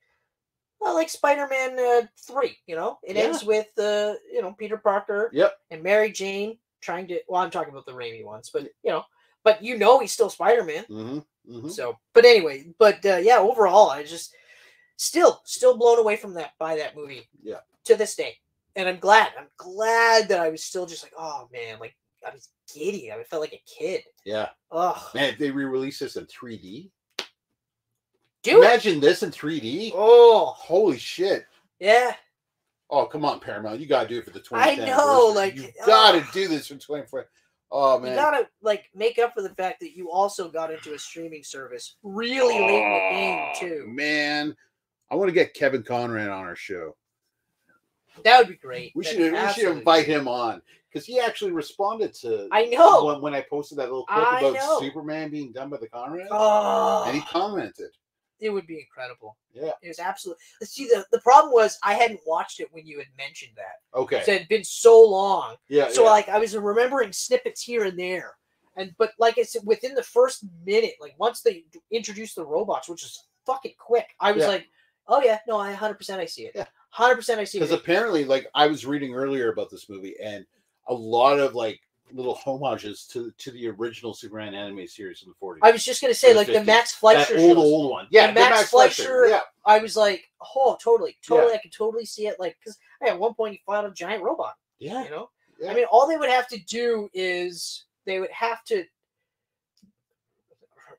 Well, like Spider-Man uh, three, you know, it Yeah. ends with uh, you know Peter Parker Yep. and Mary Jane trying to. Well, I'm talking about the Raimi ones, but you know, but you know, he's still Spider Man. hmm hmm So, but anyway, but uh, yeah, overall, I just still still blown away from that by that movie. Yeah. To this day, and I'm glad. I'm glad that I was still just like, oh man, like I was giddy. I felt like a kid. Yeah. Oh, Man, if they re-release this in 3D, do it. imagine this in 3D. Oh, Holy shit. yeah. Oh, come on, Paramount. You gotta do it for the 20th I know, like, you gotta do this for 24. Oh man. You gotta like make up for the fact that you also got into a streaming service really late in the game Oh, too. Man, I want to get Kevin Conran on our show. That would be great. We That'd should we should invite him on because he actually responded to I know. when, when I posted that little clip I about know. Superman being done by the Conran, Oh, and he commented. It would be incredible. Yeah. It was absolutely. See, the, the problem was I hadn't watched it when you had mentioned that. Okay. So it had been so long. yeah. So yeah. like I was remembering snippets here and there. And but like I said, within the first minute, like once they introduced the robots, which is fucking quick, I was Yeah. like, oh yeah, no, I hundred percent I see it. Yeah. Hundred percent I see it. because apparently, like I was reading earlier about this movie, and a lot of like little homages to to the original Superman anime series in the 40s. I was just gonna say, the like the 50s. Max that Fleischer old shows. old one. Yeah, The the Max Max, Fleischer. Fleischer- Yeah. I was like, oh, totally, totally. I could totally see it. Like, because at one point he fought a giant robot. Yeah. You know, Yeah. I mean, all they would have to do is they would have to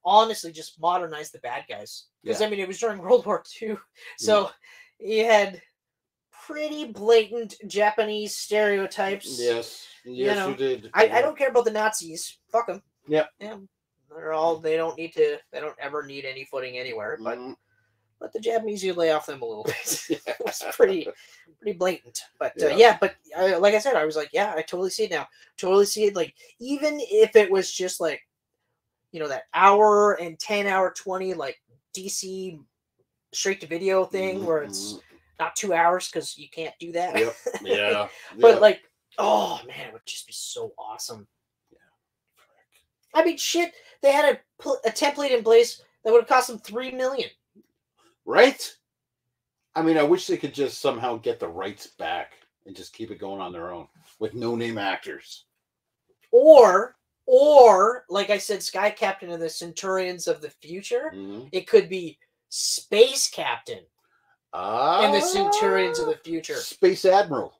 honestly just modernize the bad guys. Because I mean, it was during World War II, so mm. you had pretty blatant Japanese stereotypes. Yes. Yes, know, you did. I, Yeah. I don't care about the Nazis. Fuck them. Yeah. Yeah. They're all. They don't need to. They don't ever need any footing anywhere. But Mhm. but the Japanese, you lay off them a little bit. Yeah. it was pretty pretty blatant. But uh, Yeah. yeah, but uh, like I said, I was like, yeah, I totally see it now. Totally see it. Like even if it was just like, you know, that hour and ten hour twenty like DC straight to video thing where it's Mhm. Not two hours because you can't do that. Yep. Yeah. but yeah. like, oh man, it would just be so awesome. I mean, shit, they had a a template in place that would have cost them three million. right? I mean, I wish they could just somehow get the rights back and just keep it going on their own with no name actors. or or like I said, Sky Captain and the Centurions of the Future. Mhm. It could be Space Captain Ah, and the Centurions of the Future. Space Admiral.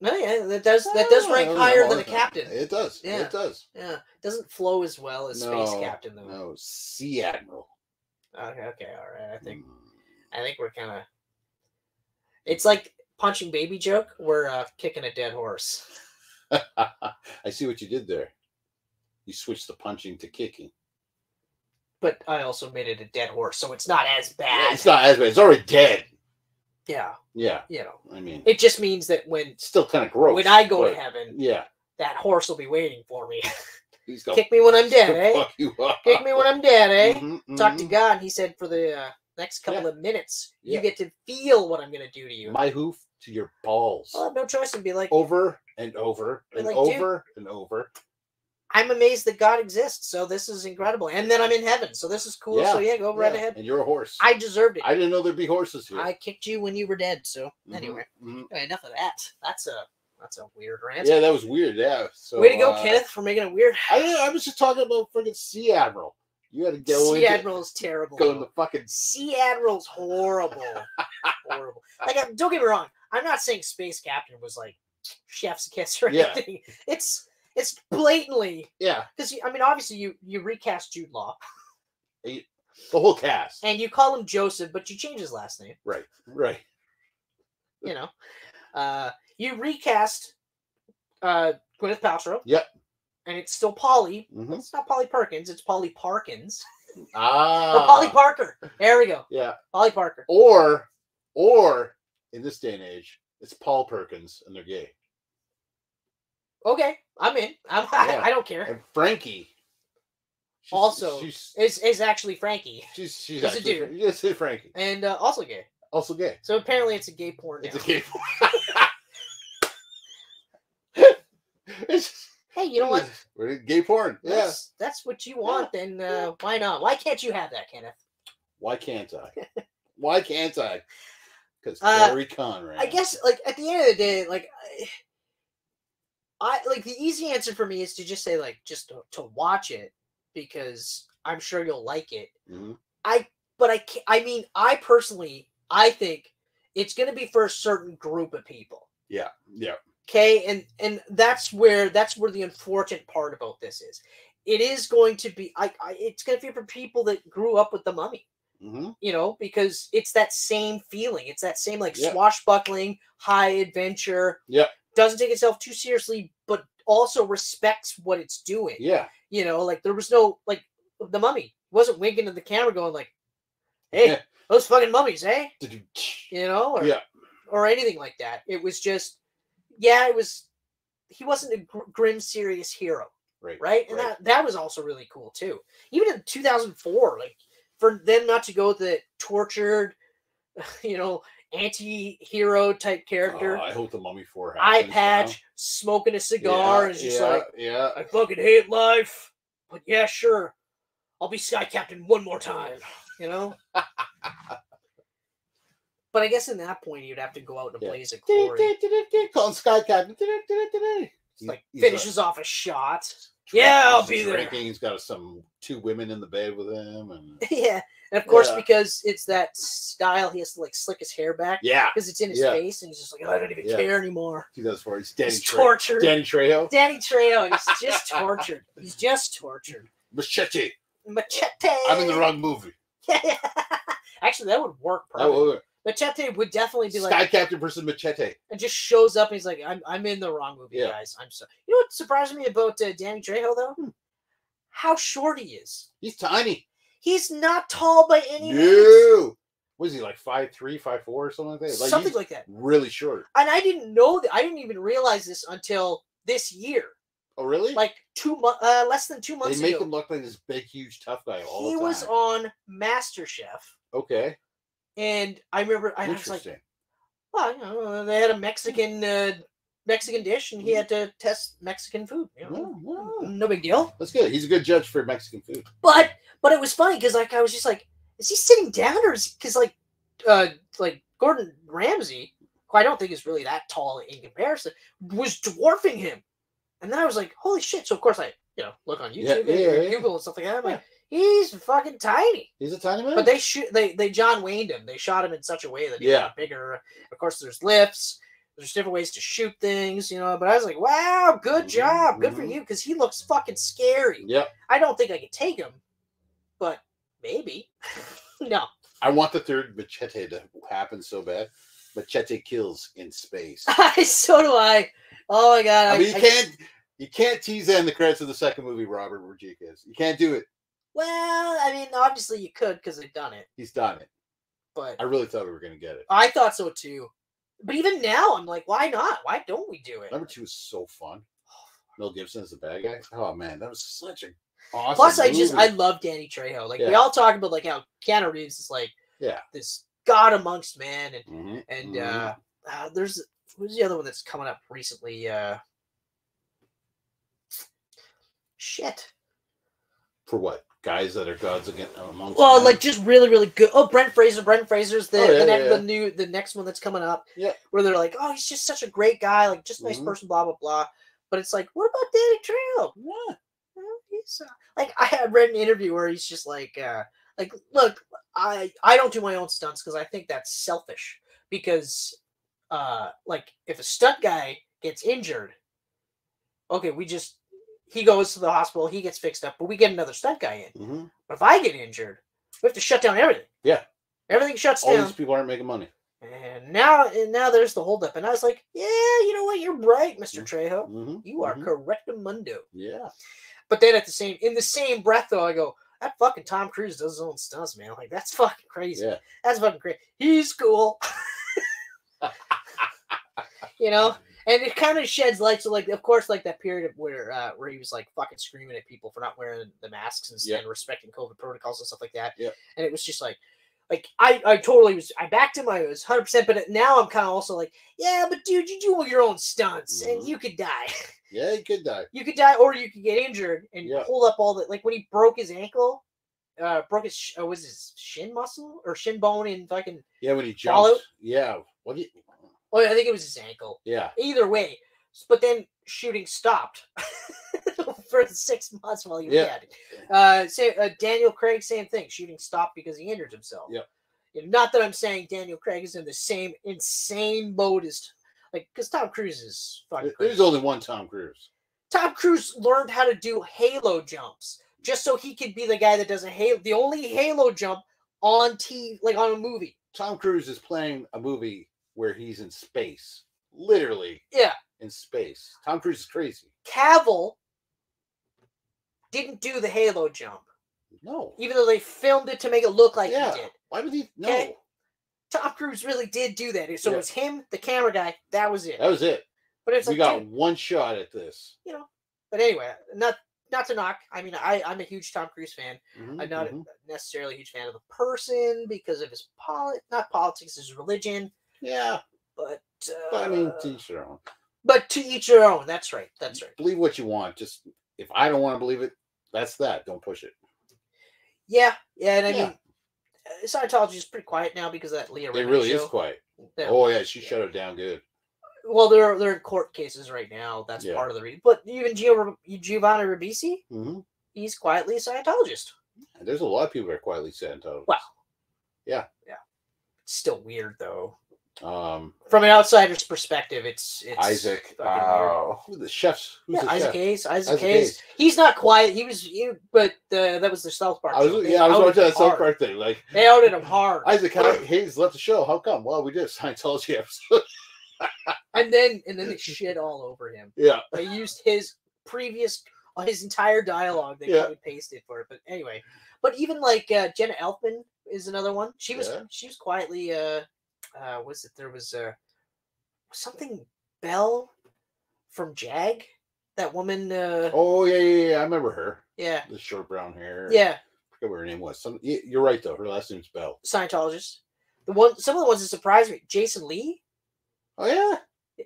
No, yeah, that does that does Ah, rank higher than a captain. It does. Yeah. It does. Yeah, it doesn't flow as well as Space Captain though. No, Sea Admiral. Okay, okay, all right. I think Mm. I think we're kind of. It's like punching baby joke. We're uh, kicking a dead horse. I see what you did there. You switched the punching to kicking. But I also made it a dead horse, so it's not as Yeah, bad. it's not as bad. It's already dead. Yeah, Yeah, you know, I mean, it just means that when still kind of gross. when I go to heaven, yeah, that horse will be waiting for me. he's going Kick me when I'm dead, eh? fuck you up. Kick me when I'm dead, eh? Mhm, Talk to mhm. God. He said for the uh, next couple Yeah. of minutes, Yeah. you get to feel what I'm going to do to you. My hoof to your balls. I'll have no choice and be like, over and over and like, dude- over and over. I'm amazed that God exists. So this is incredible. And then I'm in heaven. So this is cool. So yeah, go right yeah, ahead. And you're a horse. I deserved it. I didn't know there'd be horses here. I kicked you when you were dead. So Mhm, anyway, mhm. okay, enough of that. That's a that's a weird rant. Yeah, that was weird. Yeah. So Way to go, uh, Kenneth, for making it weird. I I was just talking about freaking Sea Admiral. You had to go Sea into Admiral is terrible. go in the fucking Sea Admiral's horrible. horrible. Like, don't get me wrong. I'm not saying Space Captain was like chef's kiss or Yeah. anything. It's it's blatantly yeah because I mean, obviously you you recast Jude Law the whole cast. and you call him Joseph, but you change his last name. right, right. You know, uh, you recast uh Gwyneth Paltrow. Yep. And it's still Polly. Mhm. It's not Polly Perkins. It's Polly Parkins Ah, or Polly Parker. There we go. yeah. Polly Parker. Or, or in this day and age, it's Paul Perkins and they're gay. Okay, I'm in. I'm, Yeah. I, I don't care. And Frankie. she's- Also, she's Is is actually Frankie she's she's he's a dude. Yes, it's Frankie. and uh, also gay. Also gay. So apparently it's a gay porn. It's now. a gay. it's just- Hey, you know what? We're gay porn. Yeah. That's that's what you want. Then uh, why not? Why can't you have that, Kenneth? Why can't I? Why can't I? Because Uh, Barry Conrad. I guess like at the end of the day, like I- I like the easy answer for me is to just say like just to, to watch it because I'm sure you'll like it. Mhm. I but I can't, I mean I personally I think it's going to be for a certain group of people. Yeah, yeah, Okay, and and that's where that's where the unfortunate part about this is. It is going to be I, I it's going to be for people that grew up with the mummy hmm you know, because it's that same feeling. It's that same like Yeah. swashbuckling, high adventure. Yep. Doesn't take itself too seriously, but also respects what it's doing. yeah. You know, like there was no like the mummy wasn't winking at the camera going like, Hey, Yeah. those fucking mummies, eh? You- You know, or Yeah. or anything like that. It was just yeah, it was he wasn't a gr- grim serious hero Right. right? And that that was also really cool too. Even in 2004, like for them not to go with the tortured, you know, anti-hero type character, Oh, I hope the Mummy Four eye happens, you know? patch, smoking a cigar, Yeah, and just yeah, like yeah. I fucking hate life, but yeah, sure, I'll be Sky Captain one more time, you know. but I guess in that point you'd have to go out in a Yeah. blaze of glory. Calling Sky Captain. Like He's- he's finishes off a shot. Yeah, I'll be there. He's got some two women in the bed with him, and yeah, and of course Yeah. because it's that style, he has to like slick his hair back. yeah, because it's in his Yeah. face, and he's just like, "Oh, I don't even Yeah. care anymore. he does for it. He's Danny He's Tre- tortured. Danny Trejo. Danny Trejo, he's just tortured. He's just tortured. Machete. Machete. I'm in the wrong movie. Actually, that would work perfect. wait, wait. Machete would definitely be Sky like, Sky Captain versus Machete. and just shows up, and he's like, "I'm I'm in the wrong movie, Yeah. guys. I'm so." You know what surprised me about uh, Danny Trejo though? Hmm. How short he is. He's tiny. He's not tall by any means. No. Was he like five three, five four, or something like that? Like, Something like that. really short. And I didn't know that. I didn't even realize this until this year, Oh, really? like two months, uh, less than two months. they make ago. him look like this big, huge, tough guy all he was on MasterChef, okay. and I remember I was like. "Well, you know, they had a Mexican uh, Mexican dish, and he had to test Mexican food. You know, Oh, no big deal." That's good. He's a good judge for Mexican food. But but it was funny because like I was just like, "Is he sitting down or is because like uh like Gordon Ramsay, who I don't think is really that tall in comparison, was dwarfing him." And then I was like, "Holy shit!" So of course I you know look on YouTube yeah, and yeah. Google and stuff like that. I'm like, "He's fucking tiny." He's a tiny man. But they shoot they they John Wayne him. They shot him in such a way that he Yeah. got bigger. Of course, there's lifts. There's different ways to shoot things, you know. But I was like, wow, good Mhm, job, good for mhm. you, because he looks fucking scary. Yeah. I don't think I could take him, but maybe. no, I want the third machete to happen so bad. Machete kills in space. so do I. Oh my god! I mean, you can't you can't tease that in the credits of the second movie, Robert Rodriguez. You can't do it. Well, I mean, obviously you could because they've done it, He's done it. but I really thought we were gonna get it. I thought so too. But even now, I'm like, why not? Why don't we do it? Number two was so fun. Oh, Mel Gibson is the bad guy. Oh man, that was such a awesome. Plus, I just I love Danny Trejo. Like we Yeah. all talk about like how Keanu Reeves is like Yeah. this god amongst men, and Mhm, and mhm. uh, uh there's who's the other one that's coming up recently? Uh, shit. for what guys that are gods again amongst Well, men? like just really, really good. Oh, Brent Fraser. Brent Fraser's the Oh, yeah, the, next, yeah, the new the next one that's coming up. Yeah. Where they're like, oh, he's just such a great guy, like just a nice Mhm. person, blah blah blah. But it's like, what about Danny Trejo? yeah. He's uh, like I had read an interview where he's just like uh like look I I don't do my own stunts because I think that's selfish because uh like if a stunt guy gets injured okay we just he goes to the hospital he gets fixed up but we get another stunt guy in Mhm. but if I get injured we have to shut down everything Yeah. everything shuts All down these people aren't making money. and now and now there's the holdup and I was like yeah you know what you're right Mr. Trejo Mhm, you are mhm. correctamundo Yeah. But then at the same in the same breath though, I go, that fucking Tom Cruise does his own stunts, man. Like that's fucking crazy. Yeah. That's fucking crazy. He's cool. you know? And it kind of sheds light. So like of course, like that period of where uh where he was like fucking screaming at people for not wearing the masks and, Yeah. and respecting COVID protocols and stuff like that. Yeah. And it was just like like I, I totally was I backed him I was 100% but now I'm kind of also like yeah but dude you do all your own stunts and Mhm. you could die Yeah, he could die. you could die or you could get injured and Yeah. pull up all the like when he broke his ankle uh broke his sh- uh, was his shin muscle or shin bone in fucking Yeah, when he jumped. Yeah. What? you- oh i think it was his ankle Yeah. either way but then shooting stopped for six months while he was Yeah. at. Uh, say, uh, Daniel Craig, same thing. Shooting stopped because he injured himself. Yeah. Not that I'm saying Daniel Craig is in the same insane boat as like because Tom Cruise is fucking There's crazy. only one Tom Cruise. Tom Cruise learned how to do halo jumps just so he could be the guy that does a halo, the only halo jump on TV, like on a movie. Tom Cruise is playing a movie where he's in space, literally Yeah, in space. Tom Cruise is crazy. Cavill didn't do the halo jump, No. even though they filmed it to make it look like yeah. he did. Why would he? No. Tom Cruise really did do that. So Yeah. it was him, the camera guy. That was it. That was it. But it's We like, got dude, one shot at this. you know. But anyway, not not to knock. I mean, I I'm a huge Tom Cruise fan. Mhm, I'm not mhm. necessarily a huge fan of the person because of his poli- not politics, his religion. Yeah, But uh, but I mean, to each their own. but to each their own. That's right. That's right. Believe what you want. Just if I don't want to believe it, that's that. Don't push it. Yeah, yeah. And I Yeah. mean, uh, Scientology is pretty quiet now because of that Leah. It Remini really is quiet. Yeah. Oh yeah, she shut it down good. Well, they're they're in court cases right now. That's Yeah. part of the reason. But even Gio, Giovanni Ribisi, hmm he's quietly a Scientologist. And there's a lot of people that are quietly Scientologists. Well, Yeah. yeah. It's still weird though. Um, From an outsider's perspective, it's it's Isaac, uh, who the chefs? Who's Yeah, the Isaac chef? Hayes. Isaac, Isaac Hayes. Hayes. He's not quiet. He was, he, but uh, that was the South Park. I was, yeah, I was watching that South. Park thing. Like They outed him hard. Isaac Hayes left the show. How come? Well, we did a Scientology episode. and then and then they shit all over him. yeah, They used his previous his entire dialogue. They Yeah. copy pasted for it. But anyway, but even like uh, Jenna Elfman is another one. She was Yeah. she was quietly uh uh was it there was uh something Bell from Jag. That woman uh Oh yeah, yeah, yeah. I remember her. yeah. The short brown hair. Yeah. I forget what her name was. Some. You're right though. Her last name's Bell. Scientologist. The one some of the ones that surprised me, Jason Lee. Oh yeah.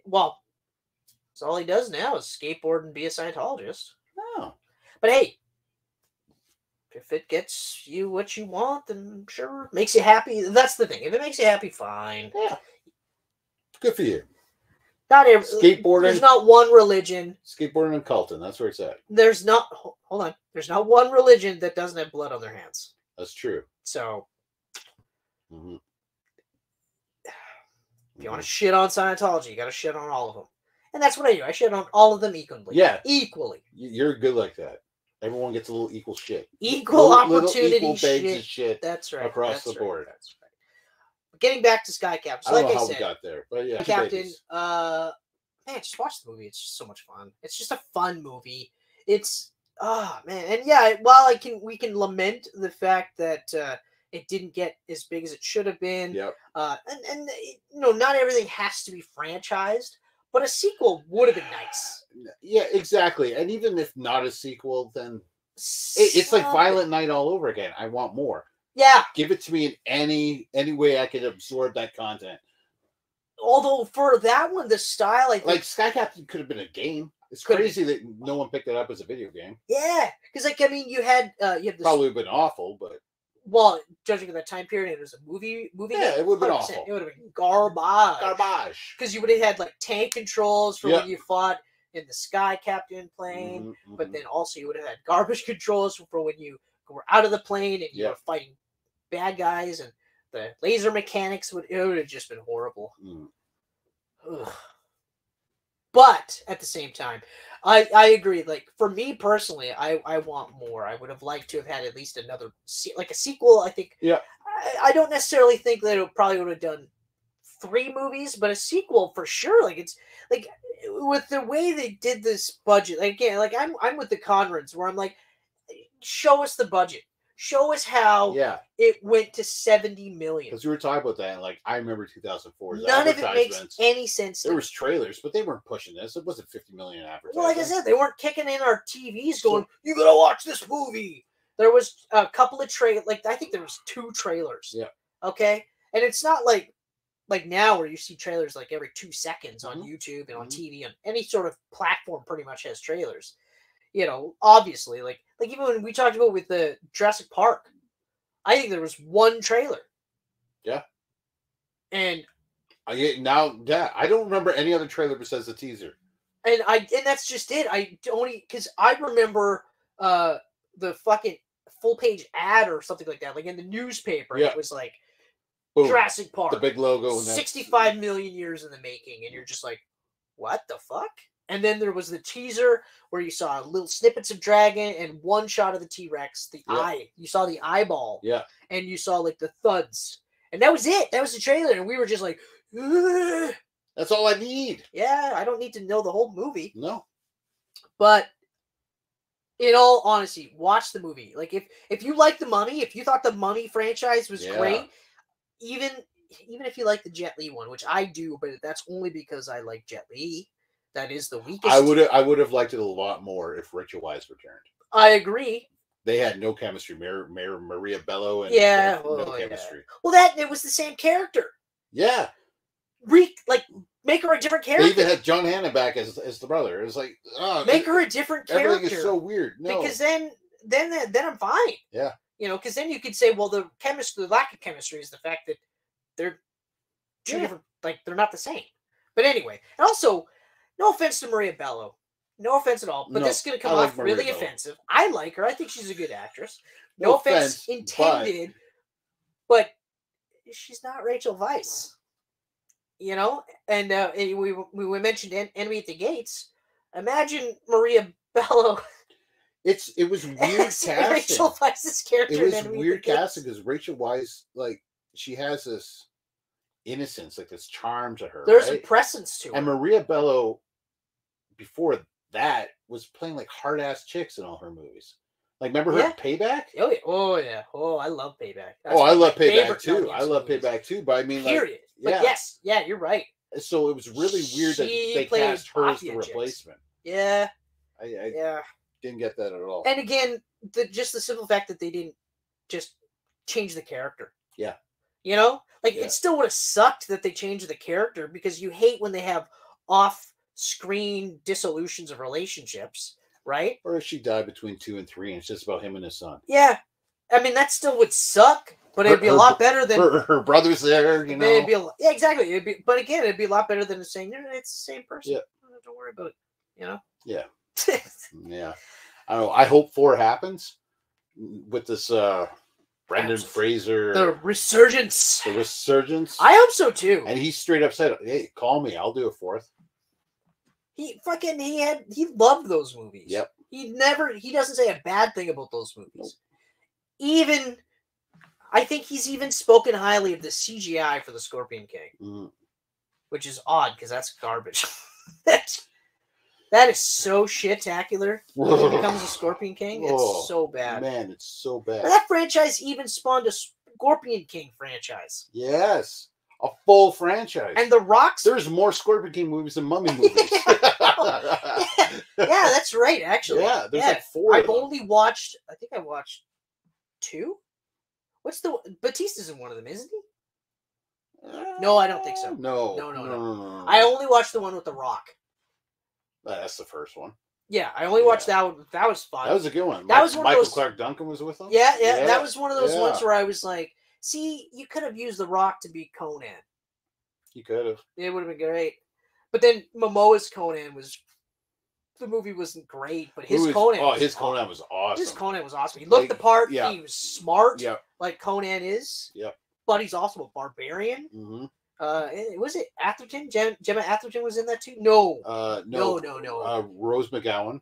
Well, that's all he does now is skateboard and be a Scientologist. Oh. But hey, if it gets you what you want, then sure, makes you happy. That's the thing. If it makes you happy, fine. Yeah. Good for you. Not every Skateboarding. There's not one religion. Skateboarding and Colton. That's where it's at. There's not. Hold on. There's not one religion that doesn't have blood on their hands. That's true. So hmm if you want to shit on Scientology, you got to shit on all of them. And that's what I do. I shit on all of them equally. Yeah. Equally. You're good like that. Everyone gets a little equal shit. Equal Little- little opportunity equal bags shit. shit. That's right. across that's the right, board. That's right. But getting back to Sky Captain, I so don't like know I how said, we got there, but yeah, Captain, uh, man, just watch the movie. It's just so much fun. It's just a fun movie. It's oh man, and yeah, while I can we can lament the fact that uh, it didn't get as big as it should have been, Yep. uh, and and you know, not everything has to be franchised, but a sequel would have been nice. Yeah, exactly. And even if not a sequel, then it, it's like Violent Night all over again. I want more. Yeah, Give it to me in any any way I can absorb that content. although for that one, the style I think Like Sky Captain could have been a game. It's crazy that no one picked it up as a video game. Yeah, because like I mean, you had uh, you had this. Probably would have been awful, but Well, judging of that time period, it was a movie. Movie. Yeah, game, it would've been awful. It would have been garbage. garbage. Because you would have had like tank controls for Yeah. when you fought in the Sky Captain plane, Mhm, but mhm. then also you would have had garbage controls for when you were out of the plane and you Yeah. were fighting bad guys, and the laser mechanics would it would have just been horrible. Mm. But at the same time, I I agree. Like for me personally, I I want more. I would have liked to have had at least another se- like a sequel. I think. Yeah. I, I don't necessarily think that it probably would have done three movies, but a sequel for sure. Like it's like with the way they did this budget. Like again, like I'm I'm with the Conrans where I'm like, show us the budget. Show us how Yeah, it went to seventy million. because we were talking about that. And like I remember 2004. None of it makes any sense. There was trailers, but they weren't pushing this. It wasn't 50 million advertising. Well, like I said, they weren't kicking in our TVs going, "You gotta watch this movie." There was a couple of trail, like I think there was two trailers. Yeah. Okay, and it's not like like now where you see trailers like every two seconds on Mhm. YouTube and on Mhm. TV and any sort of platform pretty much has trailers. You know, obviously, like like even when we talked about with the Jurassic Park, I think there was one trailer. Yeah. And I now. Yeah, I don't remember any other trailer besides the teaser. and I and that's just it. I only because I remember uh the fucking full page ad or something like that, like in the newspaper. Yeah. It was like Boom. Jurassic Park, The big logo. and 65 million years in the making, and you're just like, what the fuck? And then there was the teaser where you saw little snippets of dragon and one shot of the T Rex, the Yeah. eye. You saw the eyeball, Yeah. and you saw like the thuds, and that was it. That was the trailer, and we were just like, "Ugh." That's all I need. yeah, I don't need to know the whole movie, No. but in all honesty, watch the movie. Like if if you like the Mummy, if you thought the Mummy franchise was Yeah. great, even even if you like the Jet Li one, which I do, but that's only because I like Jet Li. That is the weakest. I would have I would have liked it a lot more if Rachel Weisz returned. I agree. They had no chemistry. Mar- Maria Bello and Yeah, they had no well, yeah. chemistry. Well, that it was the same character. Yeah. Re like make her a different character. They even had John Hannah back as as the brother. It was like oh, Make her a different everything character. is so weird. No. because then then then I'm fine. Yeah. You know, because then you could say, well, the chemistry, the lack of chemistry is the fact that they're two Yeah. different, like they're not the same. But anyway, and also, no offense to Maria Bello, no offense at all, but No, this is going to come like off Maria really Bello. offensive. I like her. I think she's a good actress. No No, offense, offense, intended, but... she's not Rachel Weisz. You know, and uh, and we we we mentioned En- Enemy at the Gates. Imagine Maria Bello it's it was weird casting. Rachel Weisz's character. it was weird Gates. casting because Rachel Weisz, like, she has this innocence, like this charm to her. There's right? a presence to her. and. Maria Bello, before that, was playing like hard ass chicks in all her movies. Like, remember her Yeah. Payback? Oh yeah, oh yeah, oh I love Payback. That's oh, I love Payback too. I love movies, Payback too. But I mean, like, Period. But yes, yeah, you're right. so it was really weird that they cast her as the mafia chicks. replacement. Yeah, I, I yeah. Didn't get that at all. And again, the just the simple fact that they didn't just change the character. Yeah. You know, like Yeah. it still would have sucked that they changed the character because you hate when they have off-screen dissolutions of relationships, right? or if she died between two and three, and it's just about him and his son. Yeah. I mean, that still would suck, but Her- it'd be a lot better than Her, her brother's there, you know. It'd be a, yeah, exactly. It'd be, but again, it'd be a lot better than saying, it's the same person. Yeah. Don't worry about it. You know. Yeah. Yeah, I don't know. I hope four happens with this uh Brendan. Fraser the resurgence. the resurgence. I hope so too. and he straight up said, "Hey, call me. I'll do a fourth. He fucking he had he loved those movies. Yep. He never he doesn't say a bad thing about those movies. Even I think he's even spoken highly of the CGI for the Scorpion King, Mm, which is odd because that's garbage. that's that is so shit-tacular he becomes a Scorpion King. It's Oh, so bad. Man, it's so bad. That franchise even spawned a Scorpion King franchise. yes, a full franchise. And the Rocks. there's more Scorpion King movies than Mummy movies. yeah, that's right, actually. yeah, there's Yeah, like four. I've of them. only watched, I think I watched two. What's the Batista's in one of them, isn't he? Uh, no, I don't think so. No, No, no, no. no, no, I only watched the one with the Rock. That's the first one. Yeah, I only watched that one. That was fun. That was a good one. That Mi- was one Michael those- Clark Duncan was with them. yeah, yeah, Yeah, that was one of those ones where I was like, see, you could have used the Rock to be Conan. you could have. It would have been great. But then Momoa's Conan was the movie wasn't great, but his is- Conan. Oh, was his Conan was awesome. His Conan was awesome. He looked Like, the part. yeah. He was smart, Yeah. like Conan is. Yep. But he's also a barbarian. hmm Uh, eh, was it Atherton? Gem- Gemma Atherton was in that too. No, Uh, no, no, no, no. Uh, Rose McGowan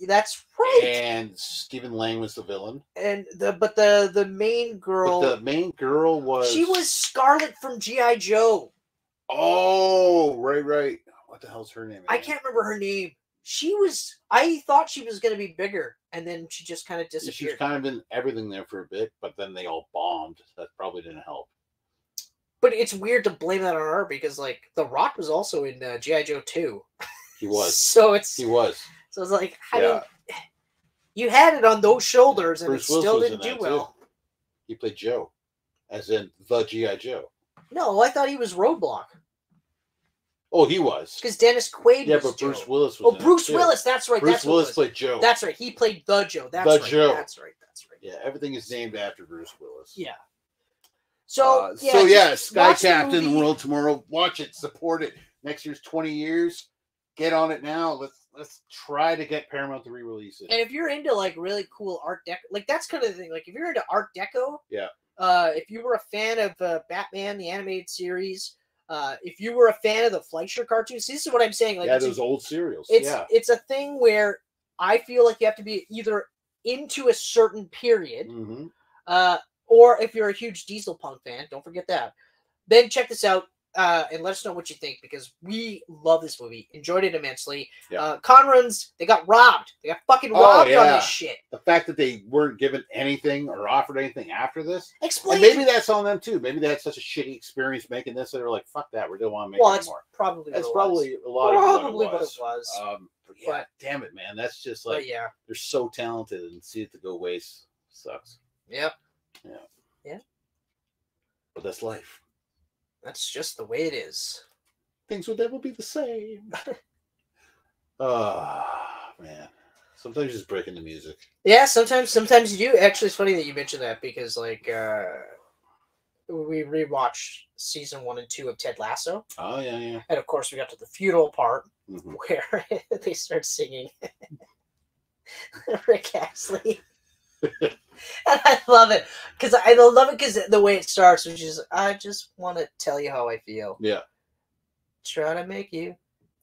That's right. and Stephen Lang was the villain. And the but the the main girl, But the main girl was she was Scarlet from GI Joe. Oh, right, right. What the hell's her name? I can't remember her name. She was. I thought she was going to be bigger, and then she just kind of disappeared. She's kind of been everything there for a bit, but then they all bombed. That probably didn't help. But it's weird to blame that on her because like The Rock was also in uh, GI Joe too. He was. So it's He was. so it's like I Yeah. mean, you had it on those shoulders, and Bruce it still didn't do that, too. well. He played Joe, as in the GI Joe. No, I thought he was Roadblock Oh, he was. because Dennis Quaid Yeah, but Bruce Joe. Willis was. Oh, Bruce. Willis. That's right. Bruce that's Willis played Joe. That's right. He played the Joe. That's The right. Joe. That's right. That's right. yeah, everything is named after Bruce Willis. Yeah. So Uh, yeah, so yeah, Sky Captain. World Tomorrow. Watch it, support it. Next year's 20 years. get on it now. Let's let's try to get Paramount to re-release it. And if you're into like really cool art deco, like that's kind of the thing. Like if you're into art deco, Yeah. Uh, if you were a fan of uh, Batman the animated series, uh, if you were a fan of the Fleischer cartoons, this is what I'm saying. Like yeah, it's, a- those old serials. it's yeah. it's a thing where I feel like you have to be either into a certain period, hmm uh, or if you're a huge Diesel Punk fan, don't forget that. Then check this out uh, and let us know what you think because we love this movie, enjoyed it immensely. Yeah. Uh, Conrans, they got robbed. They got fucking Oh, robbed on this shit. The fact that they weren't given anything or offered anything after this, Explain. and maybe that's on them too. Maybe they had such a shitty experience making this that they're like, "Fuck that, we don't want to make well, it anymore." probably That's what was. probably a lot of Probably what what it it was. was. Um, but yeah, But- damn it, man, that's just like yeah, they're so talented and see it to go waste sucks. yep, But that's life. that's just the way it is. Things will never be the same. Ah, man. Sometimes just breaking the music. Yeah, sometimes sometimes you do. Actually, it's funny that you mentioned that because like uh we rewatched season one and two of Ted Lasso, Oh yeah, yeah. and of course we got to the funeral part Mhm. where they start singing Rick Astley. And I love it because I love it because the way it starts, which is I just want to tell you how I feel. Yeah. Try to make you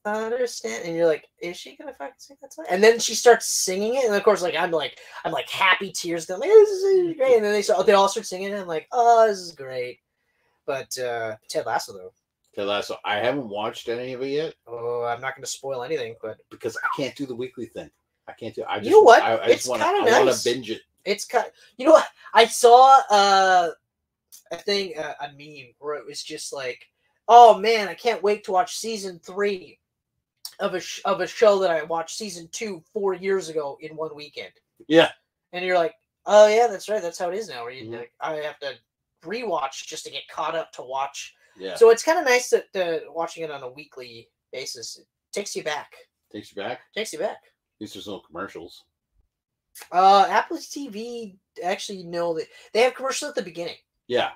understand, and you're like, is she gonna fucking sing that song? And then she starts singing it, and of course, like I'm like, I'm like happy tears going, like, this is great. And then they start, they all start singing it. And I'm like, oh, this is great. But uh Ted Lasso though, Ted Lasso. I haven't watched any of it yet oh, I'm not gonna spoil anything, but because I can't do the weekly thing. I can't do. I just, You know what? I, I It's just want to. kinda I want nice. to binge it. it's kind. You know what? I saw uh, a thing, uh, a meme where it was just like, "Oh man, I can't wait to watch season three of a sh- of a show that I watched season two four years ago in one weekend." Yeah. And you're like, "Oh yeah, that's right. That's how it is now." Where you Mhm. like, I have to rewatch just to get caught up to watch. Yeah. So it's kind of nice that uh, watching it on a weekly basis it takes you back. Takes you back. Takes you back. Least there's no commercials. Uh, Apple TV actually know that they have commercials at the beginning. Yeah,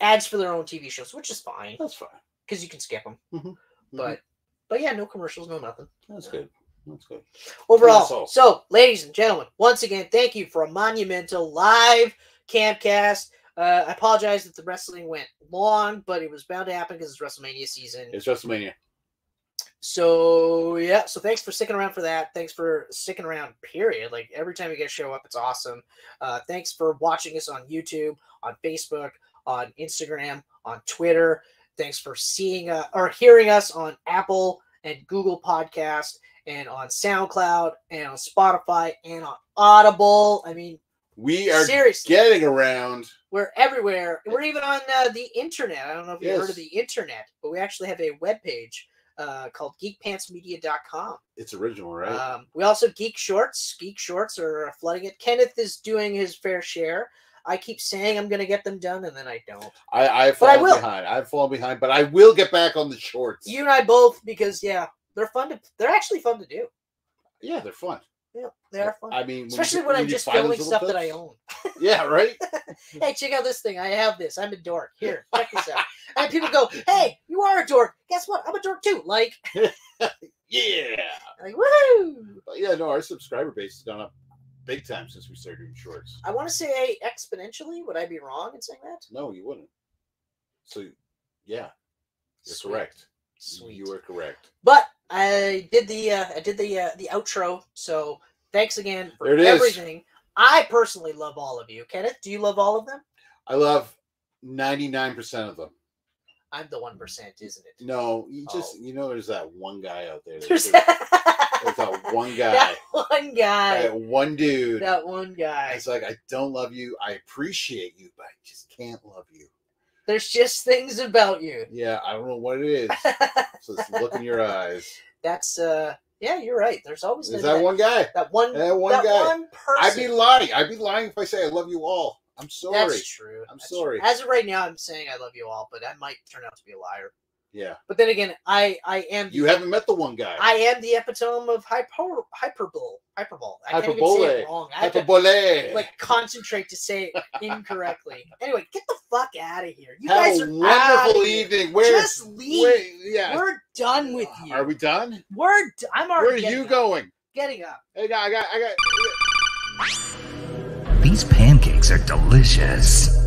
ads for their own TV shows, which is fine that's fine. because you can skip them. Mhm. But but yeah, no commercials, no nothing. That's good. That's good. Overall, That's so ladies and gentlemen, once again, thank you for a monumental live Camcast. Uh, I apologize that the wrestling went long, but it was bound to happen because it's WrestleMania season. It's WrestleMania. So yeah, so thanks for sticking around for that. Thanks for sticking around. Period. Like every time you get a show up, it's awesome. Uh, thanks for watching us on YouTube, on Facebook, on Instagram, on Twitter. Thanks for seeing uh, or hearing us on Apple and Google Podcast and on SoundCloud and on Spotify and on Audible. I mean, We are seriously, getting around. we're everywhere. We're even on uh, the internet. I don't know if you heard of the internet, but we actually have a webpage uh, called geekpantsmedia.com. It's original, right? Um, we also have Geek Shorts. Geek Shorts are flooding it. Kenneth is doing his fair share. I keep saying I'm going to get them done, and then I don't. I I've but I will. behind. I've fallen behind, but I will get back on the shorts. You and I both, because yeah, they're fun to. They're actually fun to do. yeah, they're fun. Yeah, they are fun. I mean, when you Especially when, I'm just filming stuff that I own. Yeah, right. hey, check out this thing. I have this. I'm a dork. Here, check this out. and people go, "Hey, you are a dork." Guess what? I'm a dork too. Like, Yeah. like woohoo! But yeah, no, our subscriber base has gone up big time since we started doing shorts. I want to say exponentially. Would I be wrong in saying that? No, you wouldn't. So, yeah, you're Sweet. correct. Sweet. You are correct. But I did the uh, I did the uh, the outro. So thanks again for There it is. everything. I personally love all of you. Kenneth, do you love all of them? I love 99% of them. I'm the one percent, isn't it? No, you just, Oh. you know, there's that one guy out there. There's There's, that there's that one guy. that one guy. That one dude. That one guy. It's like, I don't love you. I appreciate you, but I just can't love you. There's just things about you. Yeah, I don't know what it is. So just look in your eyes. That's uh yeah, you're right. There's always Is that, that one guy? that one That one that guy. one person. I'd be lying. I'd be lying if I say I love you all. I'm sorry. That's true. I'm That's sorry. True. As of right now, I'm saying I love you all, but I might turn out to be a liar. Yeah. But then again, I I am You haven't met the one guy. I am the epitome of hyper hyperbole. Hyperbole. I can't even say Hyperbole. it wrong. I have to like concentrate to say it incorrectly. anyway, get the fuck out of here. You Have guys a are outta wonderful here. evening. Where Just leave Pete, Wait, yeah. we're done with you. Are we done? We're. D- I'm already. Where are you up. going? Getting up. Hey, I got, I got. These pancakes are delicious.